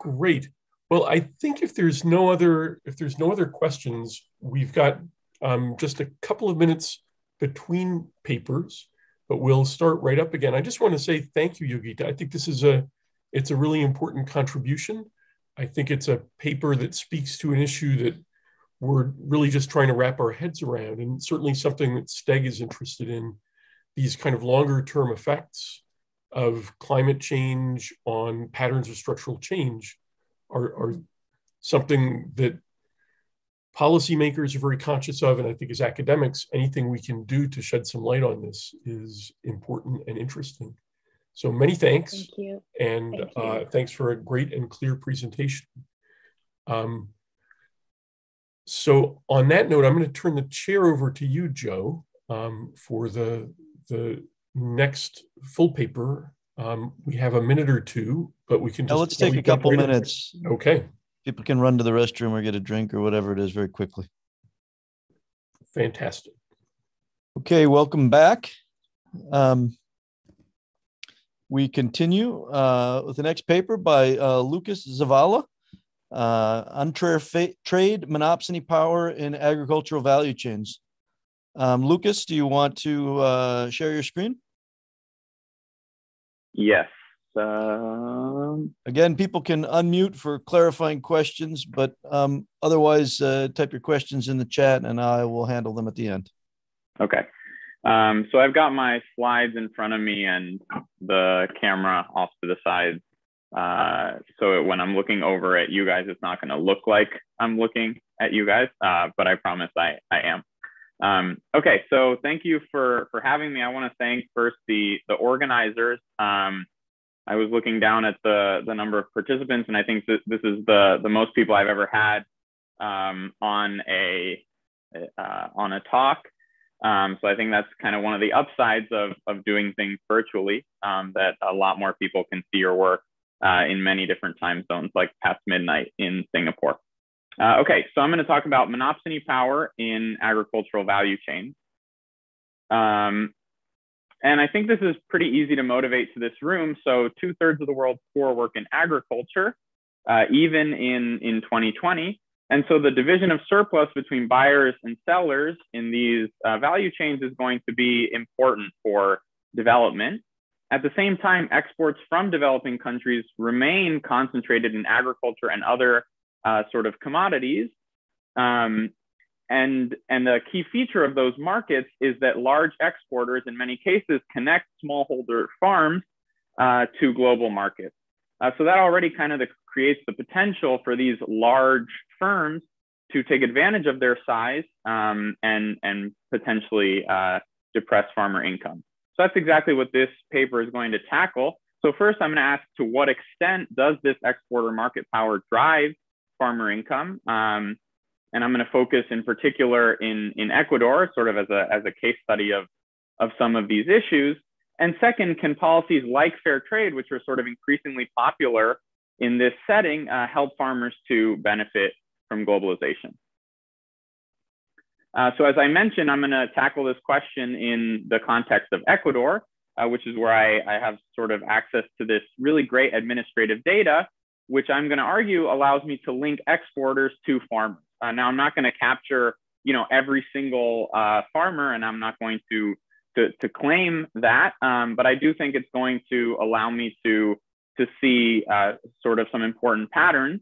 Speaker 2: Great. Well, I think if there's no other if there's no other questions, we've got um, just a couple of minutes between papers but we'll start right up again. I just want to say thank you, Yogita. I think this is a, it's a really important contribution. I think it's a paper that speaks to an issue that we're really just trying to wrap our heads around and certainly something that STEG is interested in, these kind of longer term effects of climate change on patterns of structural change are, are something that policymakers are very conscious of, and I think as academics, anything we can do to shed some light on this is important and interesting. So many thanks.
Speaker 7: Thank you.
Speaker 2: And Thank you. Uh, thanks for a great and clear presentation. Um, so on that note, I'm going to turn the chair over to you, Joe, um, for the, the next full paper. Um, we have a minute or two, but we can just-
Speaker 1: now let's take a couple right minutes.
Speaker 2: Okay
Speaker 1: people can run to the restroom or get a drink or whatever it is very quickly.
Speaker 2: Fantastic.
Speaker 1: Okay, welcome back. Um, we continue uh, with the next paper by uh, Lucas Zavala, uh, Unfair Trade, Monopsony Power in Agricultural Value Chains. Um, Lucas, do you want to uh, share your screen?
Speaker 12: Yes. Um,
Speaker 1: Again, people can unmute for clarifying questions, but um, otherwise, uh, type your questions in the chat and I will handle them at the end.
Speaker 12: Okay. Um, so I've got my slides in front of me and the camera off to the side. Uh, so when I'm looking over at you guys, it's not going to look like I'm looking at you guys, uh, but I promise I, I am. Um, okay, so thank you for for having me. I want to thank first the the organizers. Um, I was looking down at the the number of participants, and I think that this is the the most people I've ever had um, on a uh, on a talk. Um, so I think that's kind of one of the upsides of of doing things virtually, um, that a lot more people can see your work uh, in many different time zones, like past midnight in Singapore. Uh, okay, so I'm going to talk about monopsony power in agricultural value chains. Um, and I think this is pretty easy to motivate to this room. So two thirds of the world's poor work in agriculture, uh, even in, in 2020. And so the division of surplus between buyers and sellers in these uh, value chains is going to be important for development. At the same time, exports from developing countries remain concentrated in agriculture and other uh, sort of commodities. Um, and, and the key feature of those markets is that large exporters, in many cases, connect smallholder farms uh, to global markets. Uh, so that already kind of the, creates the potential for these large firms to take advantage of their size um, and, and potentially uh, depress farmer income. So that's exactly what this paper is going to tackle. So first, I'm going to ask to what extent does this exporter market power drive farmer income? Um, and I'm going to focus in particular in, in Ecuador, sort of as a, as a case study of, of some of these issues. And second, can policies like fair trade, which are sort of increasingly popular in this setting, uh, help farmers to benefit from globalization? Uh, so as I mentioned, I'm going to tackle this question in the context of Ecuador, uh, which is where I, I, have sort of access to this really great administrative data which I'm going to argue allows me to link exporters to farmers. Uh, now, I'm not going to capture, you know, every single uh, farmer, and I'm not going to to, to claim that, um, but I do think it's going to allow me to to see uh, sort of some important patterns.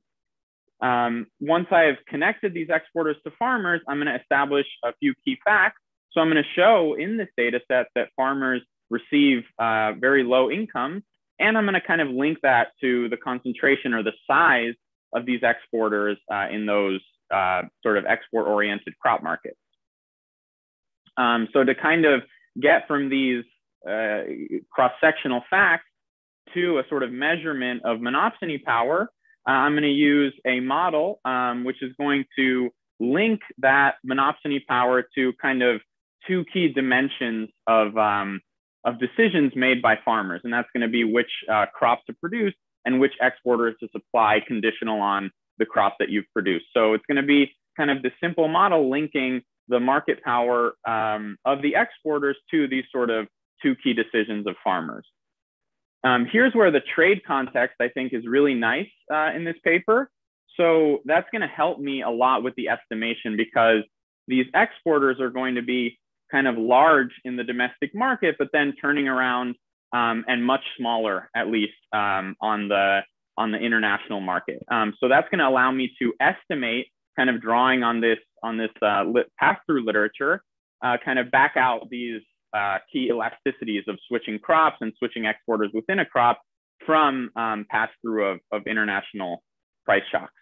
Speaker 12: Um, once I've connected these exporters to farmers, I'm going to establish a few key facts. So I'm going to show in this data set that farmers receive uh, very low income and I'm going to kind of link that to the concentration or the size of these exporters uh, in those uh, sort of export oriented crop markets. Um, so to kind of get from these uh, cross sectional facts to a sort of measurement of monopsony power, uh, I'm going to use a model um, which is going to link that monopsony power to kind of two key dimensions of um, of decisions made by farmers. And that's going to be which uh, crops to produce and which exporters to supply conditional on the crop that you've produced. So it's going to be kind of the simple model linking the market power um, of the exporters to these sort of two key decisions of farmers. Um, here's where the trade context I think is really nice uh, in this paper. So that's going to help me a lot with the estimation because these exporters are going to be kind of large in the domestic market, but then turning around um, and much smaller, at least um, on the on the international market. Um, so that's going to allow me to estimate, kind of drawing on this on this uh, pass-through literature, uh, kind of back out these uh, key elasticities of switching crops and switching exporters within a crop from um, pass-through of, of international price shocks.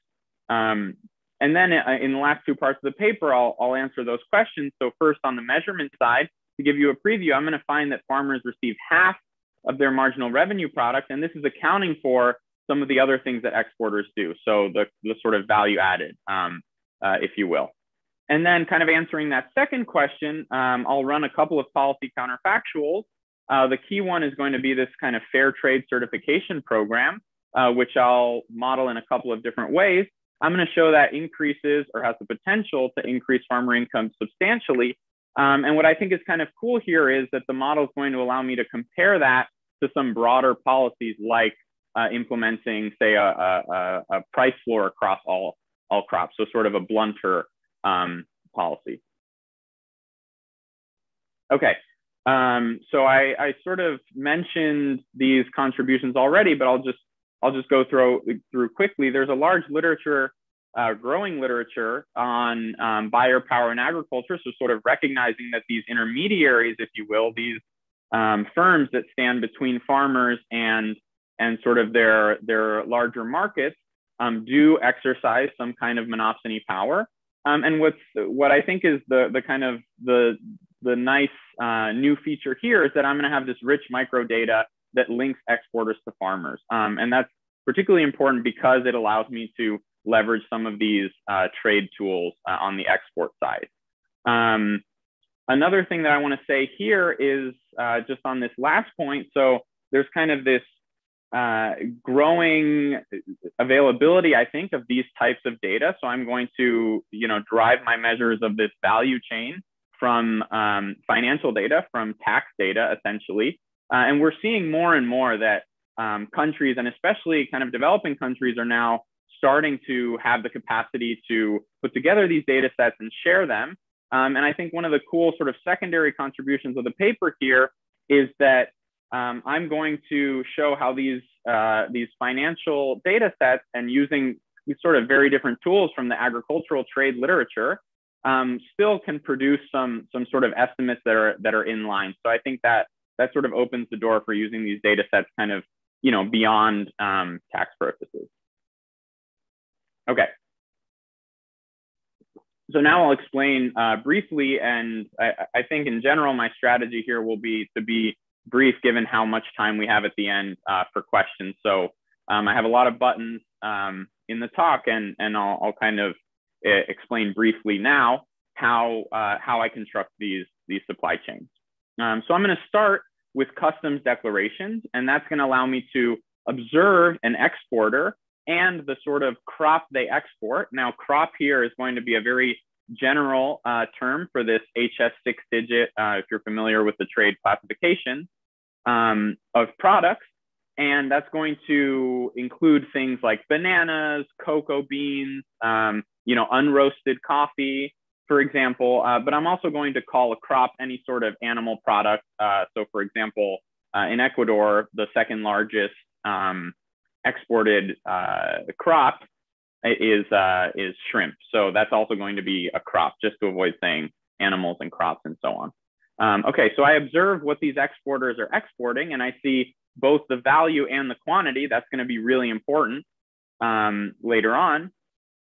Speaker 12: And then uh, in the last two parts of the paper, I'll, I'll answer those questions. So first on the measurement side, to give you a preview, I'm gonna find that farmers receive half of their marginal revenue product. And this is accounting for some of the other things that exporters do. So the, the sort of value added, um, uh, if you will. And then kind of answering that second question, um, I'll run a couple of policy counterfactuals. Uh, the key one is going to be this kind of fair trade certification program, uh, which I'll model in a couple of different ways. I'm going to show that increases or has the potential to increase farmer income substantially. Um, and what I think is kind of cool here is that the model is going to allow me to compare that to some broader policies like uh, implementing, say, a, a, a, price floor across all, all crops. So sort of a blunter um, policy. Okay, um, so I, I, sort of mentioned these contributions already, but I'll just I'll just go through through quickly. There's a large literature, uh, growing literature on um, buyer power in agriculture. So sort of recognizing that these intermediaries, if you will, these um, firms that stand between farmers and and sort of their their larger markets um, do exercise some kind of monopsony power. Um, and what's what I think is the the kind of the the nice uh, new feature here is that I'm going to have this rich micro data that links exporters to farmers. Um, and that's particularly important because it allows me to leverage some of these uh, trade tools uh, on the export side. Um, another thing that I want to say here is uh, just on this last point. So there's kind of this uh, growing availability, I think, of these types of data. So I'm going to, you know, drive my measures of this value chain from um, financial data, from tax data, essentially, uh, and we're seeing more and more that um, countries, and especially kind of developing countries, are now starting to have the capacity to put together these data sets and share them. Um, and I think one of the cool sort of secondary contributions of the paper here is that um, I'm going to show how these, uh, these financial data sets and using these sort of very different tools from the agricultural trade literature um, still can produce some, some sort of estimates that are, that are in line. So I think that that sort of opens the door for using these data sets kind of, you know, beyond um, tax purposes. Okay. So now I'll explain uh, briefly, and I, I, think in general, my strategy here will be to be brief given how much time we have at the end uh, for questions. So um, I have a lot of buttons um, in the talk, and, and I'll, I'll kind of uh, explain briefly now how, uh, how I construct these, these supply chains. Um, so I'm going to start with customs declarations, and that's going to allow me to observe an exporter and the sort of crop they export. Now, crop here is going to be a very general uh, term for this HS six digit, uh, if you're familiar with the trade classification um, of products. and that's going to include things like bananas, cocoa beans, um, you know, unroasted coffee, for example. Uh, but I'm also going to call a crop any sort of animal product. Uh, so, for example, uh, in Ecuador, the second largest um, exported uh, crop is uh, is shrimp. So that's also going to be a crop, just to avoid saying animals and crops and so on. Um, okay, so I observe what these exporters are exporting, and I see both the value and the quantity. That's going to be really important um, later on.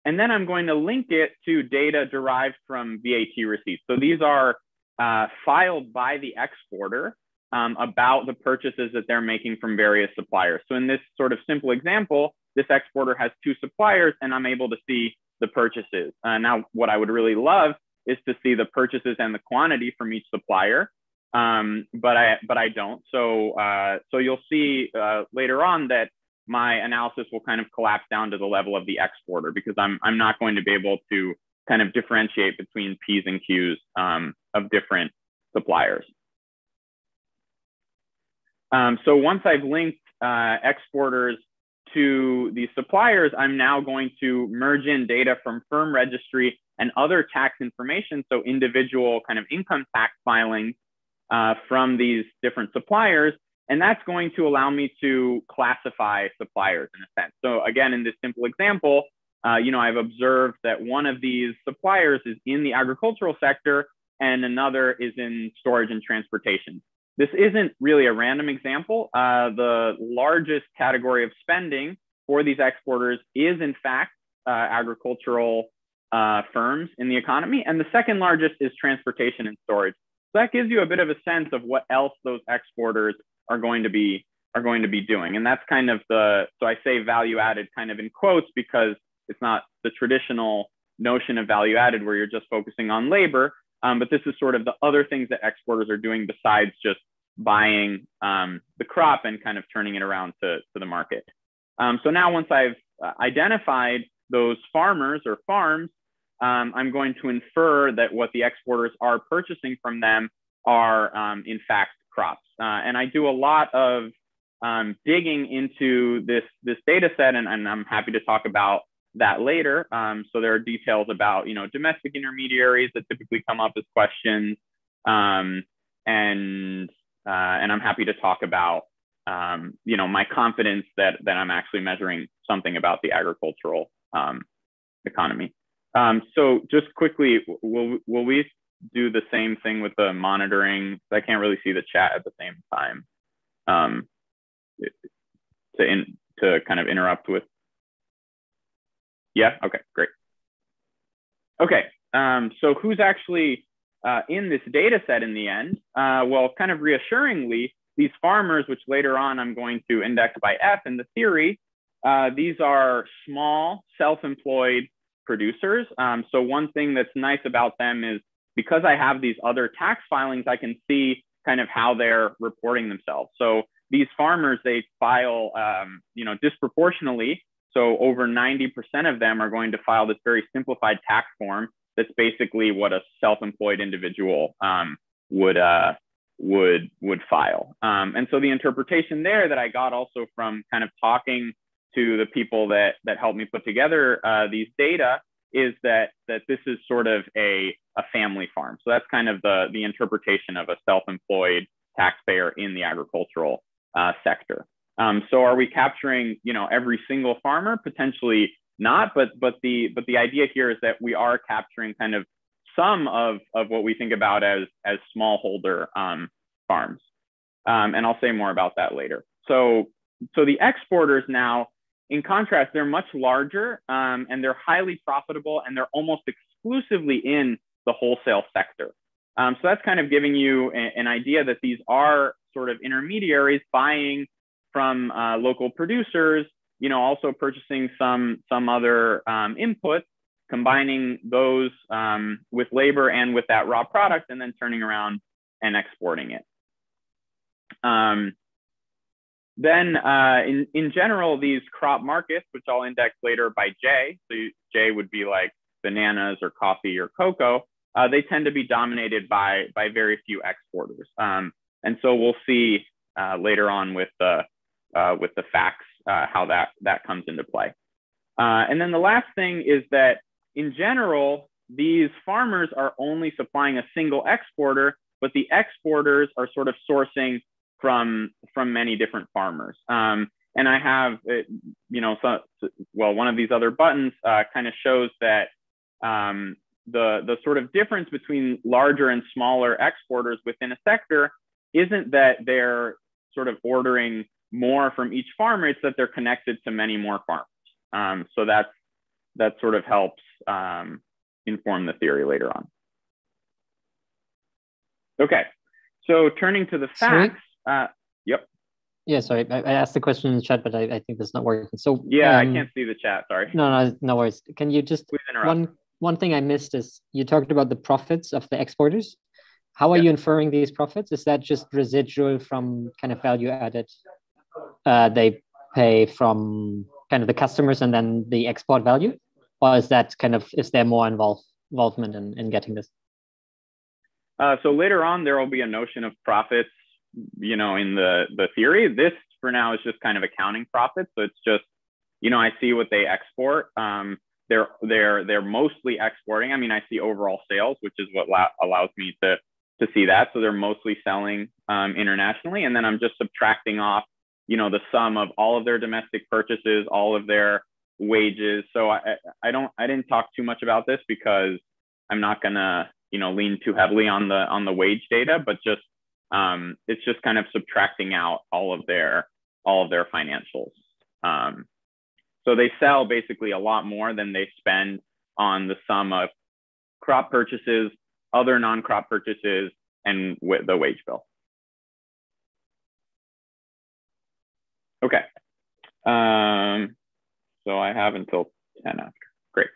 Speaker 12: And then I'm going to link it to data derived from VAT receipts. So these are uh, filed by the exporter um, about the purchases that they're making from various suppliers. So in this sort of simple example, this exporter has two suppliers and I'm able to see the purchases. Uh, now, what I would really love is to see the purchases and the quantity from each supplier, um, but I but I don't. So uh, so you'll see uh, later on that my analysis will kind of collapse down to the level of the exporter because I'm I'm not going to be able to kind of differentiate between P's and Q's um, of different suppliers. Um, so once I've linked uh, exporters to the suppliers, I'm now going to merge in data from firm registry and other tax information, so individual kind of income tax filings uh, from these different suppliers. And that's going to allow me to classify suppliers in a sense. So again, in this simple example, uh, you know, I've observed that one of these suppliers is in the agricultural sector and another is in storage and transportation. This isn't really a random example. Uh, the largest category of spending for these exporters is, in fact, uh, agricultural uh, firms in the economy. And the second largest is transportation and storage. So that gives you a bit of a sense of what else those exporters are going to be are going to be doing. And that's kind of the so I say value added kind of in quotes because it's not the traditional notion of value added where you're just focusing on labor. Um, but this is sort of the other things that exporters are doing besides just buying um, the crop and kind of turning it around to, to the market. Um, so now once I've uh, identified those farmers or farms, um, I'm going to infer that what the exporters are purchasing from them are um, in fact crops. Uh, and I do a lot of um, digging into this, this data set and, and I'm happy to talk about that later. Um, so there are details about, you know, domestic intermediaries that typically come up as questions. Um, and, uh, and I'm happy to talk about, um, you know, my confidence that, that I'm actually measuring something about the agricultural um, economy. Um, so just quickly, will, will we do the same thing with the monitoring? I can't really see the chat at the same time. Um, to in, to kind of interrupt with yeah. Okay. Great. Okay. Um, so who's actually uh, in this data set in the end? Uh, well, kind of reassuringly, these farmers, which later on I'm going to index by F in the theory, uh, these are small, self-employed producers. Um, so one thing that's nice about them is because I have these other tax filings, I can see kind of how they're reporting themselves. So these farmers, they file, um, you know, disproportionately so over 90% of them are going to file this very simplified tax form that's basically what a self-employed individual um, would uh, would would file. Um, and so the interpretation there that I got also from kind of talking to the people that that helped me put together uh, these data is that that this is sort of a, a family farm. So that's kind of the the interpretation of a self-employed taxpayer in the agricultural uh, sector. Um, so are we capturing, you know, every single farmer? Potentially not, but but the but the idea here is that we are capturing kind of some of of what we think about as as smallholder um, farms, um, and I'll say more about that later. So so the exporters now, in contrast, they're much larger um, and they're highly profitable and they're almost exclusively in the wholesale sector. Um, so that's kind of giving you a, an idea that these are sort of intermediaries buying from uh, local producers, you know, also purchasing some some other um, inputs, combining those um, with labor and with that raw product, and then turning around and exporting it. Um, then uh, in, in general, these crop markets, which I'll index later by J, so J would be like bananas or coffee or cocoa, uh, they tend to be dominated by, by very few exporters. Um, and so we'll see uh, later on with the uh, with the facts, uh, how that, that comes into play. Uh, and then the last thing is that in general, these farmers are only supplying a single exporter, but the exporters are sort of sourcing from, from many different farmers. Um, and I have, uh, you know, so, well, one of these other buttons uh, kind of shows that um, the, the sort of difference between larger and smaller exporters within a sector isn't that they're sort of ordering more from each farmer, it's that they're connected to many more farmers. Um, so that's, that sort of helps um, inform the theory later on. Okay, so turning to the facts, uh, yep.
Speaker 13: Yeah, sorry, I, I, asked the question in the chat, but I, I think that's not working. So
Speaker 12: yeah, um, I can't see the chat. Sorry.
Speaker 13: No, no, no worries. Can you just one one thing I missed is you talked about the profits of the exporters. How are you inferring these profits? Is that just residual from kind of value added uh, they pay from kind of the customers and then the export value, or is that kind of is there more involved involvement in, in getting this?
Speaker 12: Uh, so later on, there will be a notion of profits, you know, in the the theory. This for now is just kind of accounting profits. So it's just, you know, I see what they export. Um, they're they're they're mostly exporting. I mean, I see overall sales, which is what allows me to to see that. So they're mostly selling um, internationally, and then I'm just subtracting off, you know, the sum of all of their domestic purchases, all of their wages. So I I don't I didn't talk too much about this because I'm not gonna you know lean too heavily on the on the wage data, but just um, it's just kind of subtracting out all of their all of their financials. Um, so they sell basically a lot more than they spend on the sum of crop purchases, other non-crop purchases, and with the wage bill. Okay. Um, so I have until 10 after. Great.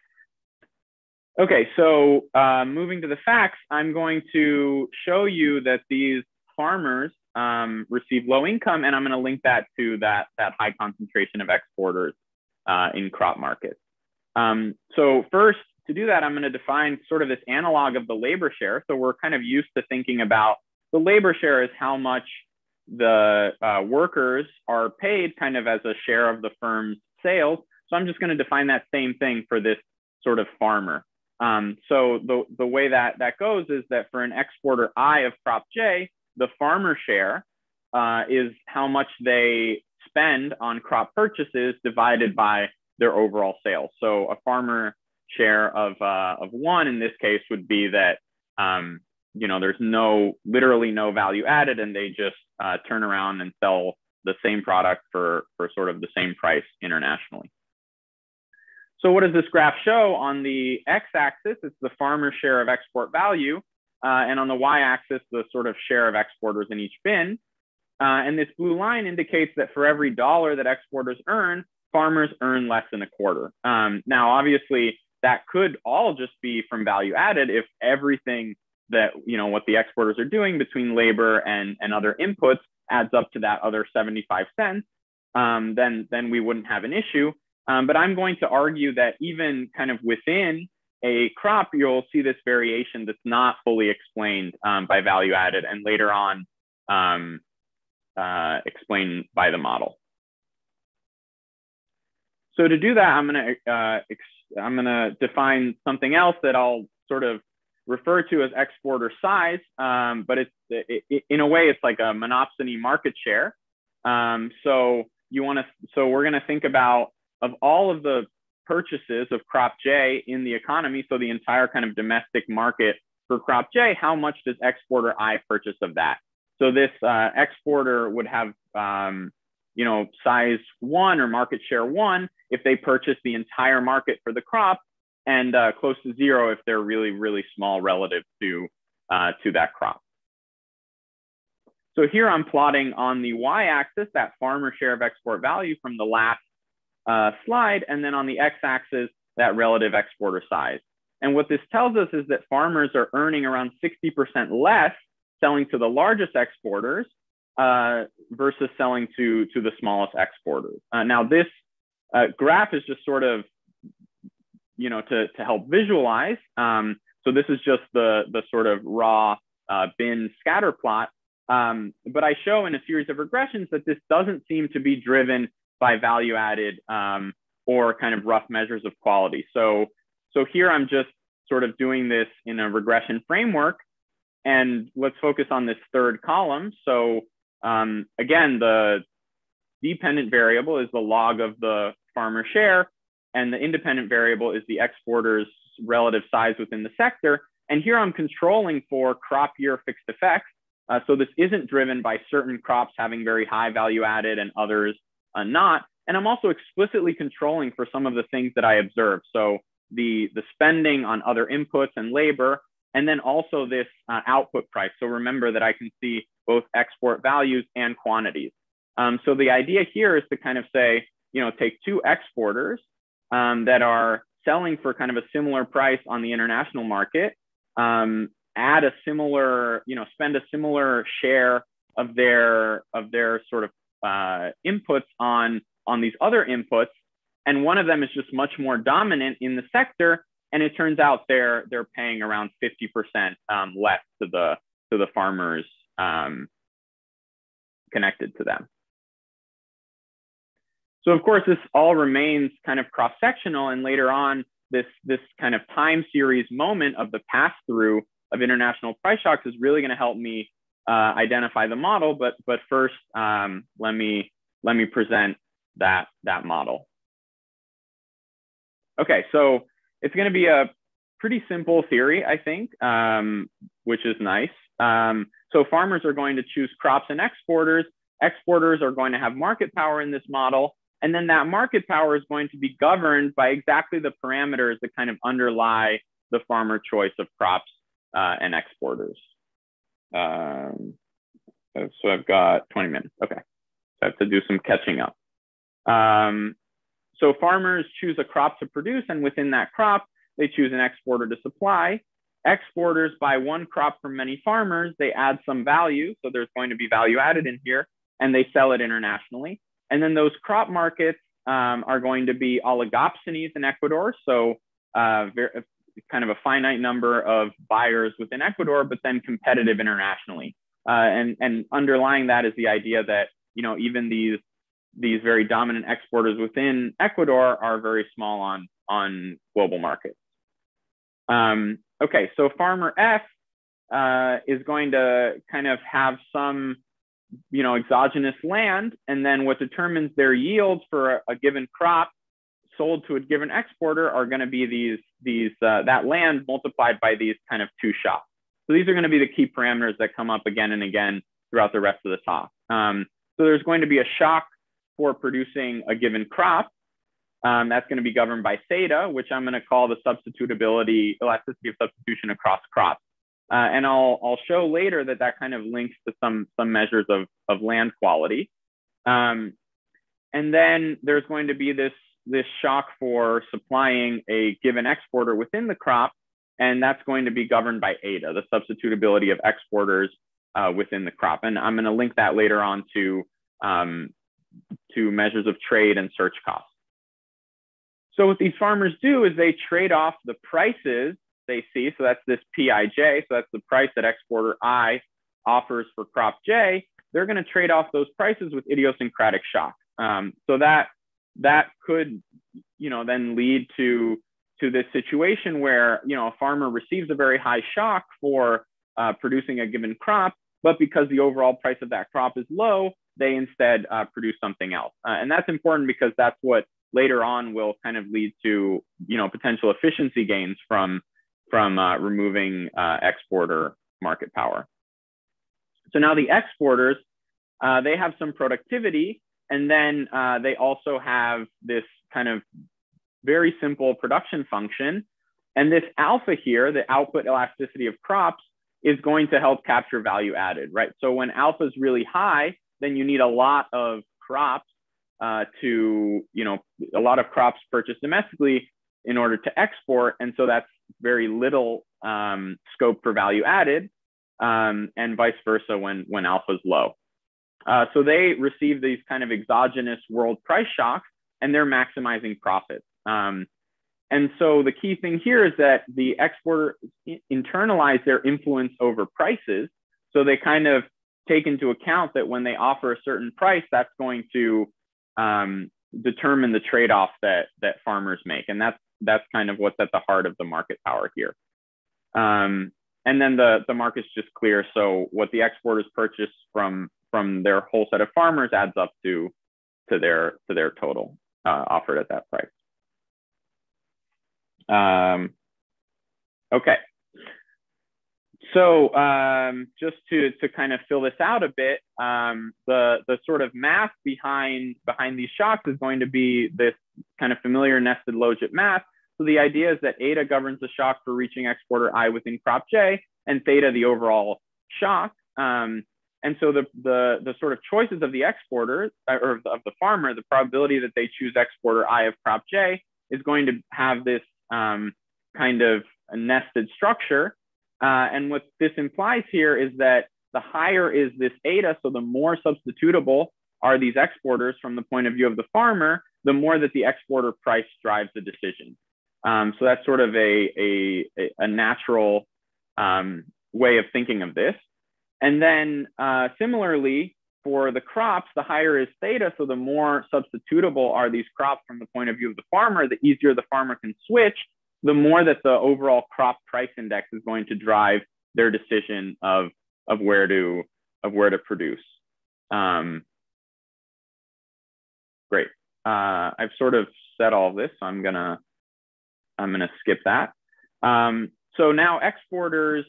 Speaker 12: Okay, so uh, moving to the facts, I'm going to show you that these farmers um, receive low income, and I'm going to link that to that, that high concentration of exporters uh, in crop markets. Um, so first, to do that, I'm going to define sort of this analog of the labor share. So we're kind of used to thinking about the labor share is how much the uh, workers are paid kind of as a share of the firm's sales. So I'm just going to define that same thing for this sort of farmer. Um, so the, the way that that goes is that for an exporter I of crop J, the farmer share uh, is how much they spend on crop purchases divided by their overall sales. So a farmer share of, uh, of one in this case would be that, um, you know, there's no, literally no value added and they just uh, turn around and sell the same product for, for sort of the same price internationally. So what does this graph show? On the x-axis, it's the farmer share of export value. Uh, and on the y-axis, the sort of share of exporters in each bin. Uh, and this blue line indicates that for every dollar that exporters earn, farmers earn less than a quarter. Um, now, obviously, that could all just be from value added if everything that, you know, what the exporters are doing between labor and, and other inputs adds up to that other 75 cents, um, then, then we wouldn't have an issue. Um, but I'm going to argue that even kind of within a crop, you'll see this variation that's not fully explained um, by value added. And later on, um, uh, explained by the model. So to do that, I'm going to uh, I'm to define something else that I'll sort of refer to as exporter size, um, but it's it, it, in a way it's like a monopsony market share. Um, so you want to so we're going to think about of all of the purchases of crop J in the economy, so the entire kind of domestic market for crop J, how much does exporter I purchase of that? So this uh, exporter would have, um, you know, size one or market share one if they purchase the entire market for the crop, and uh, close to zero if they're really, really small relative to uh, to that crop. So here I'm plotting on the y-axis that farmer share of export value from the last uh, slide, and then on the x-axis that relative exporter size. And what this tells us is that farmers are earning around 60% less selling to the largest exporters uh, versus selling to, to the smallest exporters. Uh, now, this uh, graph is just sort of, you know, to, to help visualize. Um, so this is just the, the sort of raw uh, bin scatter plot. Um, but I show in a series of regressions that this doesn't seem to be driven by value added um, or kind of rough measures of quality. So, so here I'm just sort of doing this in a regression framework. And let's focus on this third column. So um, again, the dependent variable is the log of the farmer share, and the independent variable is the exporter's relative size within the sector. And here I'm controlling for crop year fixed effects. Uh, so this isn't driven by certain crops having very high value added and others uh, not. And I'm also explicitly controlling for some of the things that I observe. So the, the spending on other inputs and labor, and then also this uh, output price. So remember that I can see both export values and quantities. Um, so the idea here is to kind of say, you know, take two exporters um, that are selling for kind of a similar price on the international market, um, add a similar, you know, spend a similar share of their of their sort of uh, inputs on on these other inputs, and one of them is just much more dominant in the sector, and it turns out they're they're paying around 50% um, less to the to the farmers um, connected to them. So of course, this all remains kind of cross-sectional, and later on, this this kind of time series moment of the pass-through of international price shocks is really going to help me uh, identify the model. But but first, um, let me let me present that that model. Okay, so it's going to be a pretty simple theory, I think, um, which is nice. Um, so farmers are going to choose crops and exporters. Exporters are going to have market power in this model. And then that market power is going to be governed by exactly the parameters that kind of underlie the farmer choice of crops uh, and exporters. Um, so I've got 20 minutes. Okay. So I have to do some catching up. Um, so farmers choose a crop to produce, and within that crop, they choose an exporter to supply. Exporters buy one crop from many farmers, they add some value, so there's going to be value added in here, and they sell it internationally. And then those crop markets um, are going to be oligopsonies in Ecuador, so uh, kind of a finite number of buyers within Ecuador, but then competitive internationally. Uh, and, and underlying that is the idea that you know even these these very dominant exporters within Ecuador are very small on on global markets. Um, okay, so farmer F uh, is going to kind of have some you know exogenous land, and then what determines their yields for a, a given crop sold to a given exporter are going to be these these uh, that land multiplied by these kind of two shocks. So these are going to be the key parameters that come up again and again throughout the rest of the talk. Um, so there's going to be a shock for producing a given crop. Um, that's going to be governed by theta, which I'm going to call the substitutability, elasticity of substitution across crops. Uh, and I'll, I'll show later that that kind of links to some, some measures of, of land quality. Um, and then there's going to be this this shock for supplying a given exporter within the crop, and that's going to be governed by eta, the substitutability of exporters uh, within the crop. And I'm going to link that later on to, um, to measures of trade and search costs. So what these farmers do is they trade off the prices they see. So that's this PIJ. So that's the price that exporter I offers for crop J. They're going to trade off those prices with idiosyncratic shock. Um, so that that could, you know, then lead to to this situation where you know a farmer receives a very high shock for uh, producing a given crop, but because the overall price of that crop is low, they instead uh, produce something else, uh, and that's important because that's what later on will kind of lead to you know potential efficiency gains from from uh, removing uh, exporter market power. So now the exporters, uh, they have some productivity and then uh, they also have this kind of very simple production function. And this alpha here, the output elasticity of crops, is going to help capture value added, right? So when alpha is really high, then you need a lot of crops uh, to, you know, a lot of crops purchased domestically in order to export. And so that's very little um, scope for value added um, and vice versa when, when alpha is low. Uh, so they receive these kind of exogenous world price shocks and they're maximizing profits. Um, and so the key thing here is that the exporter internalize their influence over prices. So they kind of take into account that when they offer a certain price, that's going to um, determine the trade-off that that farmers make, and that's that's kind of what's at the heart of the market power here. Um, and then the the market's just clear. So what the exporters purchase from from their whole set of farmers adds up to to their to their total uh, offered at that price. Um, okay. So um, just to, to kind of fill this out a bit, um, the, the sort of math behind, behind these shocks is going to be this kind of familiar nested logit math. So the idea is that eta governs the shock for reaching exporter i within crop j, and theta the overall shock. Um, and so the, the, the sort of choices of the exporter uh, or of the farmer, the probability that they choose exporter I of crop J is going to have this um, kind of nested structure. Uh, and what this implies here is that the higher is this eta, so the more substitutable are these exporters from the point of view of the farmer, the more that the exporter price drives the decision. Um, so that's sort of a, a, a natural um, way of thinking of this. And then uh, similarly, for the crops, the higher is theta, so the more substitutable are these crops from the point of view of the farmer, the easier the farmer can switch, the more that the overall crop price index is going to drive their decision of, of where to of where to produce. Um, great. Uh, I've sort of said all this, so I'm gonna I'm gonna skip that. Um, so now exporters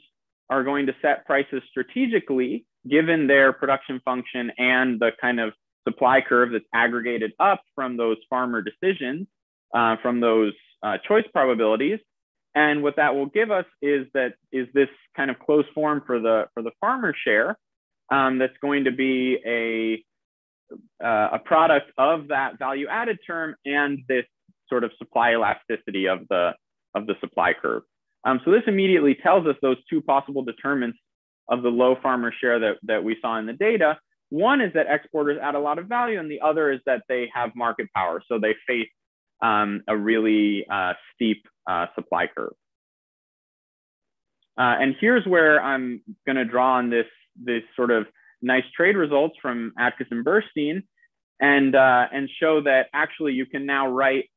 Speaker 12: are going to set prices strategically given their production function and the kind of supply curve that's aggregated up from those farmer decisions, uh, from those uh, choice probabilities. And what that will give us is that is this kind of closed form for the for the farmer share um, that's going to be a uh, a product of that value added term and this sort of supply elasticity of the of the supply curve. Um, so this immediately tells us those two possible determinants of the low farmer share that, that we saw in the data. One is that exporters add a lot of value, and the other is that they have market power. So they face um, a really uh, steep uh, supply curve. Uh, and here's where I'm going to draw on this, this sort of nice trade results from Atkeson and Burstein and, uh, and show that actually you can now write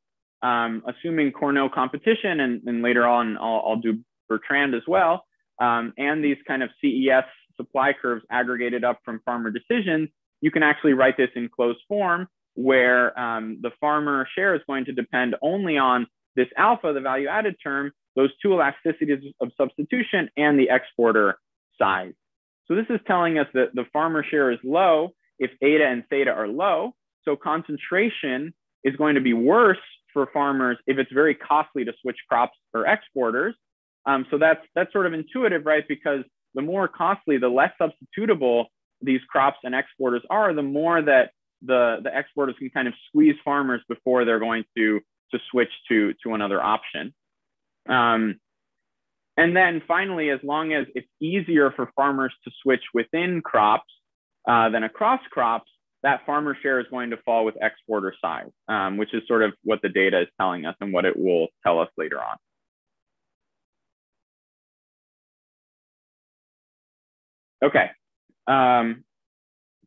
Speaker 12: um, assuming Cournot competition, and, and later on I'll, I'll, do Bertrand as well, um, and these kind of CES supply curves aggregated up from farmer decisions, you can actually write this in closed form where um, the farmer share is going to depend only on this alpha, the value added term, those two elasticities of substitution, and the exporter size. So this is telling us that the farmer share is low if eta and theta are low. So concentration is going to be worse for farmers if it's very costly to switch crops or exporters. Um, so that's that's sort of intuitive, right? Because the more costly, the less substitutable these crops and exporters are, the more that the the exporters can kind of squeeze farmers before they're going to to switch to to another option. Um, and then finally, as long as it's easier for farmers to switch within crops uh, than across crops, that farmer share is going to fall with exporter size, um, which is sort of what the data is telling us and what it will tell us later on. Okay, um,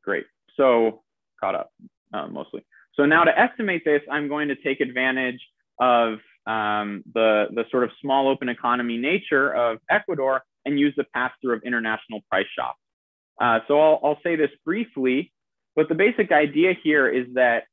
Speaker 12: great. So caught up uh, mostly. So now to estimate this, I'm going to take advantage of um, the, the sort of small open economy nature of Ecuador and use the pass-through of international price shocks. Uh, so I'll, I'll say this briefly. But the basic idea here is that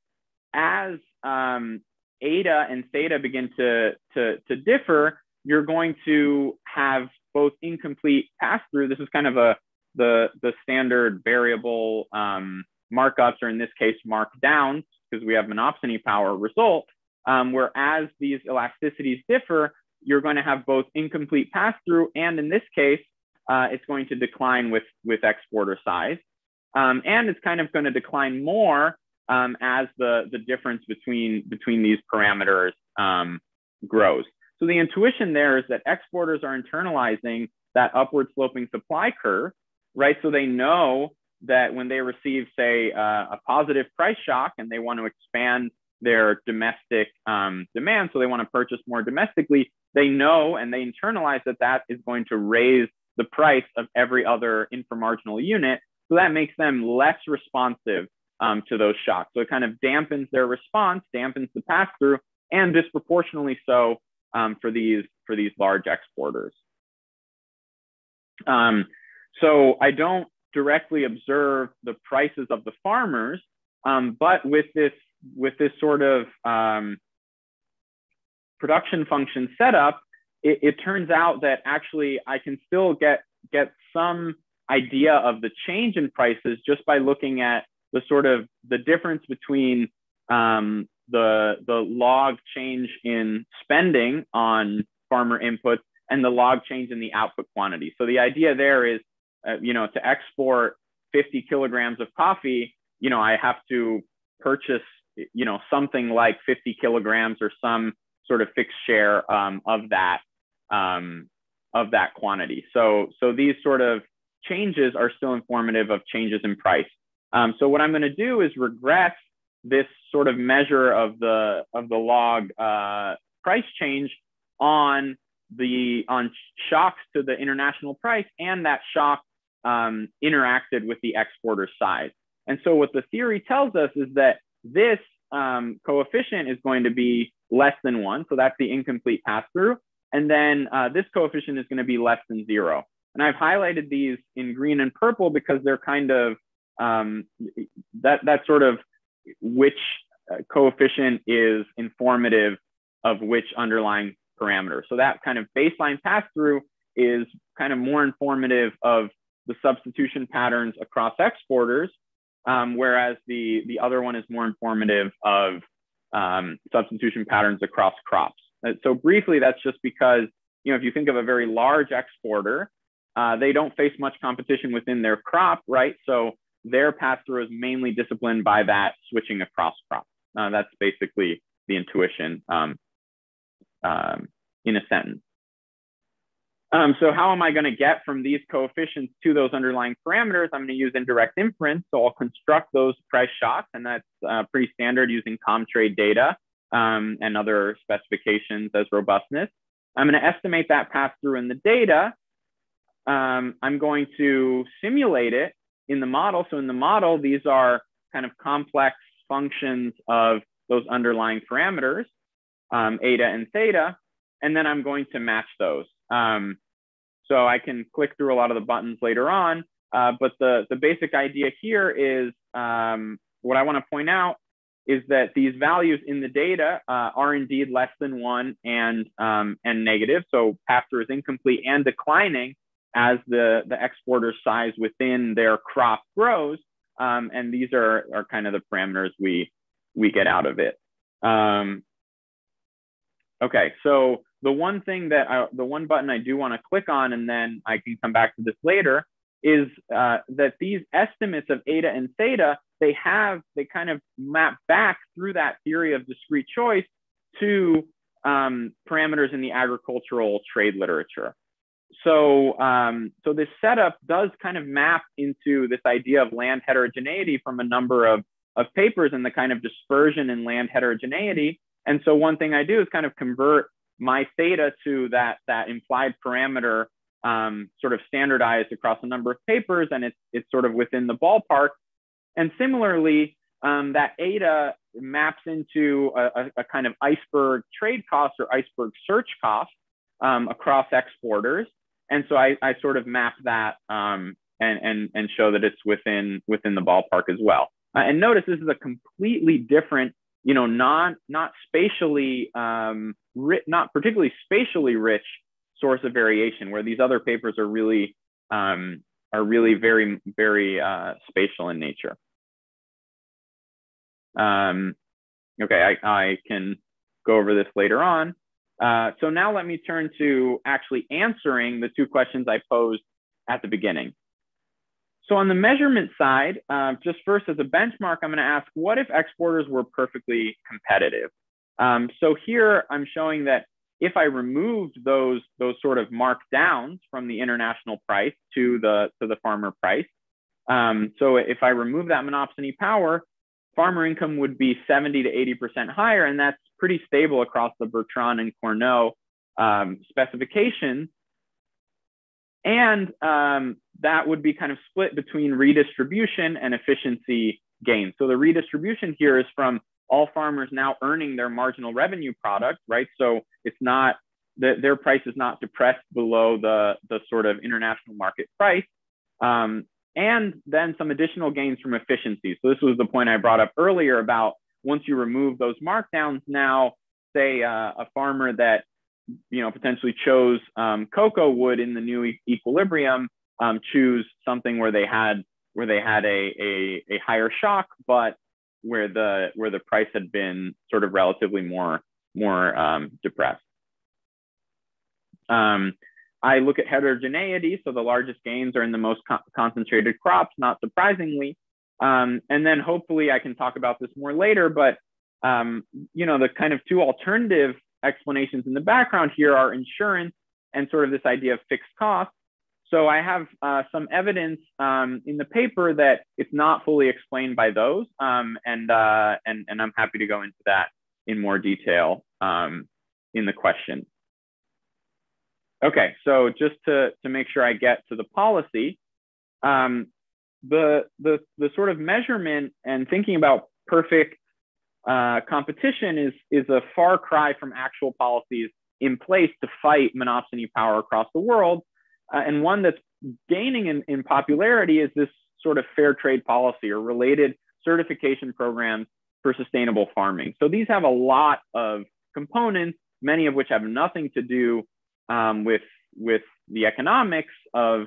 Speaker 12: as um, eta and theta begin to, to, to differ, you're going to have both incomplete pass through. This is kind of a the, the standard variable um, markups, or in this case, markdowns, because we have monopsony power result, um, where as these elasticities differ, you're going to have both incomplete pass through, and in this case, uh, it's going to decline with, with exporter size. Um, and it's kind of going to decline more um, as the, the difference between, between these parameters um, grows. So the intuition there is that exporters are internalizing that upward sloping supply curve, right? So they know that when they receive, say, uh, a positive price shock and they want to expand their domestic um, demand, so they want to purchase more domestically, they know and they internalize that that is going to raise the price of every other inframarginal unit So that makes them less responsive um, to those shocks. So it kind of dampens their response, dampens the pass through, and disproportionately so um, for these for these large exporters. Um, so I don't directly observe the prices of the farmers, um, but with this with this sort of um, production function setup, it, it turns out that actually I can still get get some idea of the change in prices just by looking at the sort of the difference between um, the the log change in spending on farmer inputs and the log change in the output quantity. So the idea there is, uh, you know, to export 50 kilograms of coffee, you know, I have to purchase, you know, something like 50 kilograms or some sort of fixed share um, of that um, of that quantity. So so these sort of changes are still informative of changes in price. Um, so what I'm going to do is regress this sort of measure of the of the log uh, price change on the on shocks to the international price and that shock um, interacted with the exporter size. And so what the theory tells us is that this um, coefficient is going to be less than one. So that's the incomplete pass through. And then uh, this coefficient is going to be less than zero. And I've highlighted these in green and purple because they're kind of um, that that sort of which uh, coefficient is informative of which underlying parameter. So that kind of baseline pass through is kind of more informative of the substitution patterns across exporters, um, whereas the, the other one is more informative of um, substitution patterns across crops. Uh, so briefly, that's just because, you know, if you think of a very large exporter, uh, they don't face much competition within their crop, right? So their pass through is mainly disciplined by that switching across crops. Uh, that's basically the intuition um, um, in a sentence. Um, so how am I going to get from these coefficients to those underlying parameters? I'm going to use indirect inference. So I'll construct those price shocks, and that's uh, pretty standard using Comtrade data um, and other specifications as robustness. I'm going to estimate that pass through in the data. Um, I'm going to simulate it in the model. So in the model, these are kind of complex functions of those underlying parameters, um, eta and theta, and then I'm going to match those. Um, so I can click through a lot of the buttons later on, uh, but the, the basic idea here is um, what I want to point out is that these values in the data uh, are indeed less than one and, um, and negative. So pass-through is incomplete and declining as the, the exporter size within their crop grows. Um, and these are, are kind of the parameters we, we get out of it. Um, okay, so the one thing that I, the one button I do want to click on, and then I can come back to this later, is uh, that these estimates of eta and theta, they have, they kind of map back through that theory of discrete choice to um, parameters in the agricultural trade literature so um, so this setup does kind of map into this idea of land heterogeneity from a number of of papers and the kind of dispersion in land heterogeneity. And so one thing I do is kind of convert my theta to that that implied parameter um, sort of standardized across a number of papers, and it's it's sort of within the ballpark. And similarly, um, that eta maps into a, a, kind of iceberg trade cost or iceberg search cost um, across exporters and so I, I sort of map that um, and, and, and show that it's within, within the ballpark as well. Uh, and notice this is a completely different, you know, not, not spatially, um, ri- not particularly spatially rich source of variation where these other papers are really, um, are really very, very uh, spatial in nature. Um, okay, I, I can go over this later on. Uh, so now let me turn to actually answering the two questions I posed at the beginning. So on the measurement side, uh, just first as a benchmark, I'm gonna ask, what if exporters were perfectly competitive? Um, so here I'm showing that if I removed those, those sort of markdowns from the international price to the, to the farmer price, um, so if I remove that monopsony power, farmer income would be 70 to 80% higher, and that's pretty stable across the Bertrand and Cournot um, specifications. and um, that would be kind of split between redistribution and efficiency gains. So the redistribution here is from all farmers now earning their marginal revenue product, right? So it's not that their price is not depressed below the, the sort of international market price. Um, and then some additional gains from efficiency. So this was the point I brought up earlier about once you remove those markdowns, now say uh, a farmer that you know potentially chose um, cocoa would in the new e equilibrium um, choose something where they had where they had a, a, a higher shock, but where the where the price had been sort of relatively more more um, depressed. Um, I look at heterogeneity, so the largest gains are in the most co concentrated crops, not surprisingly. Um, and then hopefully I can talk about this more later, but um, you know the kind of two alternative explanations in the background here are insurance and sort of this idea of fixed costs. So I have uh, some evidence um, in the paper that it's not fully explained by those, um, and, uh, and, and I'm happy to go into that in more detail um, in the question. Okay, so just to, to make sure I get to the policy, um, the, the, the sort of measurement and thinking about perfect uh, competition is, is a far cry from actual policies in place to fight monopsony power across the world uh, and one that's gaining in, in popularity is this sort of fair trade policy or related certification programs for sustainable farming. So these have a lot of components, many of which have nothing to do um, with, with the economics of,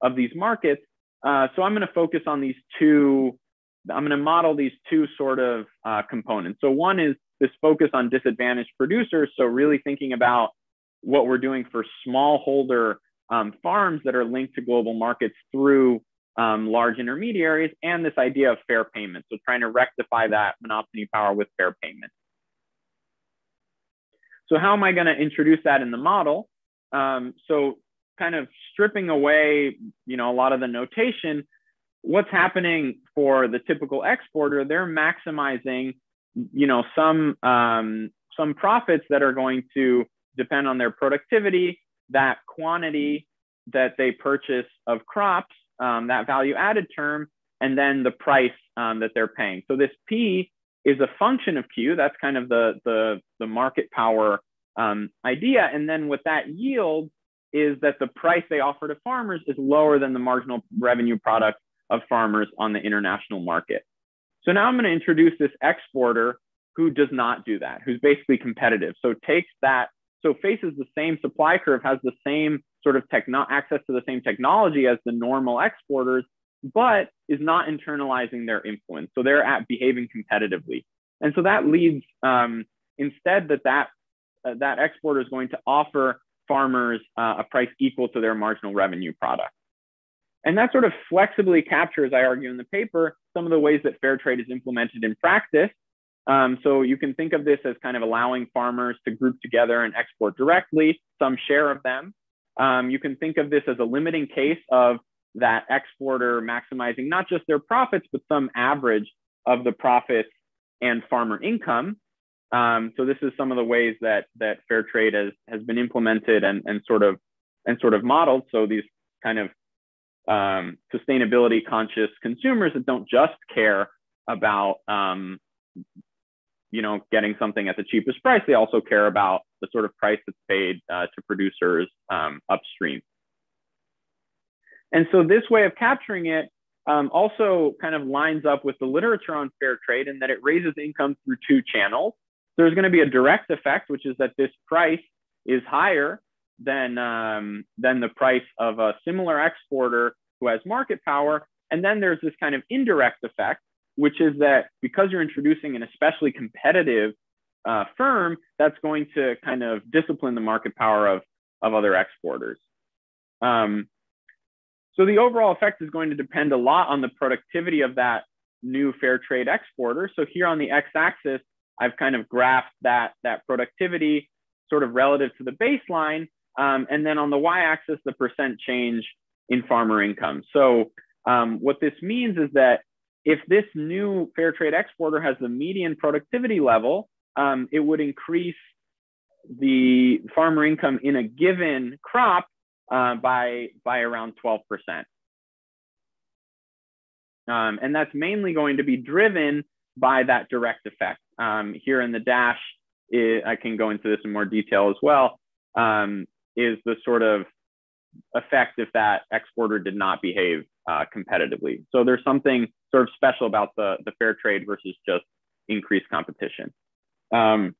Speaker 12: of these markets. Uh, so I'm going to focus on these two, I'm going to model these two sort of uh, components. So one is this focus on disadvantaged producers. So really thinking about what we're doing for smallholder um, farms that are linked to global markets through um, large intermediaries and this idea of fair payment. So trying to rectify that monopoly power with fair payment. So how am I going to introduce that in the model? Um, so kind of stripping away, you know, a lot of the notation, what's happening for the typical exporter, they're maximizing, you know, some, um, some profits that are going to depend on their productivity that quantity that they purchase of crops, um, that value added term, and then the price um, that they're paying. So this P is a function of Q. That's kind of the, the, the market power um, idea. And then what that yields is that the price they offer to farmers is lower than the marginal revenue product of farmers on the international market. So now I'm going to introduce this exporter who does not do that, who's basically competitive. So takes that so faces the same supply curve, has the same sort of techno- access to the same technology as the normal exporters, but is not internalizing their influence. So they're at behaving competitively. And so that leads um, instead that that, uh, that exporter is going to offer farmers uh, a price equal to their marginal revenue product. And that sort of flexibly captures, I argue in the paper, some of the ways that fair trade is implemented in practice um, so you can think of this as kind of allowing farmers to group together and export directly, some share of them. Um, you can think of this as a limiting case of that exporter maximizing not just their profits, but some average of the profits and farmer income. Um, so this is some of the ways that that fair trade has has been implemented and and sort of and sort of modeled. So these kind of um, sustainability conscious consumers that don't just care about um, you know, getting something at the cheapest price, they also care about the sort of price that's paid uh, to producers um, upstream. And so this way of capturing it um, also kind of lines up with the literature on fair trade in that it raises income through two channels. There's going to be a direct effect, which is that this price is higher than, um, than the price of a similar exporter who has market power. And then there's this kind of indirect effect, which is that because you're introducing an especially competitive uh, firm, that's going to kind of discipline the market power of, of other exporters. Um, so the overall effect is going to depend a lot on the productivity of that new fair trade exporter. So here on the x-axis, I've kind of graphed that, that productivity sort of relative to the baseline. Um, and then on the y-axis, the percent change in farmer income. So um, what this means is that if this new fair trade exporter has the median productivity level, um, it would increase the farmer income in a given crop uh, by, by around 12%. Um, and that's mainly going to be driven by that direct effect. Um, here in the dash, it, I can go into this in more detail as well, um, is the sort of effect if that exporter did not behave uh, competitively. So there's something sort of special about the, the fair trade versus just increased competition. Um,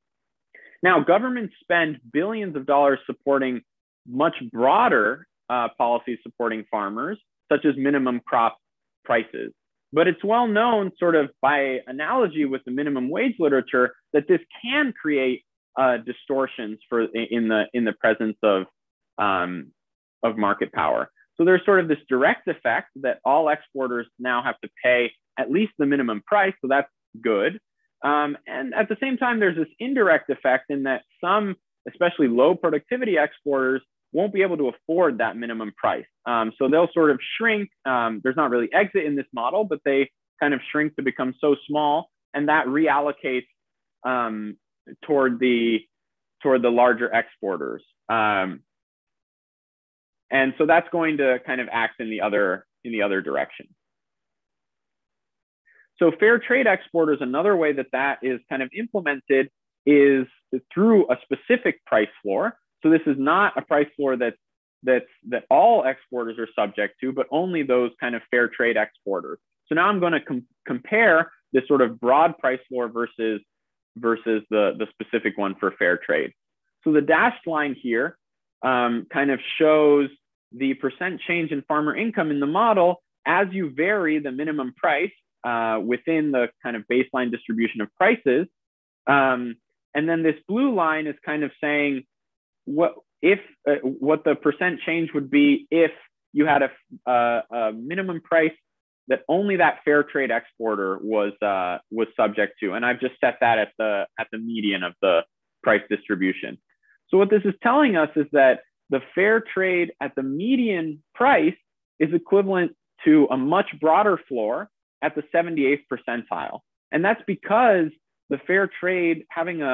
Speaker 12: now, governments spend billions of dollars supporting much broader uh, policies supporting farmers, such as minimum crop prices. But it's well known, sort of by analogy with the minimum wage literature, that this can create uh, distortions for in the in the presence of um, of market power. So there's sort of this direct effect that all exporters now have to pay at least the minimum price, so that's good. Um, and at the same time, there's this indirect effect in that some, especially low productivity exporters, won't be able to afford that minimum price. Um, so they'll sort of shrink. Um, there's not really exit in this model, but they kind of shrink to become so small, and that reallocates um, toward the toward the larger exporters. Um, and so that's going to kind of act in the other in the other direction. So fair trade exporters, another way that that is kind of implemented is through a specific price floor. So this is not a price floor that's that's that all exporters are subject to, but only those kind of fair trade exporters. So now I'm going to com compare this sort of broad price floor versus versus the, the specific one for fair trade. So the dashed line here um, kind of shows the percent change in farmer income in the model as you vary the minimum price uh, within the kind of baseline distribution of prices. Um, and then this blue line is kind of saying what if uh, what the percent change would be if you had a, a, a, minimum price that only that fair trade exporter was uh, was subject to, and I've just set that at the at the median of the price distribution. So what this is telling us is that the fair trade at the median price is equivalent to a much broader floor at the 78th percentile, and that's because the fair trade having a,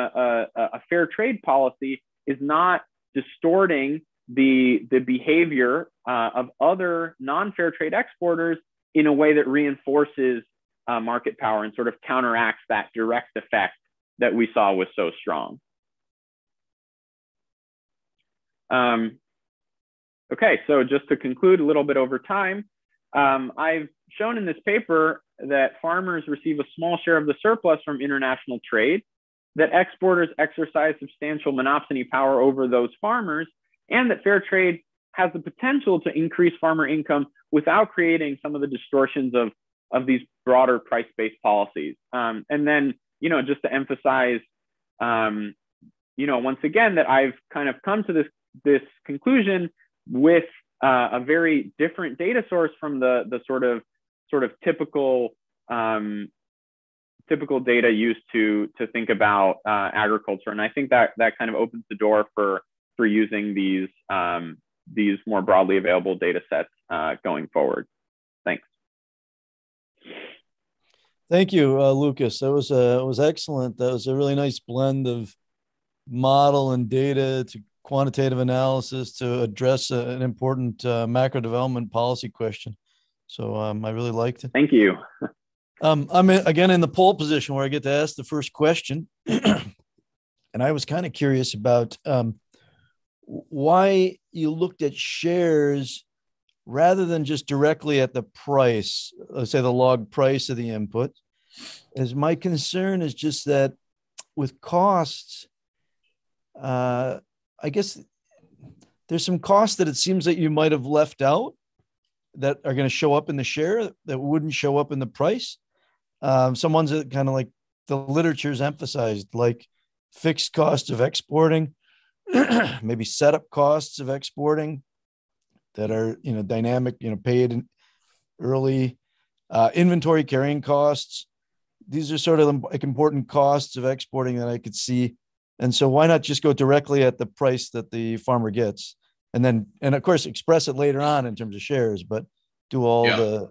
Speaker 12: a, a fair trade policy is not distorting the, the behavior uh, of other non-fair trade exporters in a way that reinforces uh, market power and sort of counteracts that direct effect that we saw was so strong. Um, okay, so just to conclude a little bit over time, um, I've shown in this paper that farmers receive a small share of the surplus from international trade that exporters exercise substantial monopsony power over those farmers, and that fair trade has the potential to increase farmer income without creating some of the distortions of, of these broader price-based policies. Um, and then, you know, just to emphasize, um, you know, once again, that I've kind of come to this, this conclusion with uh, a very different data source from the, the sort of sort of typical um, typical data used to to think about uh, agriculture, and I think that that kind of opens the door for for using these um, these more broadly available data sets uh, going forward. Thanks.
Speaker 1: Thank you, uh, Lucas. That was uh, was excellent. That was a really nice blend of model and data to quantitative analysis to address a, an important uh, macro development policy question. So um, I really liked it.
Speaker 12: Thank you.
Speaker 1: Um, I'm in, again in the pole position where I get to ask the first question. [CLEARS THROAT] and I was kind of curious about um, why you looked at shares rather than just directly at the price, let's say the log price of the input. As my concern is just that with costs, uh, I guess there's some costs that it seems that you might have left out that are going to show up in the share that wouldn't show up in the price um, some ones that kind of like the literature's emphasized, like fixed cost of exporting, [CLEARS THROAT] maybe setup costs of exporting that are you know dynamic, you know paid early, uh, inventory carrying costs. These are sort of like important costs of exporting that I could see. And so why not just go directly at the price that the farmer gets, and then and of course express it later on in terms of shares, but do all yeah. the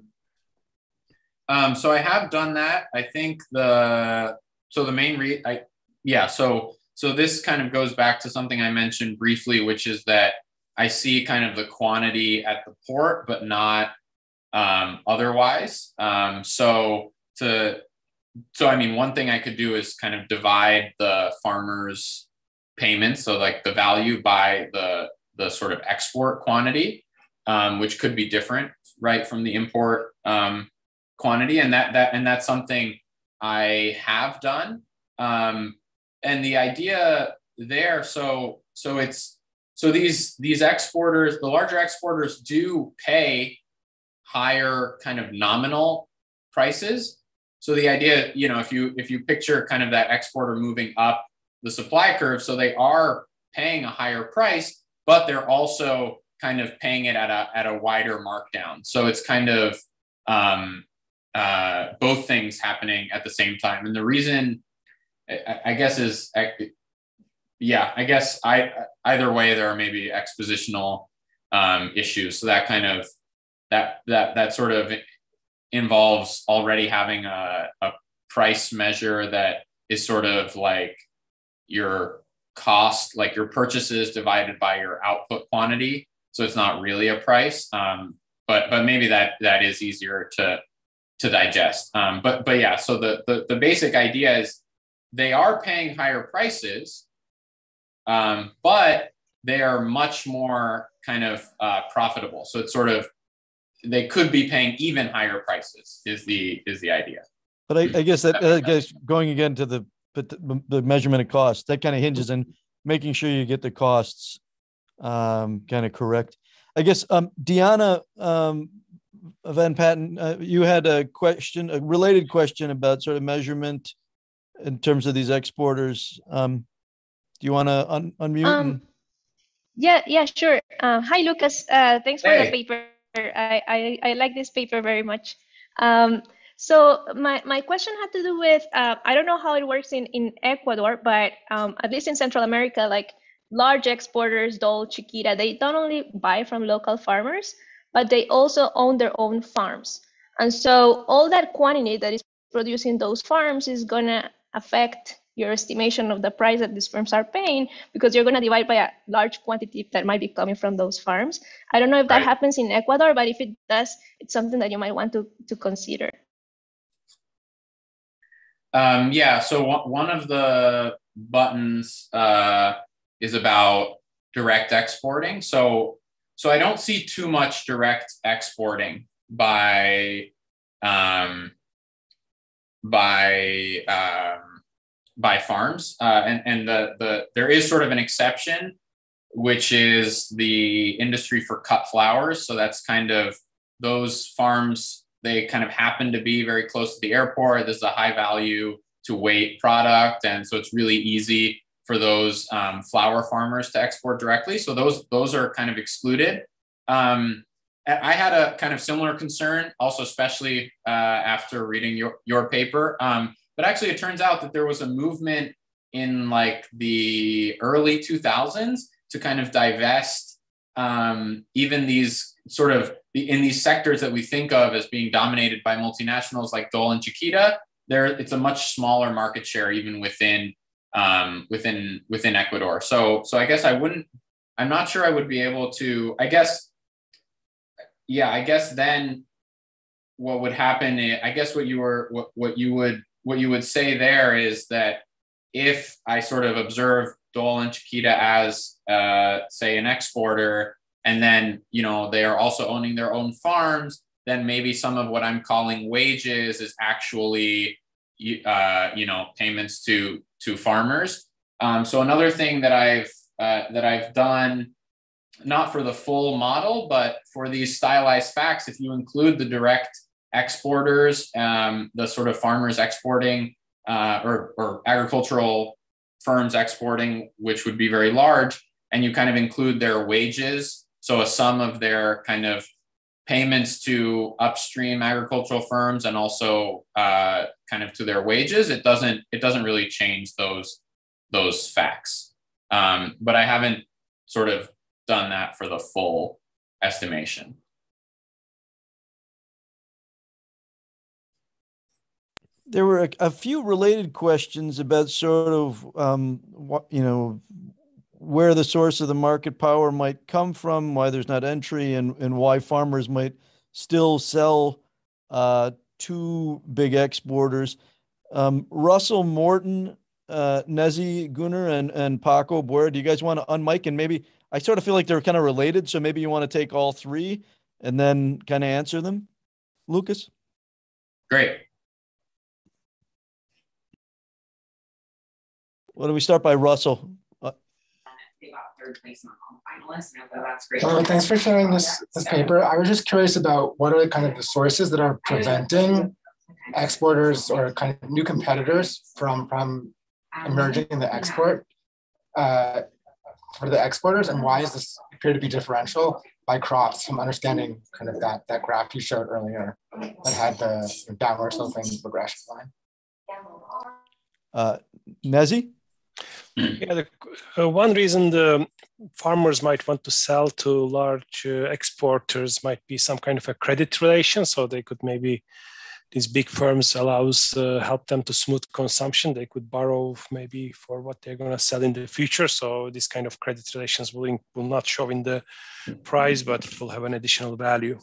Speaker 14: um, so I have done that. I think the so the main re I yeah so so this kind of goes back to something I mentioned briefly, which is that I see kind of the quantity at the port, but not um, otherwise. Um, so to so I mean, one thing I could do is kind of divide the farmers' payments, so like the value by the the sort of export quantity, um, which could be different, right, from the import um, quantity, and that that and that's something I have done. Um, and the idea there, so so it's so these these exporters, the larger exporters do pay higher kind of nominal prices. So the idea, you know, if you if you picture kind of that exporter moving up the supply curve, so they are paying a higher price, but they're also kind of paying it at a at a wider markdown. So it's kind of um, uh, both things happening at the same time. And the reason, I, I guess, is I, yeah, I guess I either way there are maybe expositional um, issues. So that kind of that that that sort of involves already having a, a price measure that is sort of like your cost, like your purchases divided by your output quantity. So it's not really a price, um, but but maybe that that is easier to to digest. Um, but but yeah, so the, the the basic idea is they are paying higher prices, um, but they are much more kind of uh, profitable. So it's sort of they could be paying even higher prices. Is the is the idea?
Speaker 1: But I, I guess that I guess going again to the but the, the measurement of cost that kind of hinges in making sure you get the costs um, kind of correct. I guess um, Diana um, Van Patten, uh, you had a question, a related question about sort of measurement in terms of these exporters. Um, do you want to un- unmute?
Speaker 15: Um, and... Yeah, yeah, sure. Uh, hi, Lucas. Uh, thanks for hey. the paper. I, I, I, like this paper very much. Um, so my, my question had to do with, uh, I don't know how it works in, in Ecuador, but um, at least in Central America, like large exporters, Dole, Chiquita, they don't only buy from local farmers, but they also own their own farms. And so all that quantity that is produced in those farms is going to affect your estimation of the price that these firms are paying because you're going to divide by a large quantity that might be coming from those farms. I don't know if that right. happens in Ecuador, but if it does, it's something that you might want to, to consider.
Speaker 14: Um, yeah, so one of the buttons uh, is about direct exporting. So so I don't see too much direct exporting by um, by um, by farms, uh, and and the the there is sort of an exception, which is the industry for cut flowers. So that's kind of those farms. They kind of happen to be very close to the airport. This is a high value to weight product, and so it's really easy for those um, flower farmers to export directly. So those those are kind of excluded. Um, I had a kind of similar concern, also especially uh, after reading your your paper. Um, but actually, it turns out that there was a movement in like the early 2000s to kind of divest um, even these sort of in these sectors that we think of as being dominated by multinationals like Dole and Chiquita. There, it's a much smaller market share even within um, within within Ecuador. So so I guess I wouldn't. I'm not sure I would be able to. I guess. Yeah, I guess then what would happen? I guess what you were what, what you would what you would say there is that if I sort of observe Dole and Chiquita as uh, say an exporter, and then you know they are also owning their own farms, then maybe some of what I'm calling wages is actually uh, you know payments to to farmers. Um, so another thing that I've uh, that I've done, not for the full model, but for these stylized facts, if you include the direct exporters, um, the sort of farmers exporting uh, or, or agricultural firms exporting, which would be very large, and you kind of include their wages, so a sum of their kind of payments to upstream agricultural firms and also uh, kind of to their wages, it doesn't it doesn't really change those those facts. Um, but I haven't sort of done that for the full estimation.
Speaker 1: There were a, a few related questions about sort of um, what you know where the source of the market power might come from, why there's not entry, and, and why farmers might still sell uh, to big exporters. Um, Russell Morton, uh, Nezi Gunnar, and, and Paco Boer, do you guys want to unmic? And maybe I sort of feel like they're kind of related. So maybe you want to take all three and then kind of answer them. Lucas?
Speaker 14: Great.
Speaker 1: Why don't we start by Russell?
Speaker 16: Third place among finalists. And that's great. Thanks for sharing this this paper. I was just curious about what are the kind of the sources that are preventing exporters or kind of new competitors from from emerging in the export uh, for the exporters, and why is this appear to be differential by crops? From understanding kind of that that graph you showed earlier that had the downward sloping regression line.
Speaker 1: Uh, Nezi?
Speaker 17: Yeah, the, uh, one reason the farmers might want to sell to large uh, exporters might be some kind of a credit relation. So they could maybe these big firms allows uh, help them to smooth consumption. They could borrow maybe for what they're going to sell in the future. So this kind of credit relations will in, will not show in the price, but it will have an additional value.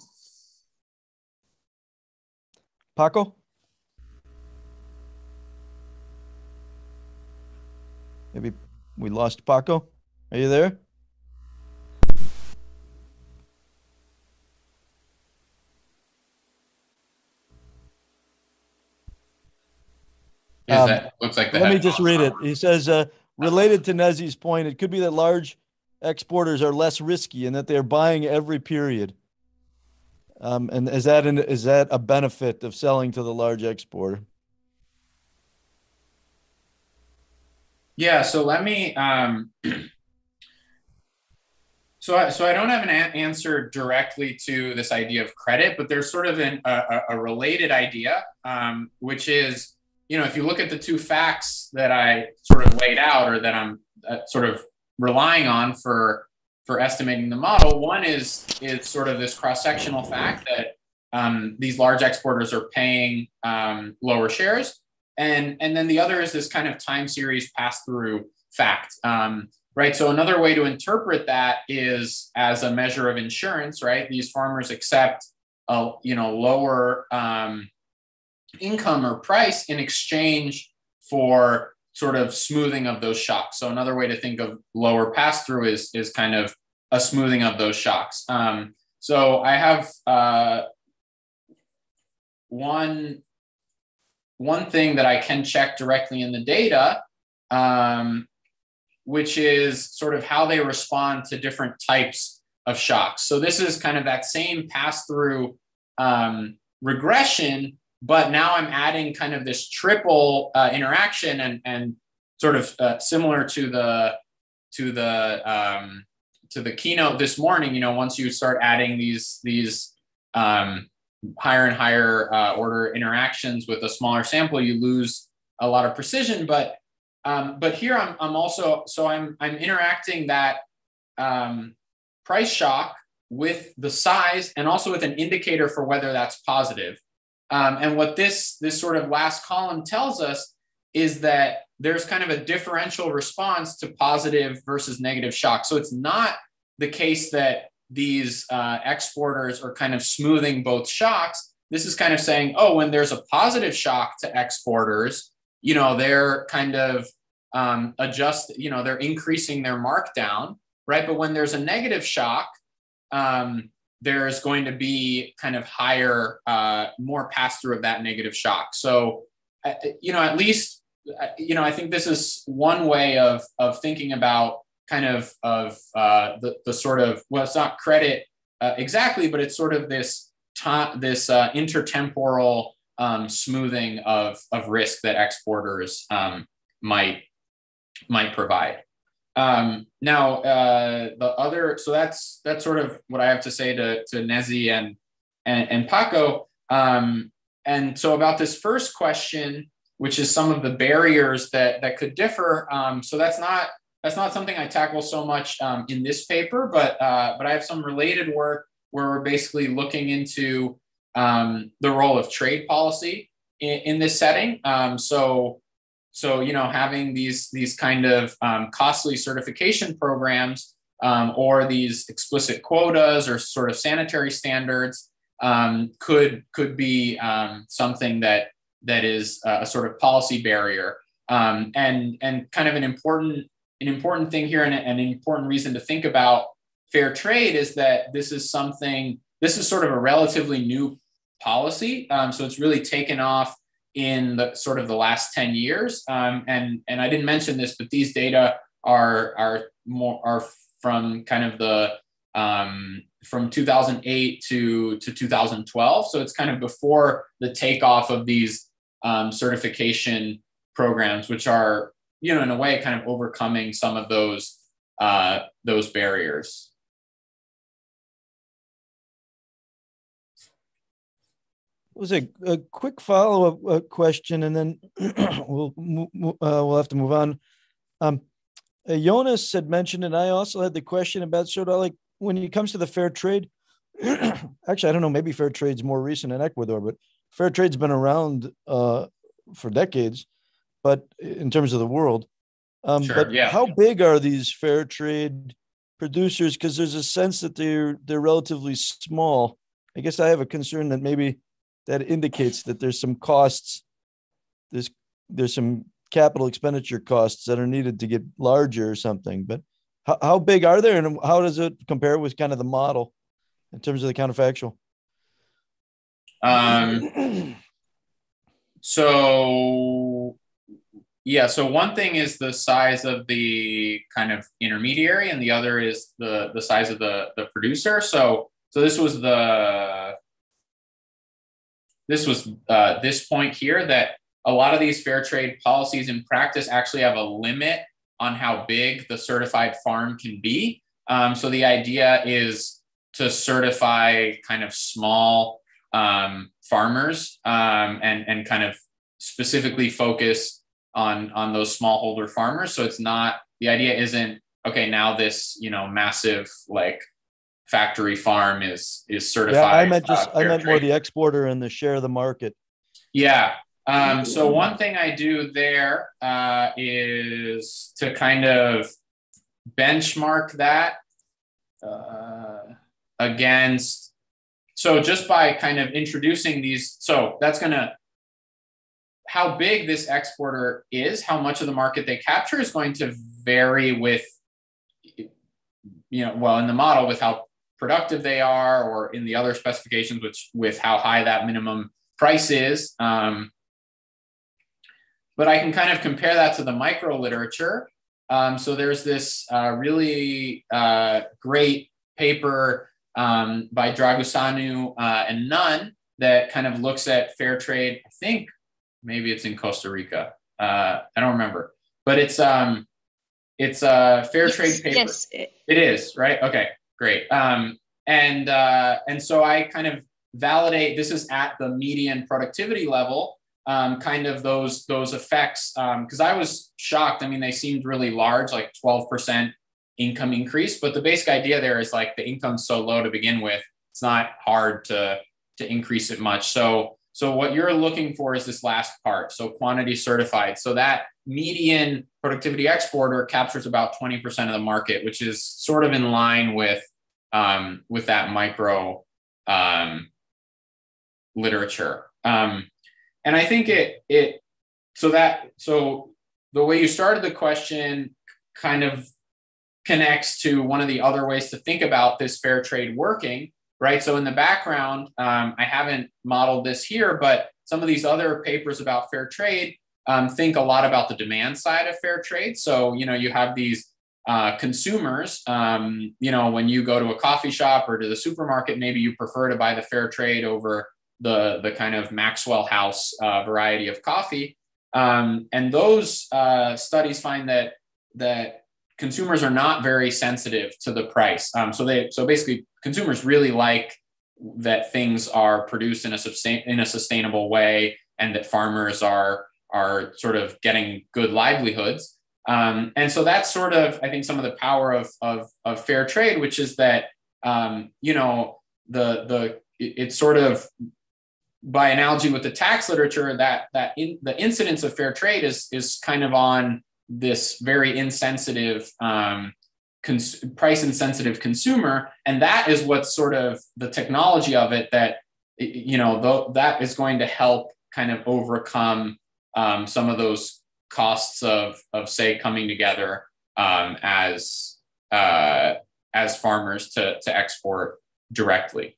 Speaker 1: Paco. Maybe we lost Paco. Are you there?
Speaker 14: Um, that looks like
Speaker 1: let me just read it. He says, uh, related to Nezi's point, it could be that large exporters are less risky and that they're buying every period. Um, and is that an, is that a benefit of selling to the large exporter?
Speaker 14: Yeah, so let me. Um, so, I, so I don't have an a- answer directly to this idea of credit, but there's sort of an, a, a related idea, um, which is, you know, if you look at the two facts that I sort of laid out, or that I'm uh, sort of relying on for for estimating the model, one is is sort of this cross sectional fact that um, these large exporters are paying um, lower shares. And and then the other is this kind of time series pass through fact. Um, right? So another way to interpret that is as a measure of insurance right? These farmers accept a you know lower um, income or price in exchange for sort of smoothing of those shocks so another way to think of lower pass through is is kind of a smoothing of those shocks um, so i have uh, one one thing that I can check directly in the data, um, which is sort of how they respond to different types of shocks. So this is kind of that same pass through um, regression, but now I'm adding kind of this triple uh, interaction and, and sort of uh, similar to the to the um, to the keynote this morning. You know, once you start adding these these um, higher and higher uh, order interactions with a smaller sample, you lose a lot of precision. But um, but here I'm, I'm also so I'm I'm interacting that um, price shock with the size and also with an indicator for whether that's positive. Um, and what this this sort of last column tells us is that there's kind of a differential response to positive versus negative shock. So it's not the case that these uh, exporters are kind of smoothing both shocks. This is kind of saying, oh, when there's a positive shock to exporters, you know, they're kind of um, adjust, you know, they're increasing their markdown, right? But when there's a negative shock, um, there's going to be kind of higher, uh, more pass through of that negative shock. So, uh, you know, at least, uh, you know, I think this is one way of of thinking about kind of of uh, the the sort of well, it's not credit exactly, but it's sort of this ta- this intertemporal um, smoothing of of risk that exporters um, might might provide. Um, now, uh, the other so that's that's sort of what I have to say to to Nezi and and, and Paco. Um, and so about this first question, which is some of the barriers that that could differ. Um, so that's not that's not something I tackle so much um, in this paper, but uh, but I have some related work where we're basically looking into um, the role of trade policy in, in this setting. Um, so so you know having these these kind of um, costly certification programs um, or these explicit quotas or sort of sanitary standards um, could could be um, something that that is a sort of policy barrier. Um, and and kind of an important an important thing here and an important reason to think about fair trade is that this is something this is sort of a relatively new policy. Um, so it's really taken off in the sort of the last 10 years. Um, and, and I didn't mention this, but these data are, are more, are from kind of the, um, from 2008 to, to 2012. So it's kind of before the takeoff of these um, certification programs, which are, you know, in a way kind of overcoming some of those, uh, those barriers.
Speaker 1: Was a, a quick follow-up uh, question, and then [CLEARS THROAT] we'll uh, we'll have to move on. Um, uh, Jonas had mentioned, and I also had the question about sort of like when it comes to the fair trade. [CLEARS THROAT] actually, I don't know. Maybe fair trade's more recent in Ecuador, but fair trade's been around uh, for decades. But in terms of the world, um,
Speaker 14: sure,
Speaker 1: but
Speaker 14: yeah.
Speaker 1: how big are these fair trade producers? Because there's a sense that they're they're relatively small. I guess I have a concern that maybe that indicates that there's some costs there's there's some capital expenditure costs that are needed to get larger or something but how, how big are there and how does it compare with kind of the model in terms of the counterfactual?
Speaker 14: Um, so yeah so one thing is the size of the kind of intermediary and the other is the the size of the the producer. So so this was the this was uh, this point here that a lot of these fair trade policies in practice actually have a limit on how big the certified farm can be. Um, so the idea is to certify kind of small um, farmers um, and and kind of specifically focus on on those smallholder farmers. So it's not the idea isn't okay now this you know massive like factory farm is is certified.
Speaker 1: Yeah, I meant just
Speaker 14: uh,
Speaker 1: I meant
Speaker 14: trade.
Speaker 1: more the exporter and the share of the market.
Speaker 14: Yeah. Um, so one thing I do there uh, is to kind of benchmark that uh, against. So just by kind of introducing these, so that's going to how big this exporter is, how much of the market they capture is going to vary with, you know, well, in the model with how productive they are, or in the other specifications, which with how high that minimum price is. Um, but I can kind of compare that to the micro literature. Um, so there's this uh, really uh, great paper um, by Dragusanu uh, and Nunn that kind of looks at fair trade. I think maybe it's in Costa Rica. Uh, I don't remember, but it's um, it's a fair
Speaker 15: Yes,
Speaker 14: trade paper.
Speaker 15: yes.
Speaker 14: It is right. Okay, great. Um, and uh, and so I kind of validate this is at the median productivity level. Um, kind of those those effects because I was shocked. I mean, they seemed really large, like twelve percent income increase. But the basic idea there is like the income's so low to begin with, it's not hard to to increase it much. So so what you're looking for is this last part. So quantity certified. So that median productivity exporter captures about 20% of the market, which is sort of in line with um, with that micro um, literature. Um, and I think it it so that so the way you started the question kind of connects to one of the other ways to think about this fair trade working, right? So in the background, um, I haven't modeled this here, but some of these other papers about fair trade um, think a lot about the demand side of fair trade. So you know you have these uh, consumers. Um, you know when you go to a coffee shop or to the supermarket, maybe you prefer to buy the fair trade over the the kind of Maxwell House uh, variety of coffee. Um, and those uh, studies find that that consumers are not very sensitive to the price. Um, so they so basically consumers really like that things are produced in a sustain in a sustainable way and that farmers are are sort of getting good livelihoods. Um, and so that's sort of I think some of the power of of, of fair trade, which is that um, you know the the it, it's sort of by analogy with the tax literature, that that in, the incidence of fair trade is is kind of on this very insensitive um, cons- price insensitive consumer, and that is what's sort of the technology of it that you know th- that is going to help kind of overcome um, some of those costs of of say coming together um, as uh, as farmers to to export directly.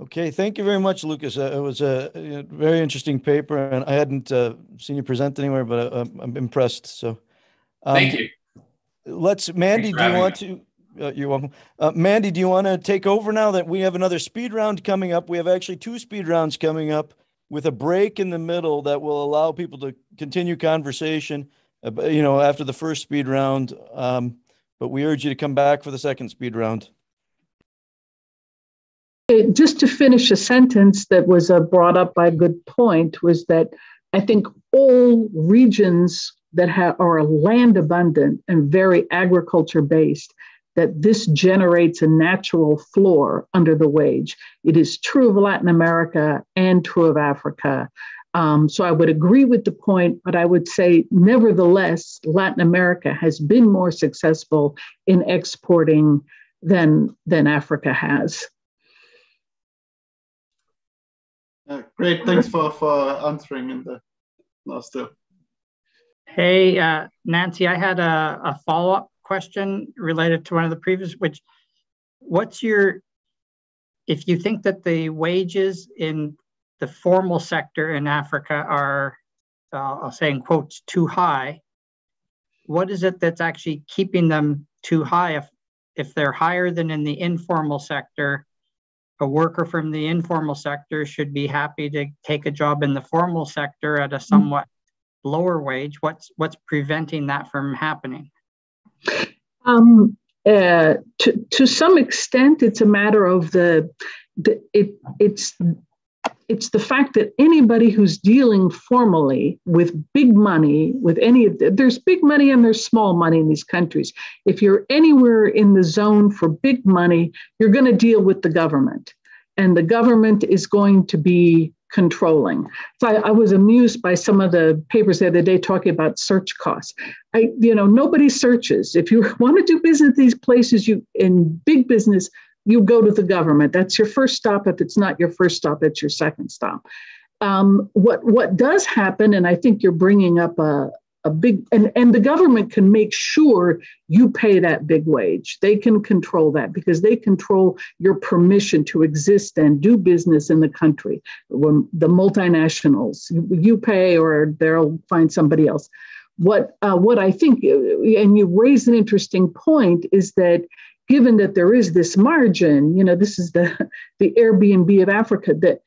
Speaker 1: Okay, thank you very much, Lucas. Uh, it was a, a, very interesting paper, and I hadn't uh, seen you present anywhere, but uh, I'm impressed. So,
Speaker 14: um, thank you.
Speaker 1: Let's, Mandy. Do you want me. to? Uh, you're welcome. Uh, Mandy, do you want to take over now that we have another speed round coming up? We have actually two speed rounds coming up with a break in the middle that will allow people to continue conversation. Uh, you know, after the first speed round, um, but we urge you to come back for the second speed round
Speaker 18: just to finish a sentence that was uh, brought up by a good point was that I think all regions that have, are land abundant and very agriculture based, that this generates a natural floor under the wage. It is true of Latin America and true of Africa. Um, so I would agree with the point, but I would say, nevertheless, Latin America has been more successful in exporting than, than Africa has.
Speaker 19: Uh, great, thanks for, for answering in the last two.
Speaker 20: Hey, uh, Nancy, I had a, a follow-up question related to one of the previous, which what's your, if you think that the wages in the formal sector in Africa are, uh, I'll say in quotes, too high, what is it that's actually keeping them too high? If, if they're higher than in the informal sector, a worker from the informal sector should be happy to take a job in the formal sector at a somewhat lower wage. What's what's preventing that from happening?
Speaker 18: Um, uh, to to some extent, it's a matter of the, the it it's it's the fact that anybody who's dealing formally with big money, with any of the, there's big money and there's small money in these countries. If you're anywhere in the zone for big money, you're going to deal with the government, and the government is going to be controlling. So I, I, was amused by some of the papers the other day talking about search costs. I, you know, nobody searches. If you [LAUGHS] want to do business these places, you in big business, you go to the government. That's your first stop. If it's not your first stop, it's your second stop. Um, what what does happen, and I think you're bringing up a, a big and, and the government can make sure you pay that big wage. They can control that because they control your permission to exist and do business in the country. When the multinationals you pay or they'll find somebody else. What uh, what i think and you raise an interesting point is that given that there is this margin, you know, this is the, the Airbnb of Africa, that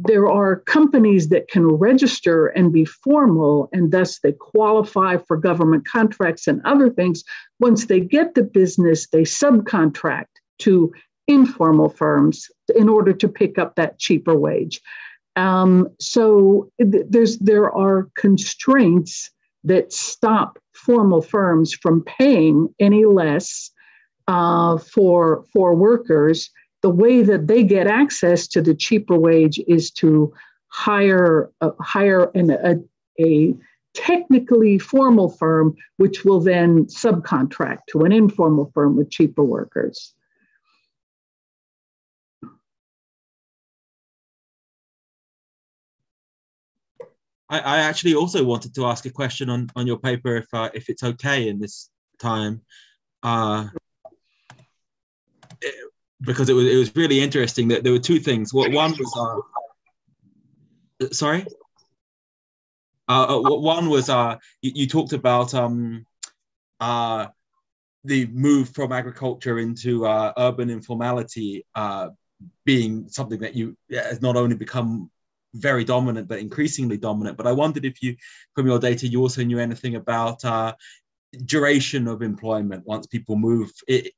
Speaker 18: there are companies that can register and be formal, and thus they qualify for government contracts and other things. Once they get the business, they subcontract to informal firms in order to pick up that cheaper wage. Um, so th- there's there are constraints that stop formal firms from paying any less uh, for for workers, the way that they get access to the cheaper wage is to hire uh, hire an, a, a technically formal firm, which will then subcontract to an informal firm with cheaper workers.
Speaker 21: I, I actually also wanted to ask a question on, on your paper, if uh, if it's okay in this time. Uh, because it was it was really interesting that there were two things. What one was uh, sorry. Uh, uh one was uh, you, you talked about um, uh, the move from agriculture into uh, urban informality uh, being something that you has not only become very dominant but increasingly dominant. But I wondered if you, from your data, you also knew anything about uh, duration of employment once people move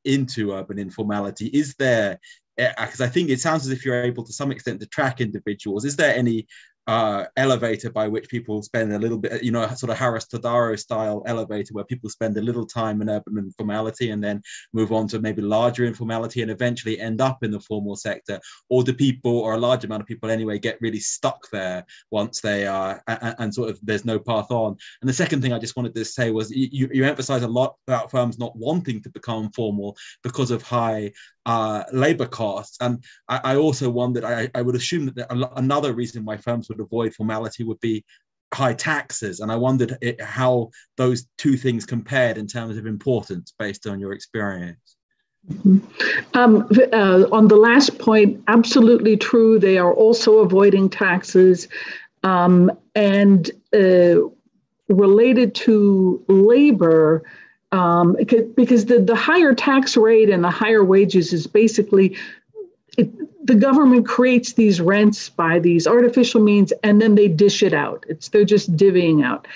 Speaker 21: into urban informality? Is there because eh, i think it sounds as if you're able to some extent to track individuals. Is there any uh, elevator by which people spend a little bit, you know, sort of Harris Todaro style elevator where people spend a little time in urban informality and then move on to maybe larger informality and eventually end up in the formal sector? Or do people, or a large amount of people anyway, get really stuck there once they are, and, and sort of there's no path on? And the second thing I just wanted to say was you, you emphasize a lot about firms not wanting to become formal because of high uh, labor costs. And I, I also wondered, I, I, would assume that another reason why firms would avoid formality would be high taxes. And I wondered it, how those two things compared in terms of importance based on your experience.
Speaker 18: Mm-hmm. Um, uh, on the last point, absolutely true. They are also avoiding taxes. Um, and uh, related to labor, um, because the, the higher tax rate and the higher wages is basically it, the government creates these rents by these artificial means and then they dish it out. It's they're just divvying out.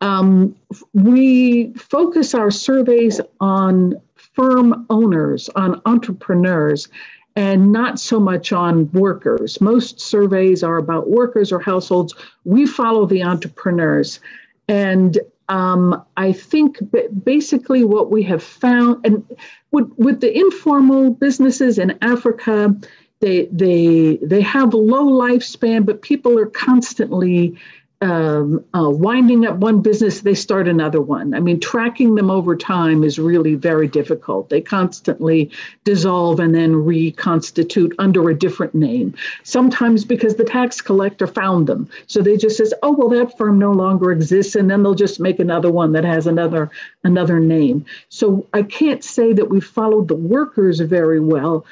Speaker 18: Um, we focus our surveys on firm owners, on entrepreneurs, and not so much on workers. Most surveys are about workers or households. We follow the entrepreneurs. And um, I think basically what we have found, and with, with the informal businesses in Africa, they they they have low lifespan, but people are constantly um, uh, winding up one business, they start another one. I mean, tracking them over time is really very difficult. They constantly dissolve and then reconstitute under a different name. Sometimes because the tax collector found them, so they just says, "Oh, well, that firm no longer exists," and then they'll just make another one that has another another name. So I can't say that we followed the workers very well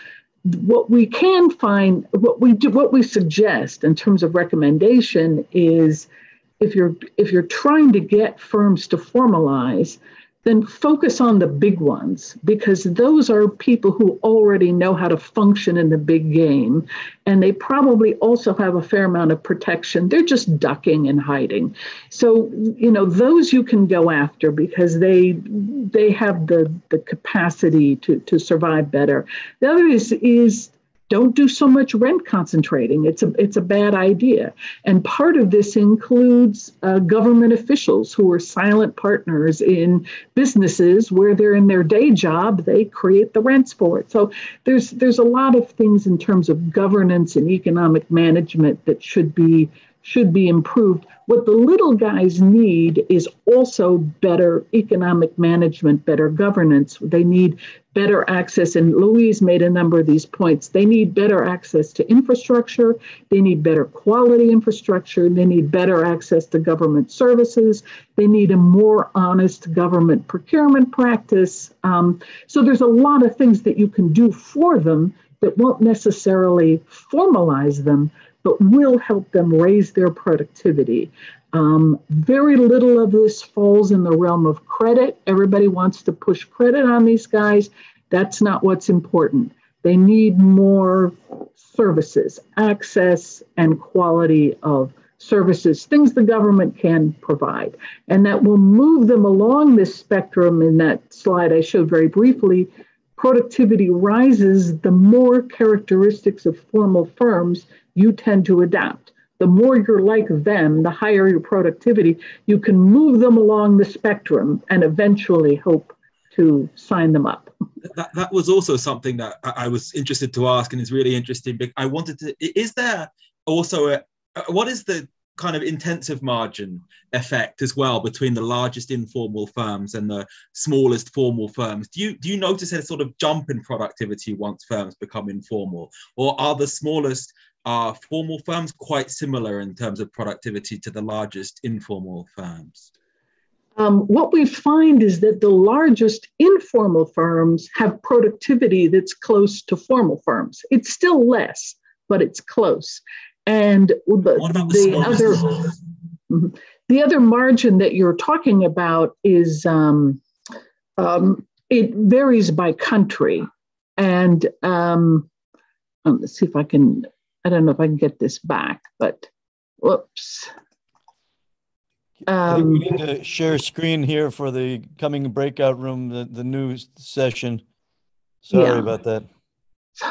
Speaker 18: what we can find, what we do, what we suggest in terms of recommendation is if you're if you're trying to get firms to formalize, then focus on the big ones because those are people who already know how to function in the big game. And they probably also have a fair amount of protection. They're just ducking and hiding. So, you know, those you can go after because they they have the, the capacity to, to survive better. The other is is don't do so much rent concentrating. It's a it's a bad idea. And part of this includes uh, government officials who are silent partners in businesses where they're in their day job. They create the rents for it. So there's there's a lot of things in terms of governance and economic management that should be should be improved. What the little guys need is also better economic management, better governance. They need better access, and Louis made a number of these points. They need better access to infrastructure, they need better quality infrastructure, they need better access to government services, they need a more honest government procurement practice. Um, so there's a lot of things that you can do for them that won't necessarily formalize them, but will help them raise their productivity. Um, very little of this falls in the realm of credit. Everybody wants to push credit on these guys. That's not what's important. They need more services, access, and quality of services, things the government can provide. And that will move them along this spectrum in that slide I showed very briefly. Productivity rises the more characteristics of formal firms you tend to adapt. The more you're like them, the higher your productivity. You can move them along the spectrum and eventually hope to sign them up.
Speaker 21: That, that was also something that I was interested to ask, and it's really interesting. I wanted to, is there also a, uh, what is the kind of intensive margin effect as well between the largest informal firms and the smallest formal firms do you do you notice a sort of jump in productivity once firms become informal or are the smallest are formal firms quite similar in terms of productivity to the largest informal firms?
Speaker 18: Um, what we find is that the largest informal firms have productivity that's close to formal firms. It's still less, but it's close. And the, the, the other mm-hmm. the other margin that you're talking about is um, um, it varies by country. And um, um let's see if I can I don't know if I can get this back, but whoops.
Speaker 1: Um, we need to share screen here for the coming breakout room, the, the new session. Sorry yeah. about that. [LAUGHS]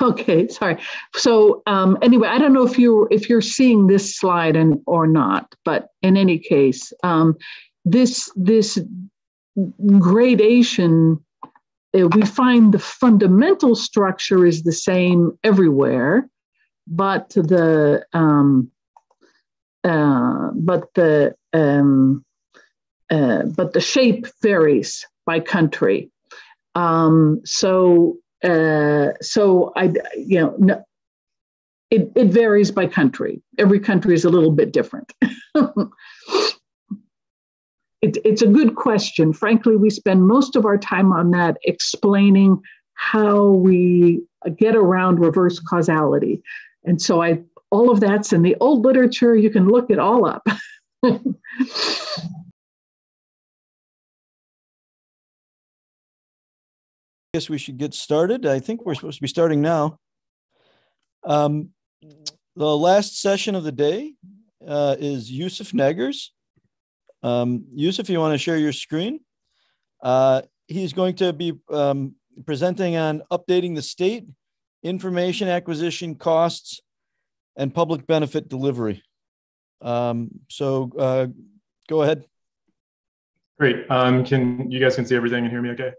Speaker 18: Okay, sorry. So um, anyway, I don't know if you if you're seeing this slide and or not, but in any case, um, this this gradation uh, we find the fundamental structure is the same everywhere, but the um, uh, but the um, uh, but the shape varies by country. Um, so uh, so I you know no, it, it varies by country. Every country is a little bit different. [LAUGHS] it, it's a good question. Frankly, we spend most of our time on that explaining how we get around reverse causality. And so I all of that's in the old literature. You can look it all up. I [LAUGHS]
Speaker 1: guess we should get started. I think we're supposed to be starting now. Um, the last session of the day uh, is Yusuf Neggers. Um, Yusuf, you want to share your screen? Uh, he's going to be um, presenting on updating the state, information acquisition costs, and public benefit delivery. Um, so uh, go ahead.
Speaker 22: Great. Um, can you guys can see everything and hear me okay?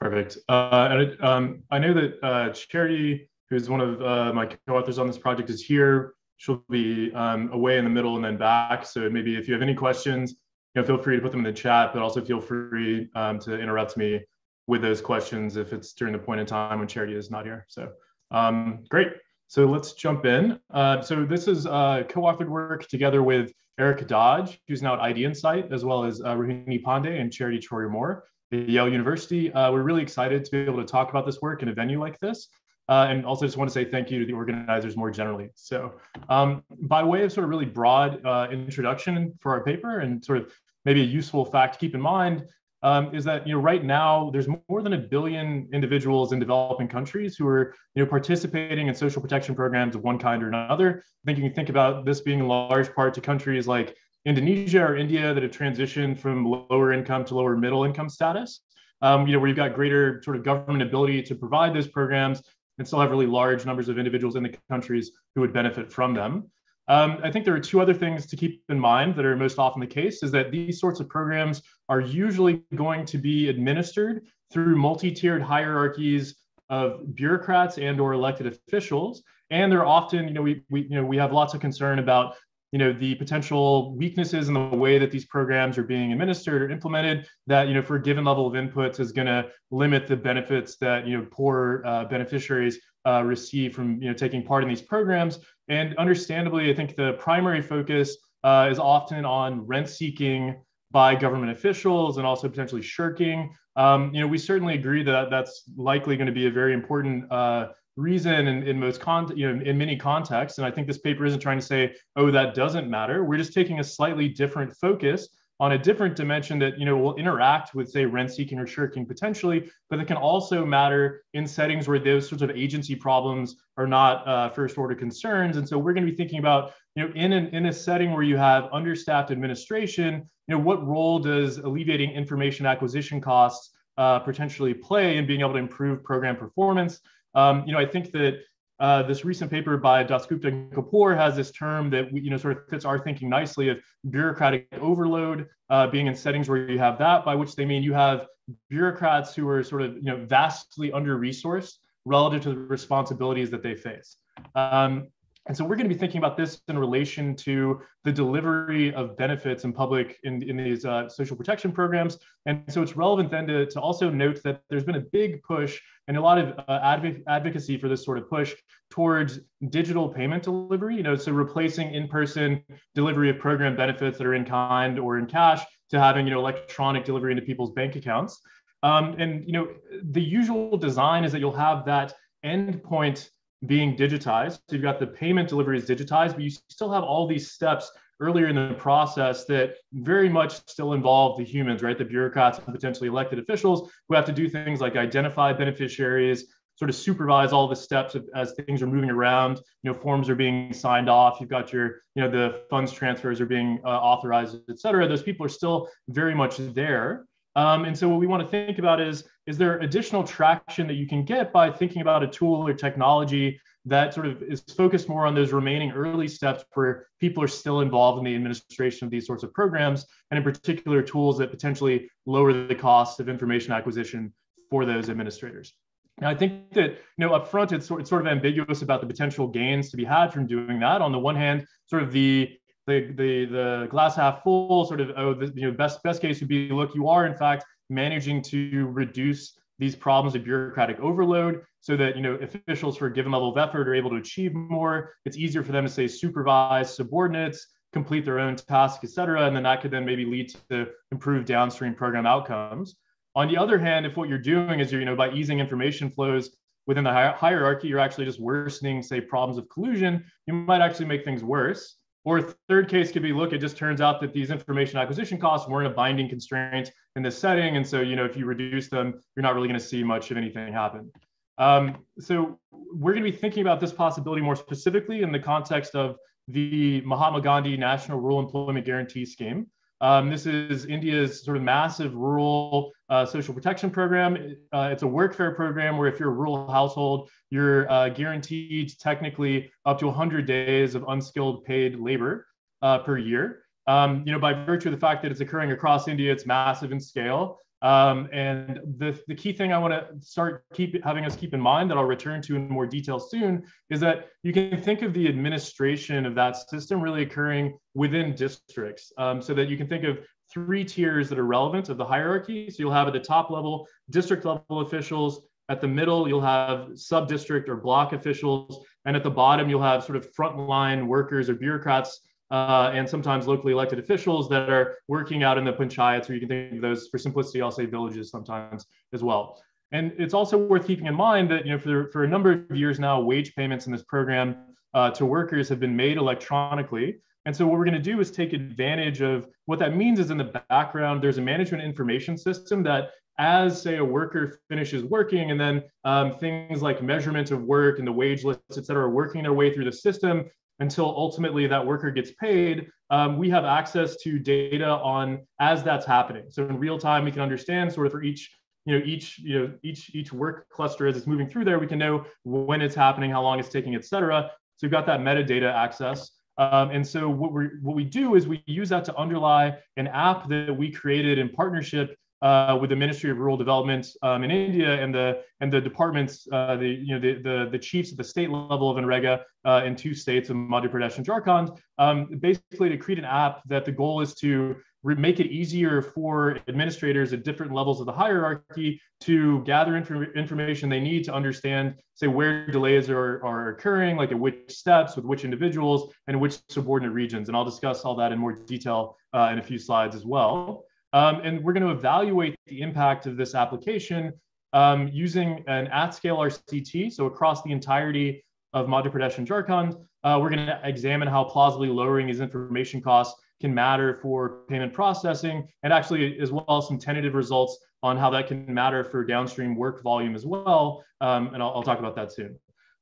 Speaker 22: Perfect. Uh, and um, I know that uh, Charity, who's one of uh, my co-authors on this project, is here she'll be um, away in the middle and then back. So maybe if you have any questions, you know, feel free to put them in the chat, but also feel free um, to interrupt me with those questions if it's during the point in time when Charity is not here. So um, great. So let's jump in. Uh, so this is uh, co-authored work together with Eric Dodge, who's now at ID Insight, as well as uh, Rohini Pande and Charity Troyer-Moore at Yale University. Uh, we're really excited to be able to talk about this work in a venue like this. Uh, and also just want to say thank you to the organizers more generally. So um, by way of sort of really broad uh, introduction for our paper and sort of maybe a useful fact to keep in mind um, is that you know right now there's more than a billion individuals in developing countries who are you know participating in social protection programs of one kind or another. I think you can think about this being in large part to countries like Indonesia or India that have transitioned from lower income to lower middle income status. Um, you know, where you've got greater sort of government ability to provide those programs and still have really large numbers of individuals in the countries who would benefit from them. Um, I think there are two other things to keep in mind that are most often the case is that these sorts of programs are usually going to be administered through multi-tiered hierarchies of bureaucrats and or elected officials. And they're often, you know, we, we, you know, we have lots of concern about you know the potential weaknesses in the way that these programs are being administered or implemented that you know for a given level of inputs is going to limit the benefits that you know poor uh, beneficiaries uh, receive from you know taking part in these programs and understandably i think the primary focus uh, is often on rent seeking by government officials and also potentially shirking. Um, you know we certainly agree that that's likely going to be a very important uh, reason in, in most con you know in many contexts. And i think this paper isn't trying to say oh that doesn't matter. We're just taking a slightly different focus on a different dimension that you know will interact with say rent seeking or shirking potentially but it can also matter in settings where those sorts of agency problems are not uh, first order concerns. And so we're going to be thinking about you know in, an, in a setting where you have understaffed administration you know what role does alleviating information acquisition costs uh, potentially play in being able to improve program performance? Um, you know, I think that uh, this recent paper by Dasgupta and Kapur has this term that you know sort of fits our thinking nicely of bureaucratic overload uh, being in settings where you have that, by which they mean you have bureaucrats who are sort of you know vastly under resourced relative to the responsibilities that they face. Um, and so we're going to be thinking about this in relation to the delivery of benefits in public in, in these uh, social protection programs. And so it's relevant then to, to also note that there's been a big push and a lot of uh, adv advocacy for this sort of push towards digital payment delivery, you know, so replacing in-person delivery of program benefits that are in kind or in cash to having, you know, electronic delivery into people's bank accounts. Um, and, you know, the usual design is that you'll have that endpoint being digitized. So you've got the payment delivery is digitized, but you still have all these steps earlier in the process that very much still involve the humans, right? The bureaucrats and potentially elected officials who have to do things like identify beneficiaries, sort of supervise all the steps as things are moving around. You know, forms are being signed off. You've got your, you know, the funds transfers are being uh, authorized, et cetera. Those people are still very much there. Um, and so what we want to think about is, is there additional traction that you can get by thinking about a tool or technology that sort of is focused more on those remaining early steps where people are still involved in the administration of these sorts of programs, and in particular tools that potentially lower the cost of information acquisition for those administrators. Now, I think that you know up front, it's, it's sort of ambiguous about the potential gains to be had from doing that. On the one hand, sort of the the the, the glass half full, sort of oh, the you know best best case would be look, you are in fact managing to reduce these problems of bureaucratic overload so that you know officials for a given level of effort are able to achieve more it's easier for them to say supervise subordinates complete their own tasks et cetera and then that could then maybe lead to improved downstream program outcomes on the other hand, if what you're doing is you're, you know, by easing information flows within the hi- hierarchy, you're actually just worsening, say, problems of collusion, you might actually make things worse. Or third case could be, look, it just turns out that these information acquisition costs weren't a binding constraint in this setting. And so, you know, if you reduce them, you're not really going to see much of anything happen. Um, so we're going to be thinking about this possibility more specifically in the context of the Mahatma Gandhi National Rural Employment Guarantee Scheme. Um, this is India's sort of massive rural uh, social protection program. Uh, it's a workfare program where if you're a rural household, you're uh, guaranteed technically up to 100 days of unskilled paid labor uh, per year. Um, you know, by virtue of the fact that it's occurring across India, it's massive in scale. Um, and the, the key thing I want to start keep having us keep in mind that I'll return to in more detail soon is that you can think of the administration of that system really occurring within districts um, so that you can think of three tiers that are relevant of the hierarchy. So you'll have at the top level, district level officials. At the middle, you'll have sub-district or block officials. And at the bottom, you'll have sort of frontline workers or bureaucrats uh, and sometimes locally elected officials that are working out in the panchayats, or you can think of those for simplicity, I'll say villages sometimes as well. And it's also worth keeping in mind that you know for, for a number of years now, wage payments in this program uh, to workers have been made electronically. And so what we're going to do is take advantage of what that means is in the background, there's a management information system that as say a worker finishes working and then um, things like measurement of work and the wage lists, et cetera, are working their way through the system, until ultimately that worker gets paid, um, we have access to data on as that's happening. So in real time, we can understand sort of for each you know each you know each each work cluster as it's moving through there we can know when it's happening how long it's taking et cetera so we've got that metadata access um, and so what we what we do is we use that to underlie an app that we created in partnership uh, with the Ministry of Rural Development um, in India and the and the departments, uh, the you know the, the, the chiefs at the state level of NREGA uh, in two states of Madhya Pradesh and Jharkhand, um, basically to create an app that the goal is to make it easier for administrators at different levels of the hierarchy to gather inf- information they need to understand, say, where delays are, are occurring, like at which steps, with which individuals, and which subordinate regions. And I'll discuss all that in more detail uh, in a few slides as well. Um, and we're going to evaluate the impact of this application um, using an at-scale RCT. So across the entirety of Madhya Pradesh and Jharkhand, uh, we're going to examine how plausibly lowering these information costs can matter for payment processing, and actually as well some tentative results on how that can matter for downstream work volume as well. Um, and I'll, I'll talk about that soon.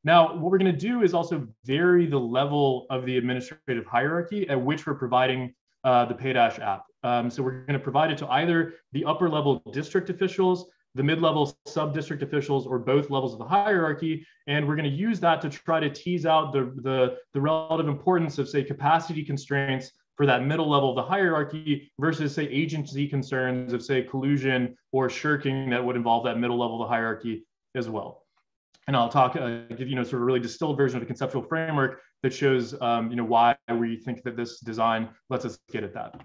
Speaker 22: Now, what we're going to do is also vary the level of the administrative hierarchy at which we're providing uh, the Paydash app. Um, so we're going to provide it to either the upper level district officials, the mid-level sub-district officials, or both levels of the hierarchy. And we're going to use that to try to tease out the, the, the relative importance of, say, capacity constraints for that middle level of the hierarchy versus, say, agency concerns of, say, collusion or shirking that would involve that middle level of the hierarchy as well and I'll talk, uh, give you know, sort of a really distilled version of the conceptual framework that shows, um, you know, why we think that this design lets us get at that.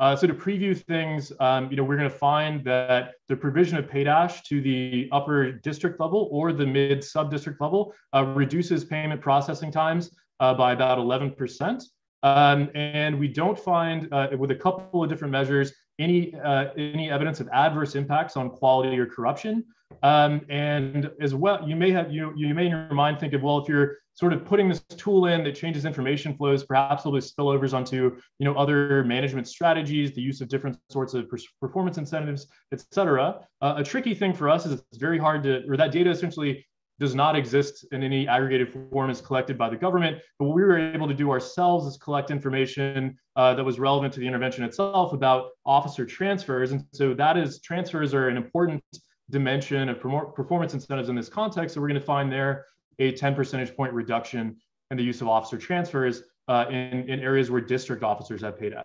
Speaker 22: Uh, so to preview things, um, you know, we're going to find that the provision of Paydash to the upper district level or the mid sub-district level uh, reduces payment processing times uh, by about 11%. Um, and we don't find, uh, with a couple of different measures, any, uh, any evidence of adverse impacts on quality or corruption. Um, and as well, you may have you you may in your mind think of well, if you're sort of putting this tool in that changes information flows, perhaps there'll be spillovers onto you know other management strategies, the use of different sorts of performance incentives, et cetera. Uh, a tricky thing for us is it's very hard to, or that data essentially does not exist in any aggregated form as collected by the government. But what we were able to do ourselves is collect information uh, that was relevant to the intervention itself about officer transfers. And so that is transfers are an important dimension of performance incentives in this context. So we're going to find there a 10 percentage point reduction in the use of officer transfers uh, in, in areas where district officers have PayDash.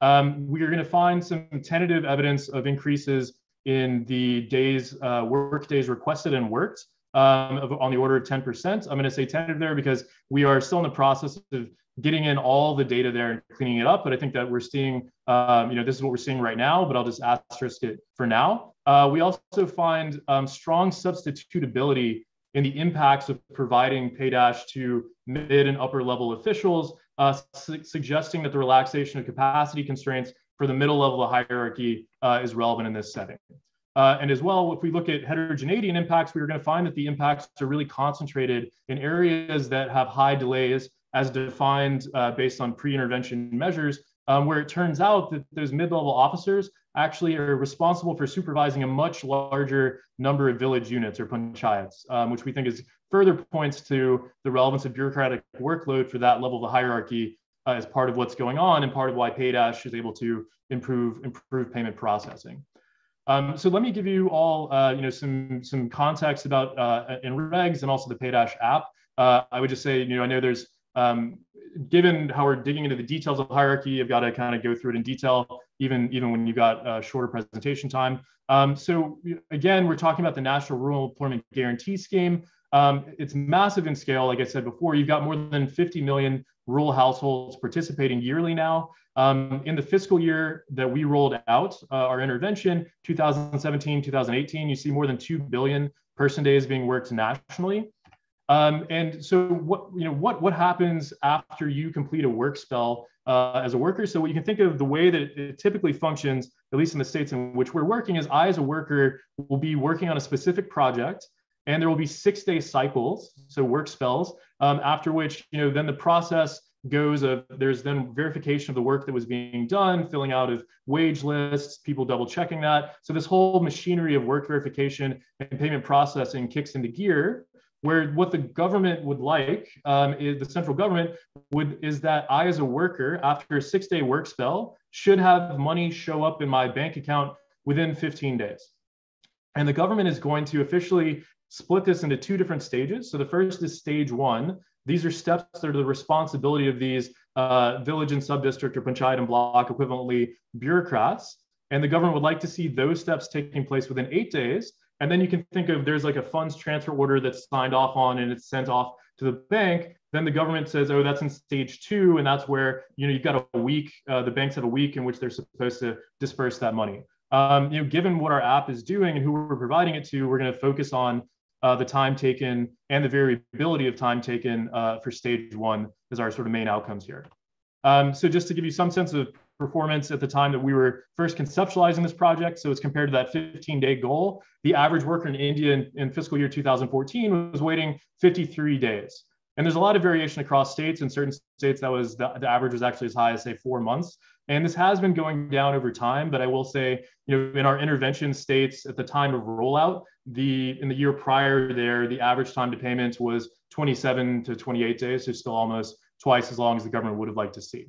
Speaker 22: Um, we are going to find some tentative evidence of increases in the days, uh, work days requested and worked um, of, on the order of 10%. I'm going to say tentative there because we are still in the process of getting in all the data there and cleaning it up. But I think that we're seeing, um, you know, this is what we're seeing right now, but I'll just asterisk it for now. Uh, we also find um, strong substitutability in the impacts of providing PayDash to mid and upper level officials, uh, su suggesting that the relaxation of capacity constraints for the middle level of hierarchy uh, is relevant in this setting. Uh, and as well, if we look at heterogeneity and impacts, we are going to find that the impacts are really concentrated in areas that have high delays as defined uh, based on pre-intervention measures, um, where it turns out that those mid-level officers actually are responsible for supervising a much larger number of village units or panchayats, um, which we think is further points to the relevance of bureaucratic workload for that level of the hierarchy uh, as part of what's going on and part of why PayDash is able to improve improve payment processing. Um, so let me give you all uh, you know some some context about uh, NREGs and also the PayDash app. Uh, I would just say you know I know there's um, given how we're digging into the details of hierarchy, I've got to kind of go through it in detail, even, even when you've got a shorter presentation time. Um, so again, we're talking about the National Rural Employment Guarantee Scheme. Um, it's massive in scale. Like I said before, you've got more than 50 million rural households participating yearly now. Um, in the fiscal year that we rolled out uh, our intervention, 2017, 2018, you see more than 2 billion person days being worked nationally. Um, and so what, you know, what, what happens after you complete a work spell uh, as a worker? So what you can think of the way that it typically functions, at least in the states in which we're working, is I as a worker will be working on a specific project and there will be six day cycles, so work spells, um, after which, you know, then the process goes of there's then verification of the work that was being done, filling out of wage lists, people double checking that. So this whole machinery of work verification and payment processing kicks into gear where what the government would like um, is the central government would is that I as a worker after a six day work spell should have money show up in my bank account within 15 days. And the government is going to officially split this into two different stages. So the first is stage one. These are steps that are the responsibility of these uh, village and subdistrict or panchayat and block equivalently bureaucrats. And the government would like to see those steps taking place within eight days and then you can think of there's like a funds transfer order that's signed off on and it's sent off to the bank. Then the government says, oh, that's in stage two. And that's where, you know, you've got a week, uh, the banks have a week in which they're supposed to disperse that money. Um, you know, given what our app is doing and who we're providing it to, we're going to focus on uh, the time taken and the variability of time taken uh, for stage one as our sort of main outcomes here. Um, so just to give you some sense of performance at the time that we were first conceptualizing this project. So it's compared to that 15 day goal. The average worker in India in, in, fiscal year 2014 was waiting 53 days. And there's a lot of variation across states. In certain states, that was the, the average was actually as high as say four months. And this has been going down over time. But I will say, you know, in our intervention states at the time of rollout, the in the year prior there, the average time to payment was 27 to 28 days, so still almost twice as long as the government would have liked to see.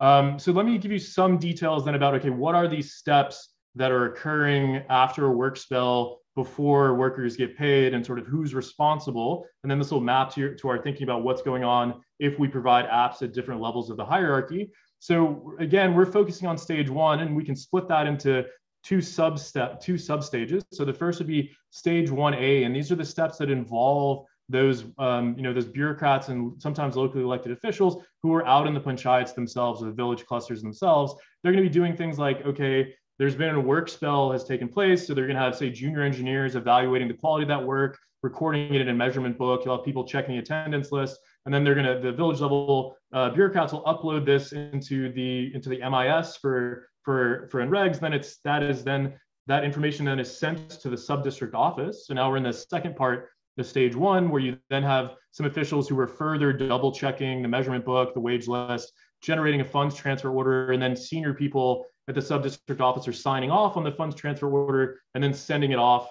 Speaker 22: Um, so let me give you some details then about, okay, what are these steps that are occurring after a work spell before workers get paid and sort of who's responsible. And then this will map to, your, to our thinking about what's going on if we provide apps at different levels of the hierarchy. So again, we're focusing on stage one and we can split that into two sub step, two sub stages. So the first would be stage 1A, and these are the steps that involve those um, you know those bureaucrats and sometimes locally elected officials who are out in the panchayats themselves or the village clusters themselves they're going to be doing things like okay there's been a work spell has taken place so they're going to have say junior engineers evaluating the quality of that work recording it in a measurement book you'll have people checking the attendance list and then they're going to the village level uh, bureaucrats will upload this into the into the mis for for for NREGs then it's that is then that information then is sent to the sub district office. So now we're in the second part the stage one, where you then have some officials who are further double checking the measurement book, the wage list, generating a funds transfer order, and then senior people at the sub-district office are signing off on the funds transfer order and then sending it off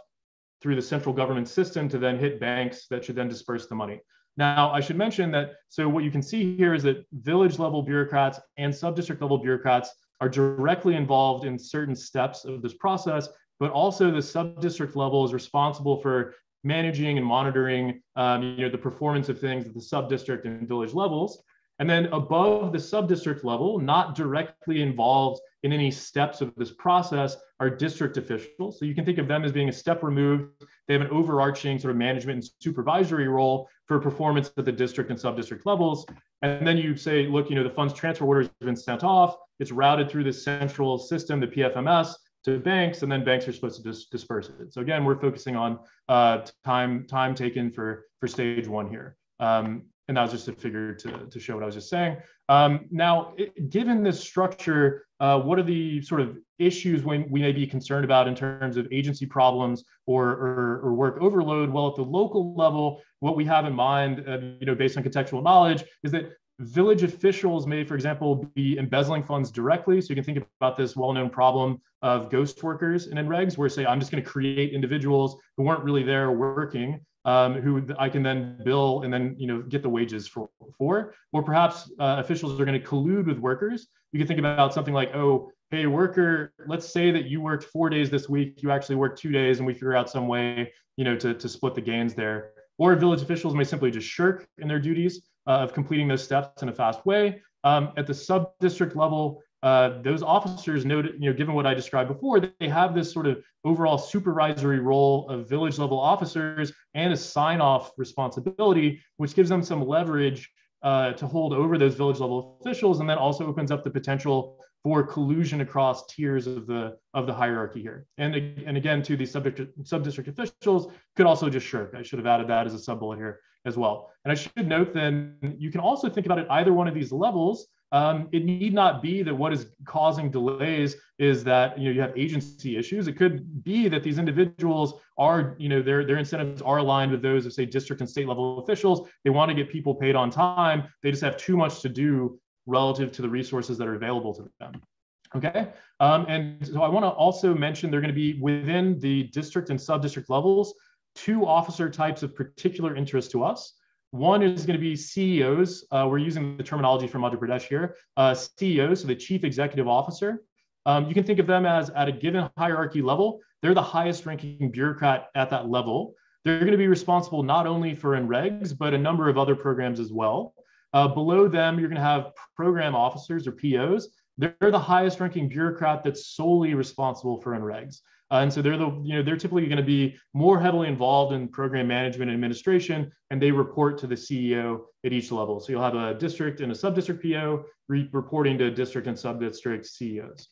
Speaker 22: through the central government system to then hit banks that should then disperse the money. Now, I should mention that, so what you can see here is that village level bureaucrats and sub-district level bureaucrats are directly involved in certain steps of this process, but also the sub-district level is responsible for managing and monitoring um, you know, the performance of things at the sub-district and village levels. And then above the sub-district level, not directly involved in any steps of this process, are district officials. So you can think of them as being a step removed. They have an overarching sort of management and supervisory role for performance at the district and sub-district levels. And then you say, look, you know, the funds transfer order has been sent off. It's routed through this central system, the PFMS, to banks, and then banks are supposed to dis disperse it. So again, we're focusing on uh, time time taken for for stage one here. Um, and that was just a figure to, to show what I was just saying. Um, now, it, given this structure, uh, what are the sort of issues when we may be concerned about in terms of agency problems or, or, or work overload? Well, at the local level, what we have in mind, uh, you know, based on contextual knowledge, is that village officials may, for example, be embezzling funds directly. So you can think about this well-known problem of ghost workers in NREGs, where say I'm just going to create individuals who weren't really there working um, who I can then bill and then you know get the wages for. for. Or perhaps uh, officials are going to collude with workers. You can think about something like, oh, hey, worker, let's say that you worked four days this week, you actually worked two days, and we figure out some way, you know, to, to split the gains there. Or village officials may simply just shirk in their duties of completing those steps in a fast way. Um, at the sub-district level, uh, those officers noted, you know, given what I described before, they have this sort of overall supervisory role of village level officers and a sign off responsibility, which gives them some leverage uh, to hold over those village level officials and then also opens up the potential for collusion across tiers of the of the hierarchy here. And, and again, to the sub-district, sub-district officials could also just shirk. I should have added that as a sub bullet here as well. And I should note then you can also think about it either one of these levels um, it need not be that what is causing delays is that you know you have agency issues. It could be that these individuals are you know their their incentives are aligned with those of say district and state level officials. They want to get people paid on time. They just have too much to do relative to the resources that are available to them. Okay, um, and so I want to also mention they're going to be within the district and sub-district levels two officer types of particular interest to us. One is going to be CEOs. Uh, we're using the terminology from Madhya Pradesh here. Uh, CEOs, so the chief executive officer. Um, you can think of them as at a given hierarchy level, they're the highest ranking bureaucrat at that level. They're going to be responsible not only for NREGs, but a number of other programs as well. Uh, below them, you're going to have program officers or POs. They're the highest ranking bureaucrat that's solely responsible for NREGs. Uh, and so they're the, you know, they're typically going to be more heavily involved in program management and administration, and they report to the CEO at each level. So you'll have a district and a sub-district PO re reporting to district and sub-district CEOs.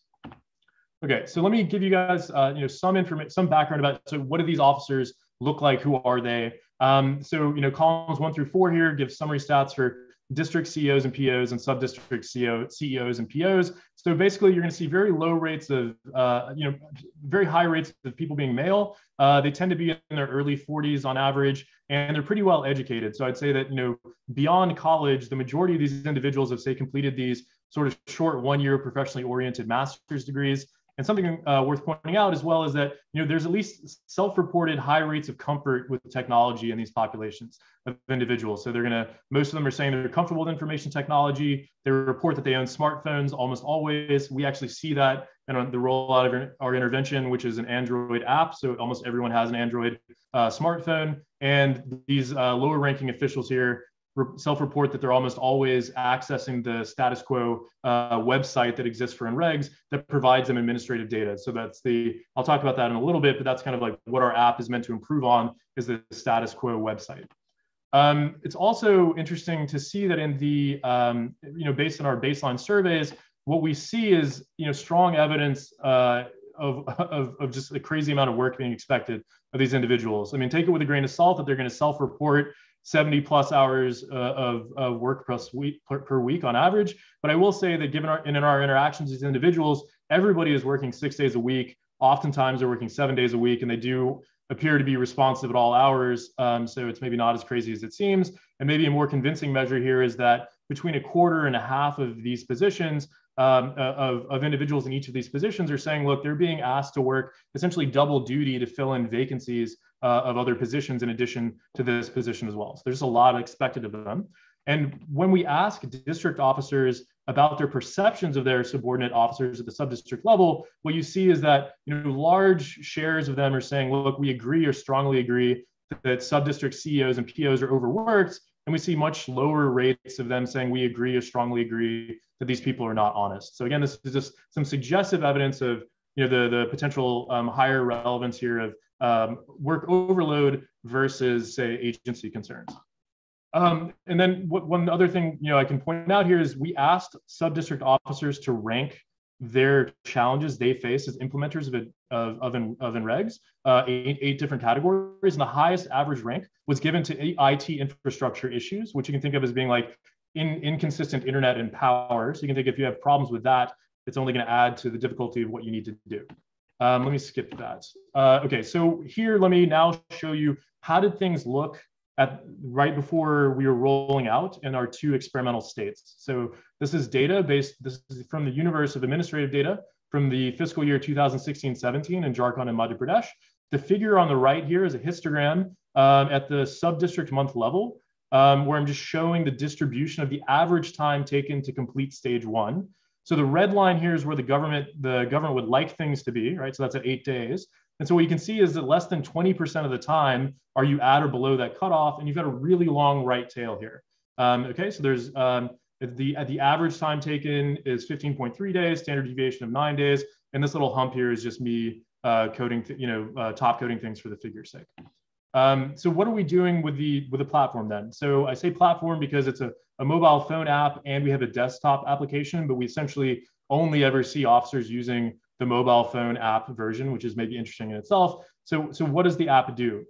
Speaker 22: Okay, so let me give you guys, uh, you know, some information, some background about, so what do these officers look like? Who are they? Um, so, you know, columns one through four here give summary stats for district CEOs and POs and sub-district CEO, CEOs and POs. So basically, you're going to see very low rates of, uh, you know, very high rates of people being male. Uh, they tend to be in their early 40s on average, and they're pretty well educated. So I'd say that, you know, beyond college, the majority of these individuals have, say, completed these sort of short one-year professionally oriented master's degrees. And something uh, worth pointing out as well is that you know there's at least self-reported high rates of comfort with technology in these populations of individuals. So they're gonna most of them are saying they're comfortable with information technology. They report that they own smartphones almost always. We actually see that in the rollout of our intervention, which is an Android app. So almost everyone has an Android uh, smartphone. And these uh, lower ranking officials here self-report that they're almost always accessing the status quo uh, website that exists for NREGs that provides them administrative data. So that's the, I'll talk about that in a little bit, but that's kind of like what our app is meant to improve on is the status quo website. Um, it's also interesting to see that in the, um, you know, based on our baseline surveys, what we see is, you know, strong evidence uh, of, of, of just a crazy amount of work being expected of these individuals. I mean, take it with a grain of salt that they're going to self-report 70 plus hours uh, of, of, work per week, per, per, week on average. But I will say that given our, in, our interactions with individuals, everybody is working six days a week. Oftentimes they're working seven days a week and they do appear to be responsive at all hours. Um, so it's maybe not as crazy as it seems. And maybe a more convincing measure here is that between a quarter and a half of these positions um, of, of individuals in each of these positions are saying, look, they're being asked to work essentially double duty to fill in vacancies uh, of other positions in addition to this position as well. So there's a lot expected of them. And when we ask district officers about their perceptions of their subordinate officers at the subdistrict level, what you see is that you know large shares of them are saying, look, we agree or strongly agree that subdistrict CEOs and POs are overworked, and we see much lower rates of them saying we agree or strongly agree that these people are not honest. So again, this is just some suggestive evidence of you know the the potential um, higher relevance here of um, work overload versus say agency concerns. Um, and then what, one other thing you know I can point out here is we asked subdistrict officers to rank their challenges they face as implementers of, it, of, of, of regs, uh, eight, eight different categories. And the highest average rank was given to IT infrastructure issues, which you can think of as being like in, inconsistent internet and power. So you can think if you have problems with that, it's only going to add to the difficulty of what you need to do. Um, let me skip that. Uh, okay, so here, let me now show you how did things look at right before we were rolling out in our two experimental states. So this is data based, this is from the universe of administrative data from the fiscal year 2016-17 in Jharkhand and Madhya Pradesh. The figure on the right here is a histogram um, at the sub-district month level, um, where I'm just showing the distribution of the average time taken to complete stage one. So the red line here is where the government, the government would like things to be, right? So that's at eight days. And so what you can see is that less than 20% of the time are you at or below that cutoff, and you've got a really long right tail here. Um, okay, so there's um, the the average time taken is 15.3 days, standard deviation of nine days, and this little hump here is just me uh, coding, you know, uh, top coding things for the figure's sake. Um, so what are we doing with the with the platform then? So I say platform because it's a, a mobile phone app and we have a desktop application, but we essentially only ever see officers using the mobile phone app version, which is maybe interesting in itself. So, so what does the app do?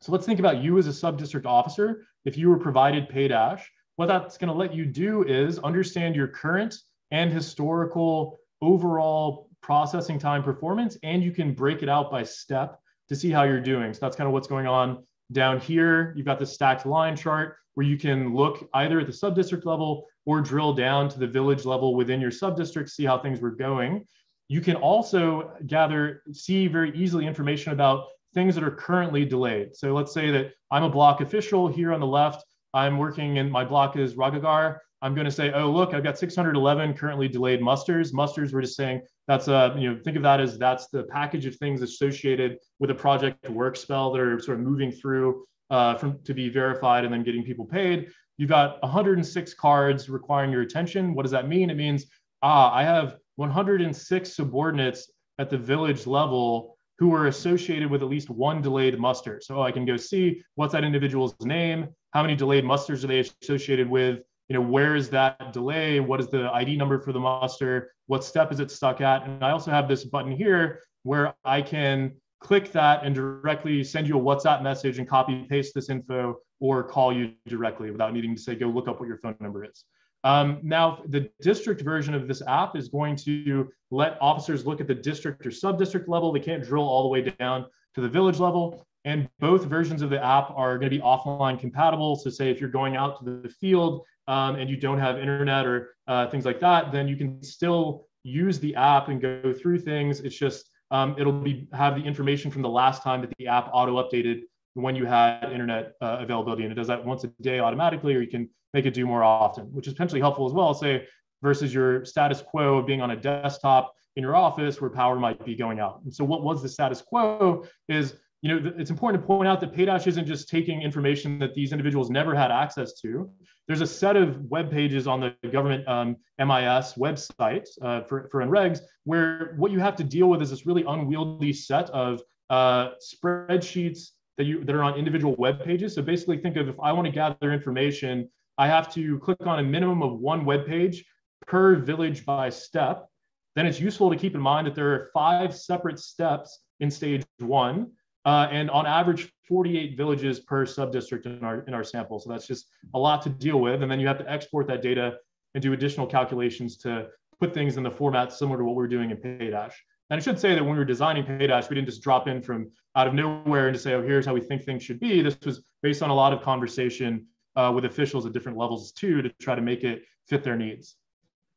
Speaker 22: So let's think about you as a sub-district officer. If you were provided Paydash, what that's going to let you do is understand your current and historical overall processing time performance, and you can break it out by step to see how you're doing. So that's kind of what's going on down here. You've got the stacked line chart where you can look either at the sub-district level or drill down to the village level within your sub-district, see how things were going. You can also gather, see very easily information about things that are currently delayed. So let's say that I'm a block official here on the left. I'm working in my block is Ragagar. I'm going to say, oh, look, I've got 611 currently delayed musters. Musters, we're just saying that's a, you know, think of that as that's the package of things associated with a project work spell that are sort of moving through uh, from to be verified and then getting people paid. You've got 106 cards requiring your attention. What does that mean? It means, ah, I have 106 subordinates at the village level who are associated with at least one delayed muster. So I can go see what's that individual's name, how many delayed musters are they associated with, you know, where is that delay, what is the ID number for the muster, what step is it stuck at, and I also have this button here where I can click that and directly send you a WhatsApp message and copy paste this info or call you directly without needing to say go look up what your phone number is. Um, now, the district version of this app is going to let officers look at the district or sub-district level. They can't drill all the way down to the village level. And both versions of the app are going to be offline compatible. So say if you're going out to the field um, and you don't have internet or uh, things like that, then you can still use the app and go through things. It's just um, it'll be have the information from the last time that the app auto updated when you had internet uh, availability. And it does that once a day automatically, or you can make it do more often, which is potentially helpful as well, say, versus your status quo of being on a desktop in your office where power might be going out. And so what was the status quo is, you know, it's important to point out that Paydash isn't just taking information that these individuals never had access to. There's a set of web pages on the government um, MIS website uh, for, for NREGs where what you have to deal with is this really unwieldy set of uh, spreadsheets that you that are on individual web pages. So basically think of if I want to gather information I have to click on a minimum of one web page per village by step. Then it's useful to keep in mind that there are five separate steps in stage one, uh, and on average, 48 villages per subdistrict in our in our sample. So that's just a lot to deal with. And then you have to export that data and do additional calculations to put things in the format similar to what we're doing in Paydash. And I should say that when we were designing Paydash, we didn't just drop in from out of nowhere and just say, oh, here's how we think things should be. This was based on a lot of conversation uh, with officials at different levels too to try to make it fit their needs.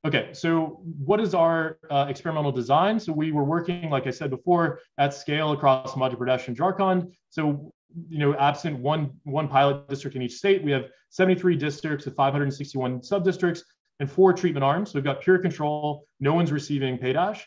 Speaker 22: Okay, so what is our uh, experimental design? So we were working, like I said before, at scale across Madhya Pradesh and Jharkhand. So, you know, absent one, one pilot district in each state, we have 73 districts with 561 sub-districts and four treatment arms. So we've got pure control, no one's receiving paydash.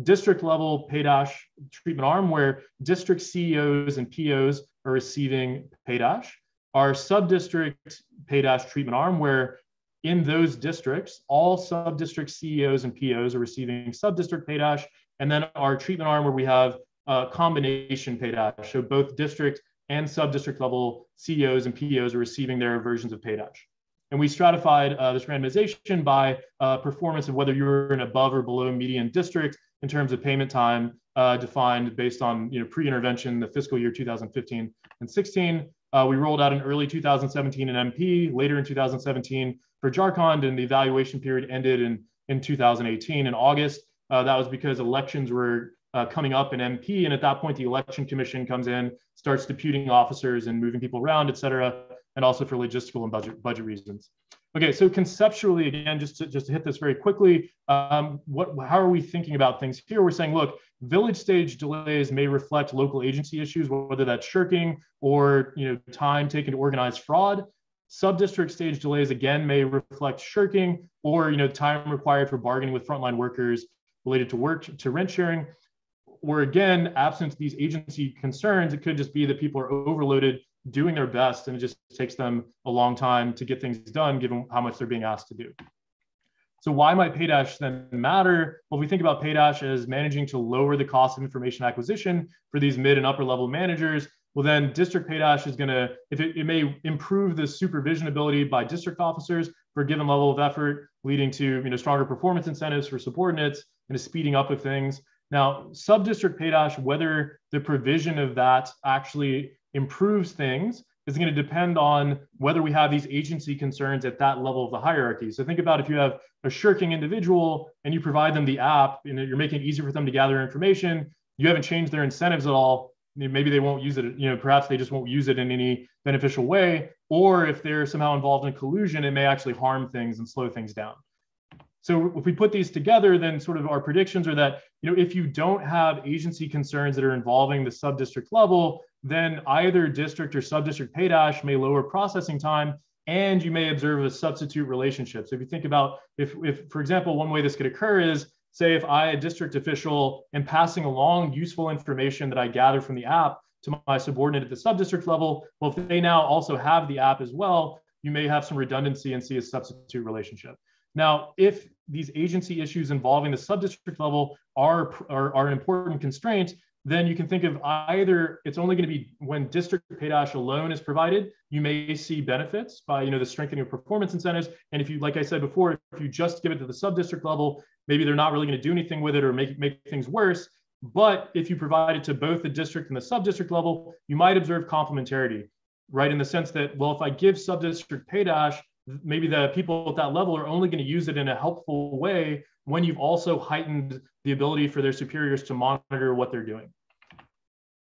Speaker 22: District level paydash treatment arm where district CEOs and POs are receiving paydash. Our sub-district paydash treatment arm where in those districts, all sub-district CEOs and POs are receiving sub-district pay dash, and then our treatment arm where we have a combination pay dash. So both district and sub-district level CEOs and POs are receiving their versions of pay dash. And we stratified uh, this randomization by uh, performance of whether you're in above or below median district in terms of payment time uh, defined based on you know, pre-intervention, the fiscal year 2015 and 16. Uh, we rolled out in early 2017 an MP, later in 2017 for Jharkhand, and the evaluation period ended in, in 2018 in August. Uh, that was because elections were uh, coming up in MP, and at that point, the election commission comes in, starts deputing officers and moving people around, et cetera, and also for logistical and budget budget reasons. Okay, so conceptually, again, just to, just to hit this very quickly, um, what how are we thinking about things here? We're saying, look, village stage delays may reflect local agency issues, whether that's shirking or you know time taken to organize fraud. Sub-district stage delays again may reflect shirking or you know time required for bargaining with frontline workers related to work to rent sharing. Or again, absent these agency concerns, it could just be that people are overloaded doing their best and it just takes them a long time to get things done given how much they're being asked to do. So why might Paydash then matter? Well, if we think about Paydash as managing to lower the cost of information acquisition for these mid and upper level managers, well then district paydash is going to if it, it may improve the supervision ability by district officers for a given level of effort leading to you know stronger performance incentives for subordinates and a speeding up of things now sub-district paydash whether the provision of that actually improves things is going to depend on whether we have these agency concerns at that level of the hierarchy. So think about if you have a shirking individual and you provide them the app and you're making it easier for them to gather information, you haven't changed their incentives at all maybe they won't use it you know perhaps they just won't use it in any beneficial way or if they're somehow involved in collusion it may actually harm things and slow things down. So if we put these together then sort of our predictions are that you know if you don't have agency concerns that are involving the sub-district level then either district or sub-district paydash may lower processing time and you may observe a substitute relationship. So if you think about if, if for example one way this could occur is say if I, a district official, am passing along useful information that I gather from the app to my subordinate at the sub-district level, well, if they now also have the app as well, you may have some redundancy and see a substitute relationship. Now, if these agency issues involving the sub-district level are, are, are an important constraint, then you can think of either it's only going to be when district paydash alone is provided, you may see benefits by you know the strengthening of performance incentives. And if you, like I said before, if you just give it to the sub-district level, maybe they're not really going to do anything with it or make, make things worse. But if you provide it to both the district and the sub-district level, you might observe complementarity, right? In the sense that, well, if I give sub-district paydash, maybe the people at that level are only going to use it in a helpful way when you've also heightened the ability for their superiors to monitor what they're doing.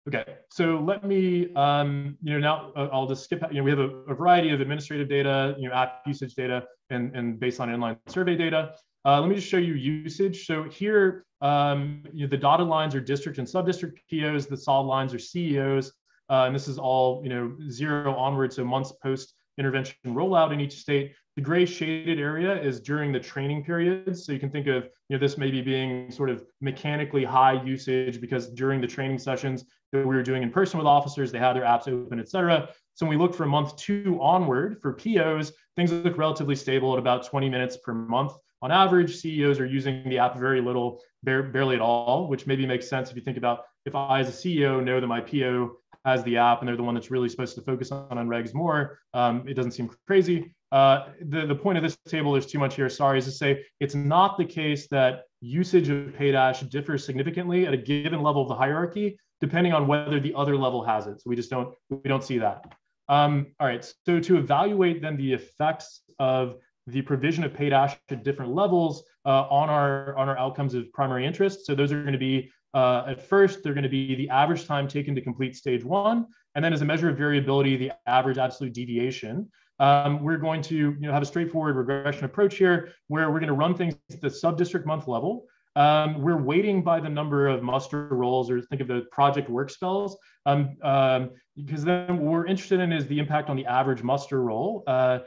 Speaker 22: Okay, so let me, um, you know, now uh, I'll just skip, you know, we have a, a, variety of administrative data, you know, app usage data and, and baseline inline survey data. Uh, let me just show you usage. So here, um, you know, the dotted lines are district and sub-district POs, the solid lines are CEOs, uh, and this is all, you know, zero onward, so months post intervention rollout in each state. The gray shaded area is during the training periods. So you can think of, you know, this maybe being sort of mechanically high usage because during the training sessions that we were doing in person with officers, they had their apps open, et cetera. So when we look from month two onward for POs, things look relatively stable at about 20 minutes per month on average, CEOs are using the app very little, barely at all, which maybe makes sense if you think about if I, as a CEO, know that my PO has the app and they're the one that's really supposed to focus on, on NREGs more, um, it doesn't seem crazy. Uh, the, the point of this table, there's too much here, sorry, is to say it's not the case that usage of Paydash differs significantly at a given level of the hierarchy, depending on whether the other level has it. So we just don't, we don't see that. Um, all right, so to evaluate then the effects of the provision of PayDash at different levels uh, on our on our outcomes of primary interest. So those are going to be uh, at first they're going to be the average time taken to complete stage one. and then as a measure of variability, the average absolute deviation. Um, we're going to you know, have a straightforward regression approach here where we're going to run things at the sub-district month level. Um, we're weighting by the number of muster rolls or think of the project work spells um, um, because then what we're interested in is the impact on the average muster roll. Uh,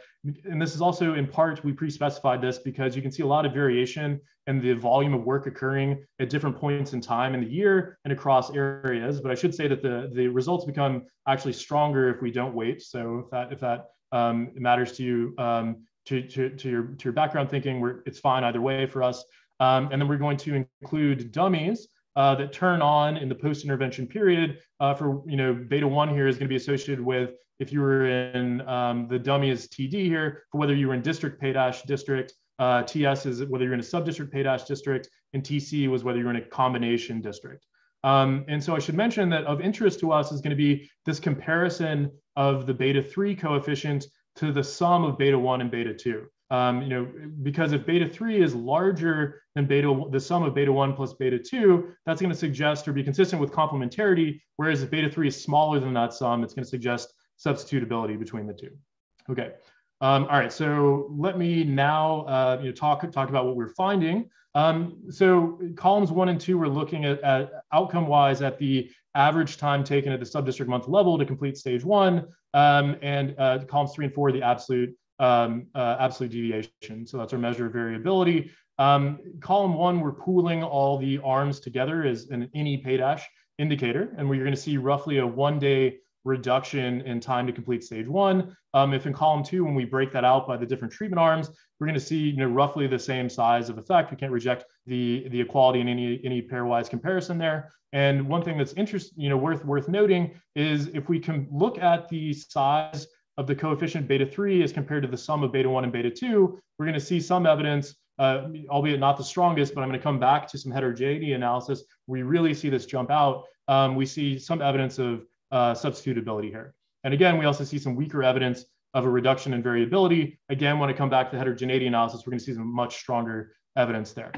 Speaker 22: and this is also in part, we pre-specified this because you can see a lot of variation in the volume of work occurring at different points in time in the year and across areas. But I should say that the, the results become actually stronger if we don't weight. So if that, if that um, matters to you, um, to, to, to, your, to your background thinking, we're, it's fine either way for us. Um, and then we're going to include dummies uh, that turn on in the post-intervention period uh, for, you know, beta one here is going to be associated with if you were in um, the dummy is TD here for whether you were in district PayDash district, uh, TS is whether you're in a sub-district PayDash district, and TC was whether you're in a combination district. Um, and so I should mention that of interest to us is going to be this comparison of the beta 3 coefficient to the sum of beta 1 and beta 2 um, you know, because if beta 3 is larger than beta, the sum of beta 1 plus beta 2, that's going to suggest or be consistent with complementarity, whereas if beta 3 is smaller than that sum, it's going to suggest substitutability between the two. Okay. Um, all right, so let me now uh, you know, talk, talk about what we're finding. Um, so columns one and two, we're looking at, at outcome-wise at the average time taken at the subdistrict month level to complete stage one, um, and uh, columns three and four, the absolute um, uh, absolute deviation. So that's our measure of variability. Um, column one, we're pooling all the arms together as an any pay dash indicator, and we're going to see roughly a one day reduction in time to complete stage one. Um, if in column two, when we break that out by the different treatment arms, we're going to see you know, roughly the same size of effect. We can't reject the, the equality in any, any pairwise comparison there. And one thing that's interesting, you know, worth, worth noting is if we can look at the size of the coefficient beta 3 as compared to the sum of beta 1 and beta 2, we're going to see some evidence, uh, albeit not the strongest, but I'm going to come back to some heterogeneity analysis. We really see this jump out. Um, we see some evidence of uh, substitutability here. And again, we also see some weaker evidence of a reduction in variability. Again, when I come back to the heterogeneity analysis, we're going to see some much stronger evidence there.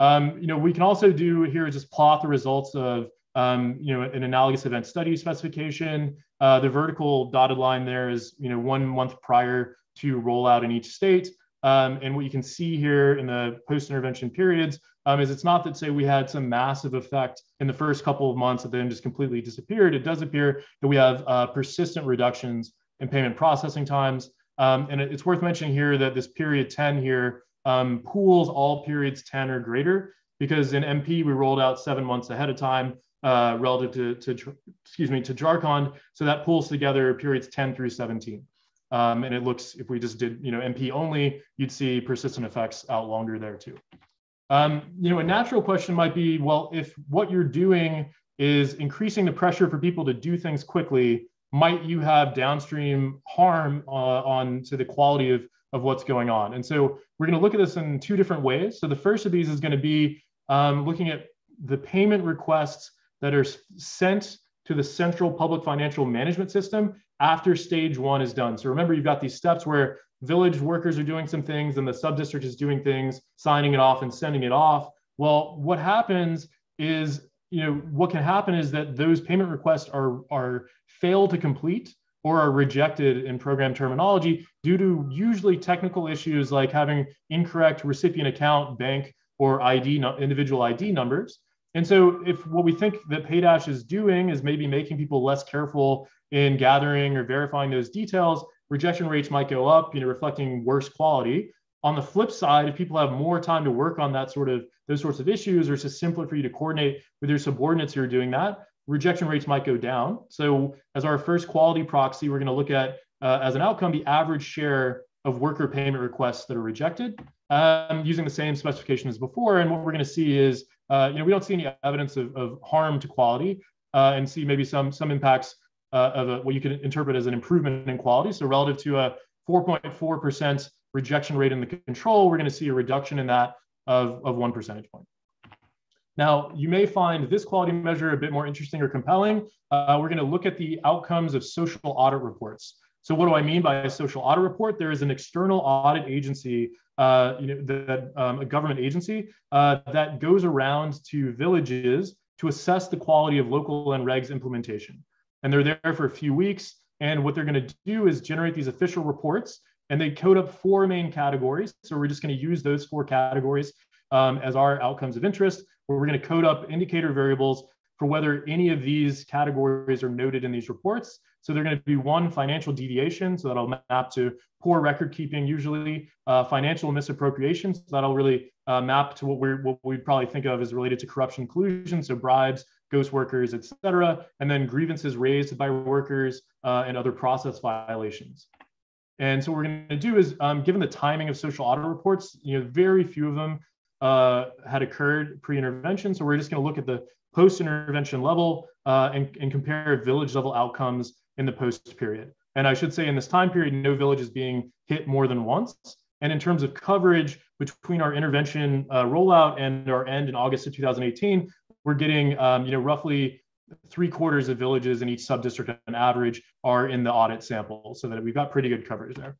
Speaker 22: Um, you know, we can also do here is just plot the results of um, you know, an analogous event study specification. Uh, the vertical dotted line there is, you know, one month prior to rollout in each state. Um, and what you can see here in the post-intervention periods um, is it's not that say we had some massive effect in the first couple of months that then just completely disappeared. It does appear that we have uh, persistent reductions in payment processing times. Um, and it, it's worth mentioning here that this period 10 here um, pools all periods 10 or greater because in MP we rolled out seven months ahead of time uh, relative to, to, excuse me, to Jharkhand. So that pulls together periods 10 through 17. Um, and it looks, if we just did, you know, MP only, you'd see persistent effects out longer there too. Um, you know, a natural question might be, well, if what you're doing is increasing the pressure for people to do things quickly, might you have downstream harm uh, on to the quality of, of what's going on? And so we're going to look at this in two different ways. So the first of these is going to be um, looking at the payment requests that are sent to the central public financial management system after stage one is done. So remember, you've got these steps where village workers are doing some things and the subdistrict is doing things, signing it off and sending it off. Well, what happens is, you know, what can happen is that those payment requests are, are fail to complete or are rejected in program terminology due to usually technical issues like having incorrect recipient account, bank, or ID, individual ID numbers. And so if what we think that Paydash is doing is maybe making people less careful in gathering or verifying those details, rejection rates might go up, you know, reflecting worse quality. On the flip side, if people have more time to work on that sort of those sorts of issues, or it's just simpler for you to coordinate with your subordinates who are doing that, rejection rates might go down. So as our first quality proxy, we're going to look at uh, as an outcome the average share of worker payment requests that are rejected um, using the same specification as before. And what we're going to see is uh, you know, we don't see any evidence of, of harm to quality uh, and see maybe some, some impacts uh, of a, what you can interpret as an improvement in quality. So relative to a 4.4% rejection rate in the control, we're going to see a reduction in that of, of one percentage point. Now, you may find this quality measure a bit more interesting or compelling. Uh, we're going to look at the outcomes of social audit reports. So what do I mean by a social audit report? There is an external audit agency, uh, you know, that um, a government agency uh, that goes around to villages to assess the quality of local NREGs implementation. and they're there for a few weeks. And what they're going to do is generate these official reports, and they code up four main categories. So we're just going to use those four categories um, as our outcomes of interest, where we're going to code up indicator variables for whether any of these categories are noted in these reports. So they're going to be one financial deviation, so that'll map to poor record keeping, usually uh, financial misappropriations. So that'll really uh, map to what we're what we probably think of as related to corruption collusion, so bribes, ghost workers, et cetera, and then grievances raised by workers uh, and other process violations. And so what we're going to do is, um, given the timing of social audit reports, you know, very few of them uh, had occurred pre-intervention. So we're just going to look at the post-intervention level uh, and, and compare village level outcomes in the post period. And I should say in this time period, no village is being hit more than once. And in terms of coverage between our intervention uh, rollout and our end in August of 2018, we're getting um, you know roughly three quarters of villages in each subdistrict on average are in the audit sample, so that we've got pretty good coverage there.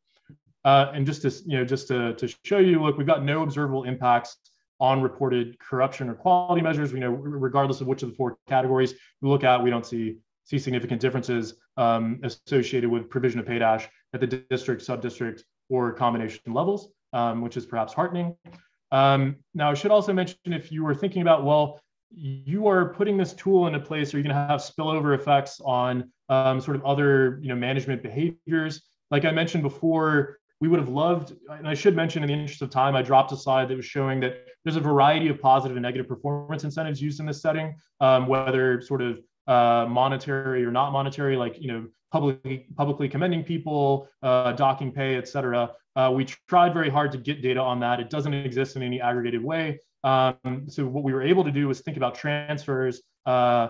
Speaker 22: Uh, and just to you know just to, to show you, look, we've got no observable impacts on reported corruption or quality measures. We know regardless of which of the four categories we look at, we don't see see significant differences um, associated with provision of pay dash at the district, sub-district, or combination levels, um, which is perhaps heartening. Um, now, I should also mention if you were thinking about, well, you are putting this tool into place where you're going to have spillover effects on um, sort of other you know, management behaviors. Like I mentioned before, we would have loved, and I should mention in the interest of time, I dropped a slide that was showing that there's a variety of positive and negative performance incentives used in this setting, um, whether sort of uh, monetary or not monetary, like you know publicly publicly commending people, uh, docking pay, et cetera. Uh, we tried very hard to get data on that. It doesn't exist in any aggregated way. Um, so what we were able to do was think about transfers, uh,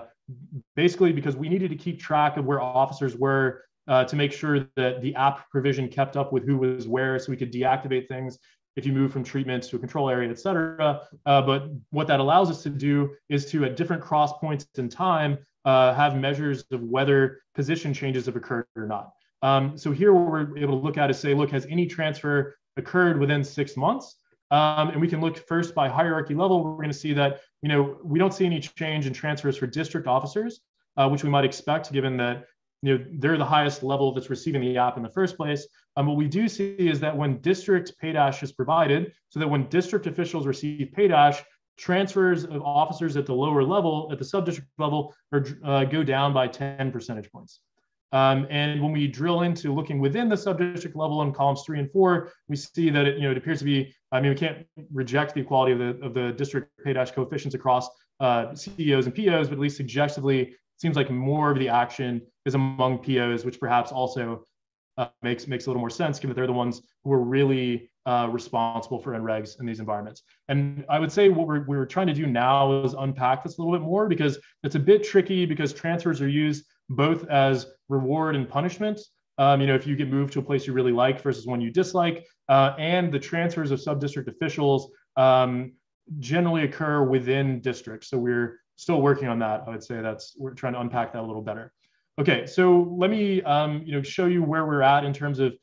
Speaker 22: basically because we needed to keep track of where officers were uh, to make sure that the app provision kept up with who was where, so we could deactivate things if you move from treatment to a control area, et cetera. Uh, but what that allows us to do is to, at different cross points in time, uh, have measures of whether position changes have occurred or not. Um, so here what we're able to look at is say, look, has any transfer occurred within six months? Um, and we can look first by hierarchy level. We're going to see that you know we don't see any change in transfers for district officers, uh, which we might expect given that you know they're the highest level that's receiving the app in the first place. Um, what we do see is that when district pay dash is provided, so that when district officials receive pay dash, transfers of officers at the lower level, at the subdistrict level, are, uh, go down by 10 percentage points. Um, and when we drill into looking within the subdistrict level in columns three and four, we see that it, you know, it appears to be, I mean, we can't reject the equality of the, of the district pay dash coefficients across uh, CEOs and POs, but at least suggestively, it seems like more of the action is among POs, which perhaps also uh, makes makes a little more sense given that they're the ones who are really uh, responsible for NREGs in these environments. And I would say what we're, we're trying to do now is unpack this a little bit more because it's a bit tricky because transfers are used both as reward and punishment. Um, you know, if you get moved to a place you really like versus one you dislike, uh, and the transfers of sub-district officials um, generally occur within districts. So we're still working on that. I would say that's we're trying to unpack that a little better. Okay, so let me um, you know show you where we're at in terms of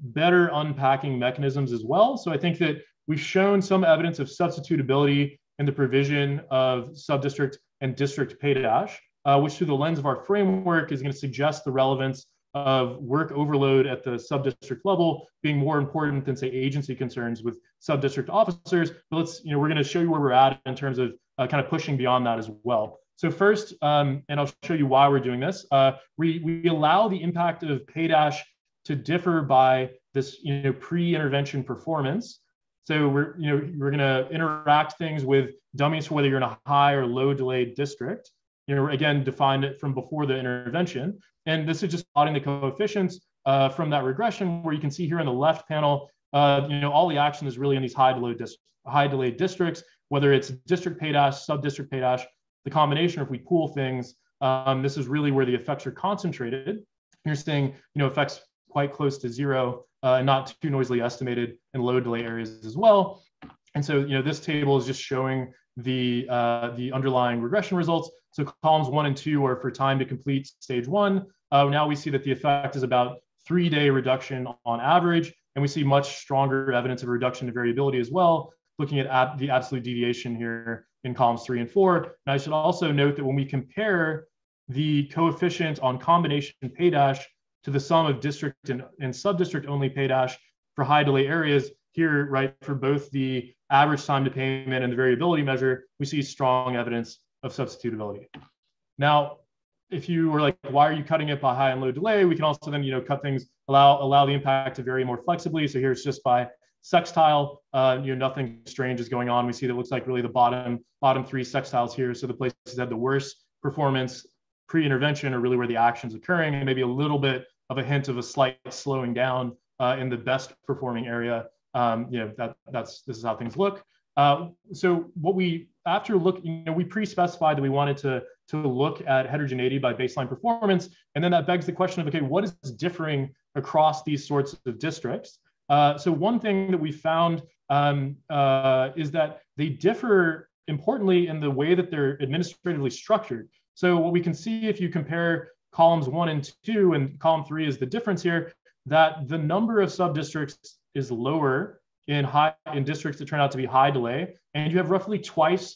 Speaker 22: better unpacking mechanisms as well. So I think that we've shown some evidence of substitutability in the provision of subdistrict and district pay dash, uh, which through the lens of our framework is going to suggest the relevance of work overload at the subdistrict level being more important than say agency concerns with subdistrict officers. But let's, you know, we're going to show you where we're at in terms of uh, kind of pushing beyond that as well. So first, um, and I'll show you why we're doing this, uh, we, we allow the impact of pay dash to differ by this you know, pre-intervention performance. So we're, you know, we're gonna interact things with dummies for whether you're in a high or low delayed district. You know, again, defined it from before the intervention. And this is just plotting the coefficients uh, from that regression where you can see here in the left panel, uh, you know, all the action is really in these high delayed, dis high delayed districts, whether it's district pay dash, sub-district pay dash, the combination, or if we pool things, um, this is really where the effects are concentrated. You're seeing, you know, effects quite close to zero uh, and not too noisily estimated in low delay areas as well. And so, you know, this table is just showing the, uh, the underlying regression results. So columns one and two are for time to complete stage one. Uh, now we see that the effect is about three day reduction on average. And we see much stronger evidence of reduction in variability as well, looking at ab the absolute deviation here in columns three and four. And I should also note that when we compare the coefficient on combination pay dash to the sum of district and, and sub-district only pay dash for high delay areas here, right, for both the average time to payment and the variability measure, we see strong evidence of substitutability. Now, if you were like, why are you cutting it by high and low delay? We can also then, you know, cut things, allow allow the impact to vary more flexibly. So here's just by sextile, uh, you know, nothing strange is going on. We see that looks like really the bottom bottom three sextiles here. So the places that had the worst performance pre-intervention are really where the action's occurring, and maybe a little bit of a hint of a slight slowing down uh, in the best performing area. Um, you know, that that's this is how things look. Uh, so what we after look, you know, we pre-specified that we wanted to to look at heterogeneity by baseline performance, and then that begs the question of okay, what is differing across these sorts of districts? Uh, so one thing that we found um, uh, is that they differ importantly in the way that they're administratively structured. So what we can see if you compare columns one and two, and column three is the difference here, that the number of sub-districts is lower in high in districts that turn out to be high delay, and you have roughly twice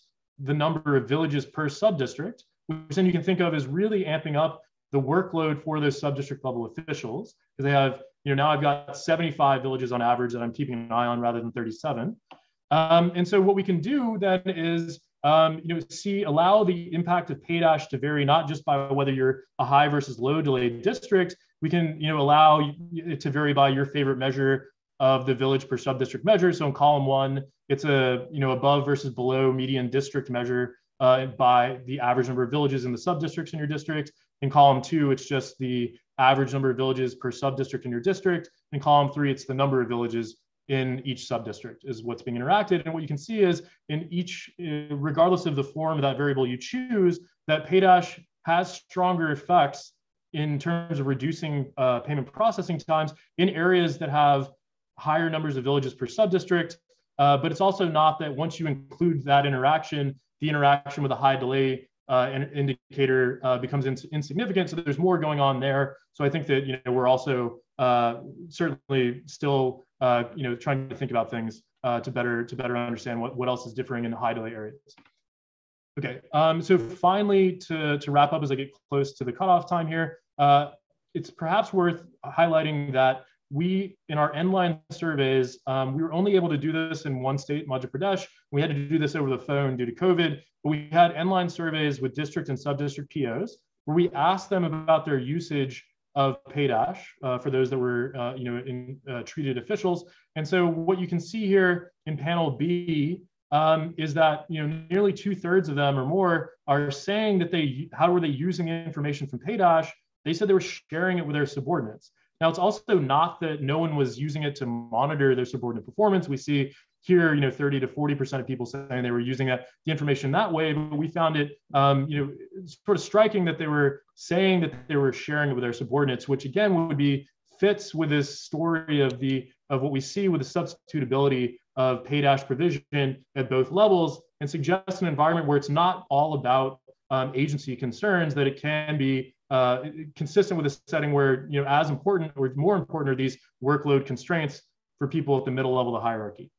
Speaker 22: the number of villages per sub-district, which then you can think of as really amping up the workload for those sub-district level officials, because they have, you know, now I've got 75 villages on average that I'm keeping an eye on rather than 37. Um, and so what we can do then is um, you know, see allow the impact of pay dash to vary not just by whether you're a high versus low delayed district. We can you know allow it to vary by your favorite measure of the village per sub-district measure. So in column one, it's a you know above versus below median district measure uh, by the average number of villages in the sub-districts in your district. In column two, it's just the average number of villages per sub-district in your district. In column three, it's the number of villages in each sub-district is what's being interacted. And what you can see is in each, uh, regardless of the form of that variable you choose, that PayDash has stronger effects in terms of reducing uh, payment processing times in areas that have higher numbers of villages per sub-district. Uh, but it's also not that once you include that interaction, the interaction with a high delay uh, an indicator uh, becomes ins insignificant. So there's more going on there. So I think that you know we're also uh, certainly still uh, you know trying to think about things uh, to better to better understand what, what else is differing in the high delay areas. Okay, um, so finally to, to wrap up as I get close to the cutoff time here, uh, it's perhaps worth highlighting that we, in our end-line surveys, um, we were only able to do this in one state, Madhya Pradesh. We had to do this over the phone due to COVID, but we had end-line surveys with district and sub-district POs where we asked them about their usage of PayDash uh, for those that were, uh, you know, in, uh, treated officials. And so what you can see here in panel B um, is that, you know, nearly two thirds of them or more are saying that they, how were they using information from PayDash? They said they were sharing it with their subordinates. Now, it's also not that no one was using it to monitor their subordinate performance. We see here, you know, 30 to 40% of people saying they were using that, the information that way, but we found it, um, you know, sort of striking that they were saying that they were sharing it with their subordinates, which again would be fits with this story of the of what we see with the substitutability of pay dash provision at both levels and suggests an environment where it's not all about um, agency concerns, that it can be uh, consistent with a setting where, you know, as important or more important are these workload constraints for people at the middle level of the hierarchy.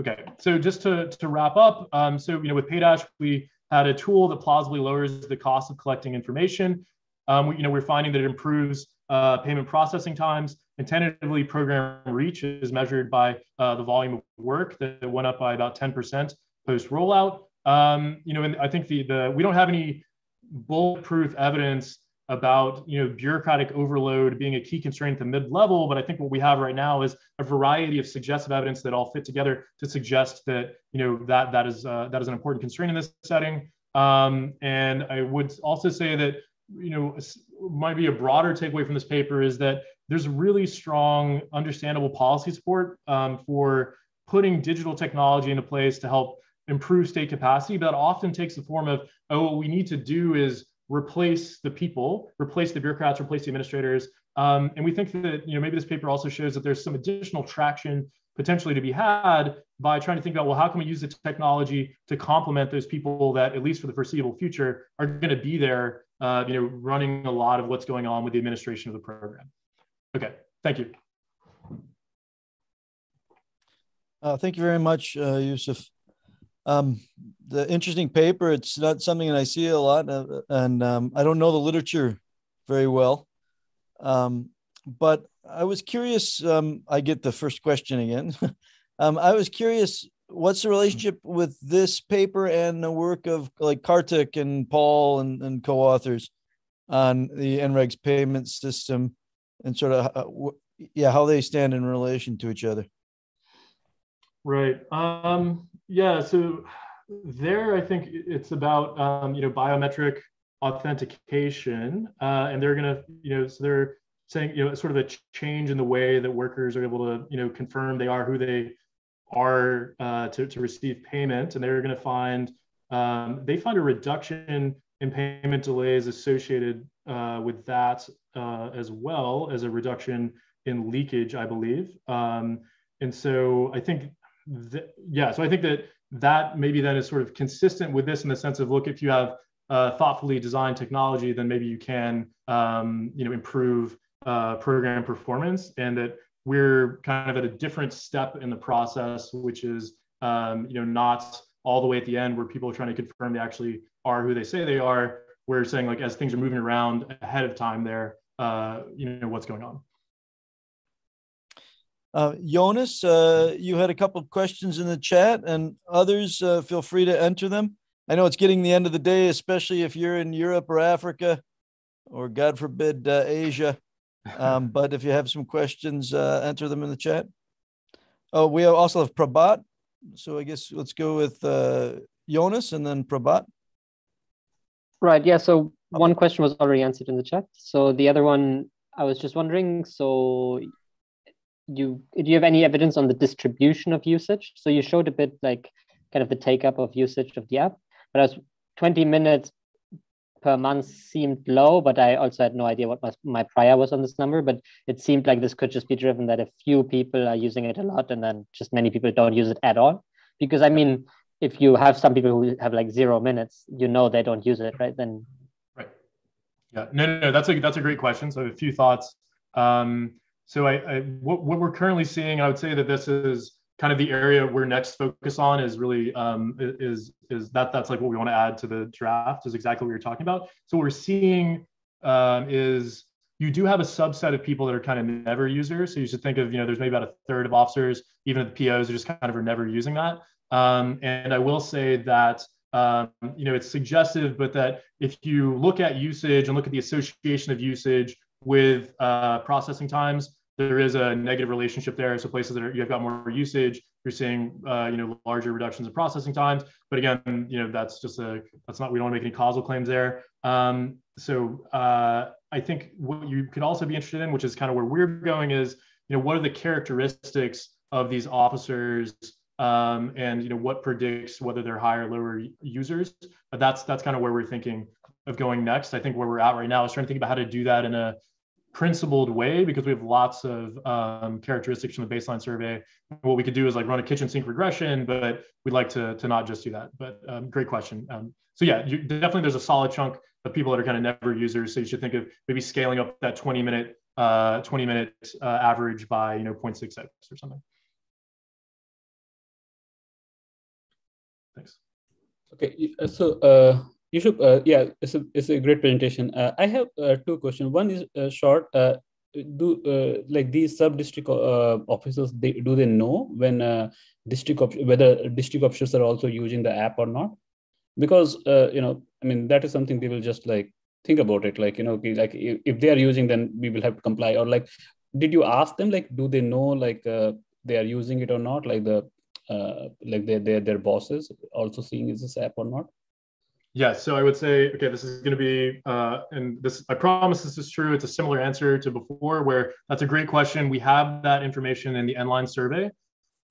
Speaker 22: Okay, so just to, to wrap up, um, so, you know, with PayDash, we had a tool that plausibly lowers the cost of collecting information. Um, we, you know, we're finding that it improves uh, payment processing times and tentatively program reach is measured by uh, the volume of work that went up by about 10% post rollout. Um, you know, and I think the, the, we don't have any bulletproof evidence about you know bureaucratic overload being a key constraint at the mid level. But i think what we have right now is a variety of suggestive evidence that all fit together to suggest that you know that that is uh, that is an important constraint in this setting. Um, and i would also say that you know might be a broader takeaway from this paper is that there's really strong understandable policy support um, for putting digital technology into place to help improve state capacity but that often takes the form of oh what we need to do is replace the people, replace the bureaucrats, replace the administrators. Um, and we think that you know maybe this paper also shows that there's some additional traction potentially to be had by trying to think about well how can we use the technology to complement those people that at least for the foreseeable future are going to be there uh, you know running a lot of what's going on with the administration of the program. Okay thank you.
Speaker 1: Uh, thank you very much uh, yusuf Um, the interesting paper. It's not something that I see a lot, uh, and um, I don't know the literature very well. Um, but I was curious. Um, I get the first question again. [LAUGHS] um, I was curious. What's the relationship with this paper and the work of like Karthik and Paul and, and co-authors on the NREGS payment system, and sort of uh, yeah, how they stand in relation to each other?
Speaker 22: Right. Um, yeah. So there, I think it's about um, you know biometric authentication, uh, and they're to you know so they're saying you know sort of a change in the way that workers are able to you know confirm they are who they are uh, to to receive payment, and they're to find um, they find a reduction in payment delays associated uh, with that uh, as well as a reduction in leakage, I believe. Um, and so I think yeah, so I think that that maybe then is sort of consistent with this in the sense of look, if you have uh, thoughtfully designed technology, then maybe you can um, you know improve uh, program performance, and that we're kind of at a different step in the process, which is um, you know not all the way at the end where people are trying to confirm they actually are who they say they are. We're saying like as things are moving around ahead of time, there, uh, you know what's going on.
Speaker 1: Uh, Jonas, uh, you had a couple of questions in the chat, and others uh, feel free to enter them. I know it's getting the end of the day, especially if you're in Europe or Africa, or God forbid, uh, Asia. Um, [LAUGHS] but if you have some questions, uh, enter them in the chat. Oh, we also have Prabhat. So I guess let's go with uh, Jonas and then Prabhat.
Speaker 13: Right. Yeah. So one question was already answered in the chat. So the other one, I was just wondering. So you do you have any evidence on the distribution of usage? So you showed a bit like kind of the take up of usage of the app, but as 20 minutes per month seemed low, but I also had no idea what my, my prior was on this number. But it seemed like this could just be driven that a few people are using it a lot and then just many people don't use it at all. Because I mean, if you have some people who have like zero minutes, you know they don't use it, right? Then
Speaker 22: right. Yeah, no, no, no. That's a that's a great question. So a few thoughts. Um, so I, I what, what we're currently seeing, I would say that this is kind of the area we're next focus on is really um, is is that that's like what we want to add to the draft is exactly what you're talking about. So what we're seeing um, is you do have a subset of people that are kind of never users. So you should think of you know there's maybe about a third of officers, even the POs, are just kind of are never using that. Um, and I will say that um, you know it's suggestive, but that if you look at usage and look at the association of usage with uh, processing times, there is a negative relationship there. So places that are, you've got more usage, you're seeing uh, you know larger reductions in processing times. But again, you know that's just a that's not we don't want to make any causal claims there. Um, so uh, I think what you could also be interested in, which is kind of where we're going, is you know what are the characteristics of these officers um, and you know what predicts whether they're higher or lower users. But that's that's kind of where we're thinking of going next. I think where we're at right now is trying to think about how to do that in a principled way because we have lots of um, characteristics from the baseline survey. What we could do is like run a kitchen sink regression, but we'd like to, to not just do that. But um, great question. Um, so yeah, you, definitely there's a solid chunk of people that are kind of never users. So you should think of maybe scaling up that 20 minute uh, 20 minute uh, average by you know 0.6x or something. Thanks.
Speaker 10: Okay, so uh, you should uh, yeah it's a, it's a great presentation. Uh, i have uh, two questions. One is uh, short uh, do uh, like these sub district officers they do they know when district op- whether district officers are also using the app or not? Because you know i mean that is something they will just like think about it. Like you know like if, they are using then we will have to comply. Or like did you ask them like do they know like they are using it or not? Like the like their, their their bosses also seeing is this app or not
Speaker 22: Yes, so I would say, okay, this is going to be, uh, and this, I promise this is true. It's a similar answer to before, where that's a great question. We have that information in the end-line survey,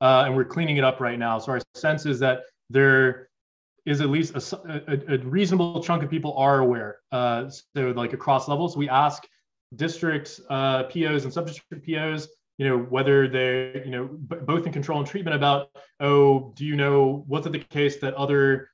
Speaker 22: uh, and we're cleaning it up right now. So our sense is that there is at least a, a, a reasonable chunk of people are aware. Uh, so like across levels, we ask district uh, POs and sub-district POs, you know, whether they, you know, b- both in control and treatment about, oh, do you know, it the case that other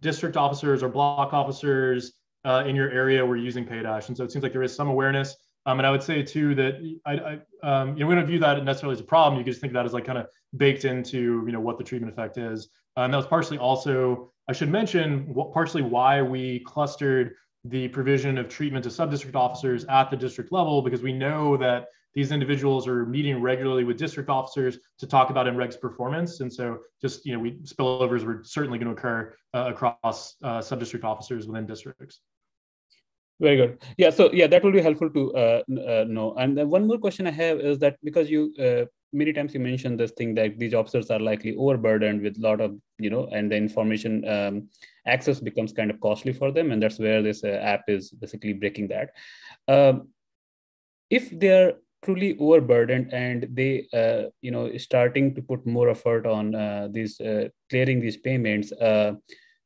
Speaker 22: district officers or block officers uh, in your area were using PayDash. And so it seems like there is some awareness. Um, and I would say too that I, I um, you know, we don't view that necessarily as a problem. You can just think of that as like kind of baked into, you know, what the treatment effect is. Uh, and that was partially also, I should mention, what, partially why we clustered the provision of treatment to sub-district officers at the district level, because we know that these individuals are meeting regularly with district officers to talk about NREG's performance. And so just, you know, we spillovers were certainly going to occur uh, across uh, sub-district officers within districts.
Speaker 10: Very good. Yeah. So yeah, that will be helpful to uh, uh, know. And one more question I have is that because you uh, many times you mentioned this thing that these officers are likely overburdened with a lot of you know, and the information um, access becomes kind of costly for them, and that's where this uh, app is basically breaking that. Um, if they're truly overburdened and they uh, you know starting to put more effort on uh, these clearing these payments,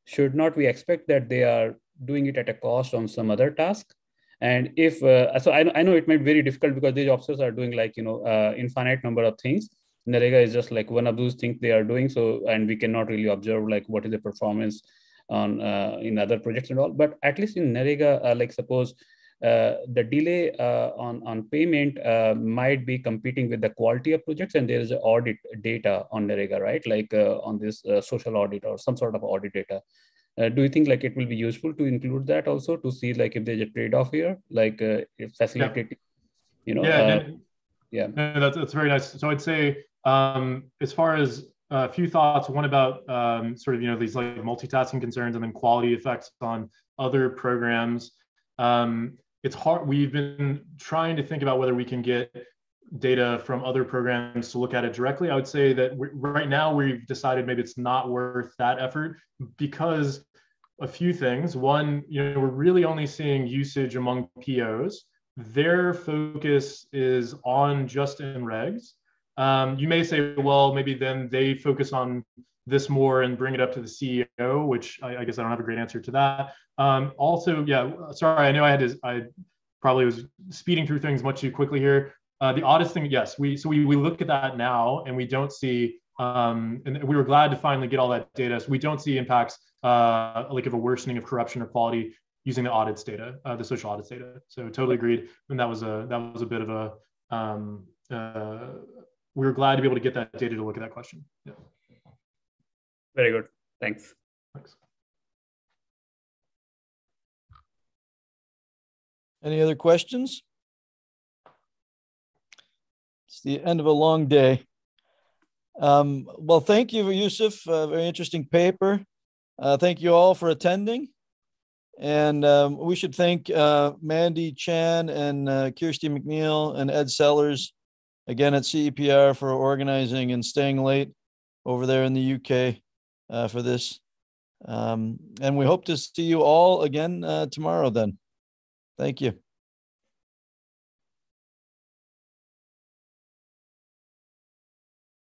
Speaker 10: should not we expect that they are doing it at a cost on some other task? And if uh, so I, I know it might be very difficult because these officers are doing like you know uh, infinite number of things. NREGA is just like one of those things they are doing. So and we cannot really observe like what is the performance on uh, in other projects and all. But at least in NREGA uh, like suppose uh, the delay uh, on, on payment uh, might be competing with the quality of projects and there is audit data on NREGA, right? Like uh, on this social audit or some sort of audit data. Uh, do you think like it will be useful to include that also to see like if there's a trade-off here, like uh, facilitating, yeah. you know?
Speaker 22: Yeah,
Speaker 10: uh,
Speaker 22: yeah. No, that's, that's very nice. So I'd say um, as far as a few thoughts, one about um, sort of, you know, these like multitasking concerns and then quality effects on other programs. Um, it's hard. We've been trying to think about whether we can get data from other programs to look at it directly. I would say that right now we've decided maybe it's not worth that effort because a few things. One, you know, we're really only seeing usage among POs. Their focus is on just NREGs. Um, you may say, well, maybe then they focus on this more and bring it up to the CEO, which I, I guess I don't have a great answer to that. Um, also, yeah, sorry, I know I had to, I probably was speeding through things much too quickly here. Uh, the oddest thing, yes, we so we, we look at that now and we don't see, um, and we were glad to finally get all that data. So we don't see impacts uh, like of a worsening of corruption or quality using the audits data, uh, the social audits data. So totally agreed. And that was a that was a bit of a um, uh, we were glad to be able to get that data to look at that question. Yeah.
Speaker 10: Very good. Thanks.
Speaker 22: Thanks.
Speaker 1: Any other questions? It's the end of a long day. Um, well, thank you, Yusuf. A very interesting paper. Uh, thank you all for attending. And um, we should thank uh, Mandy Chan and uh, Kirsty McNeil and Ed Sellers again at CEPR for organizing and staying late over there in the UK uh, for this. Um, and we hope to see you all again uh, tomorrow then. Thank you.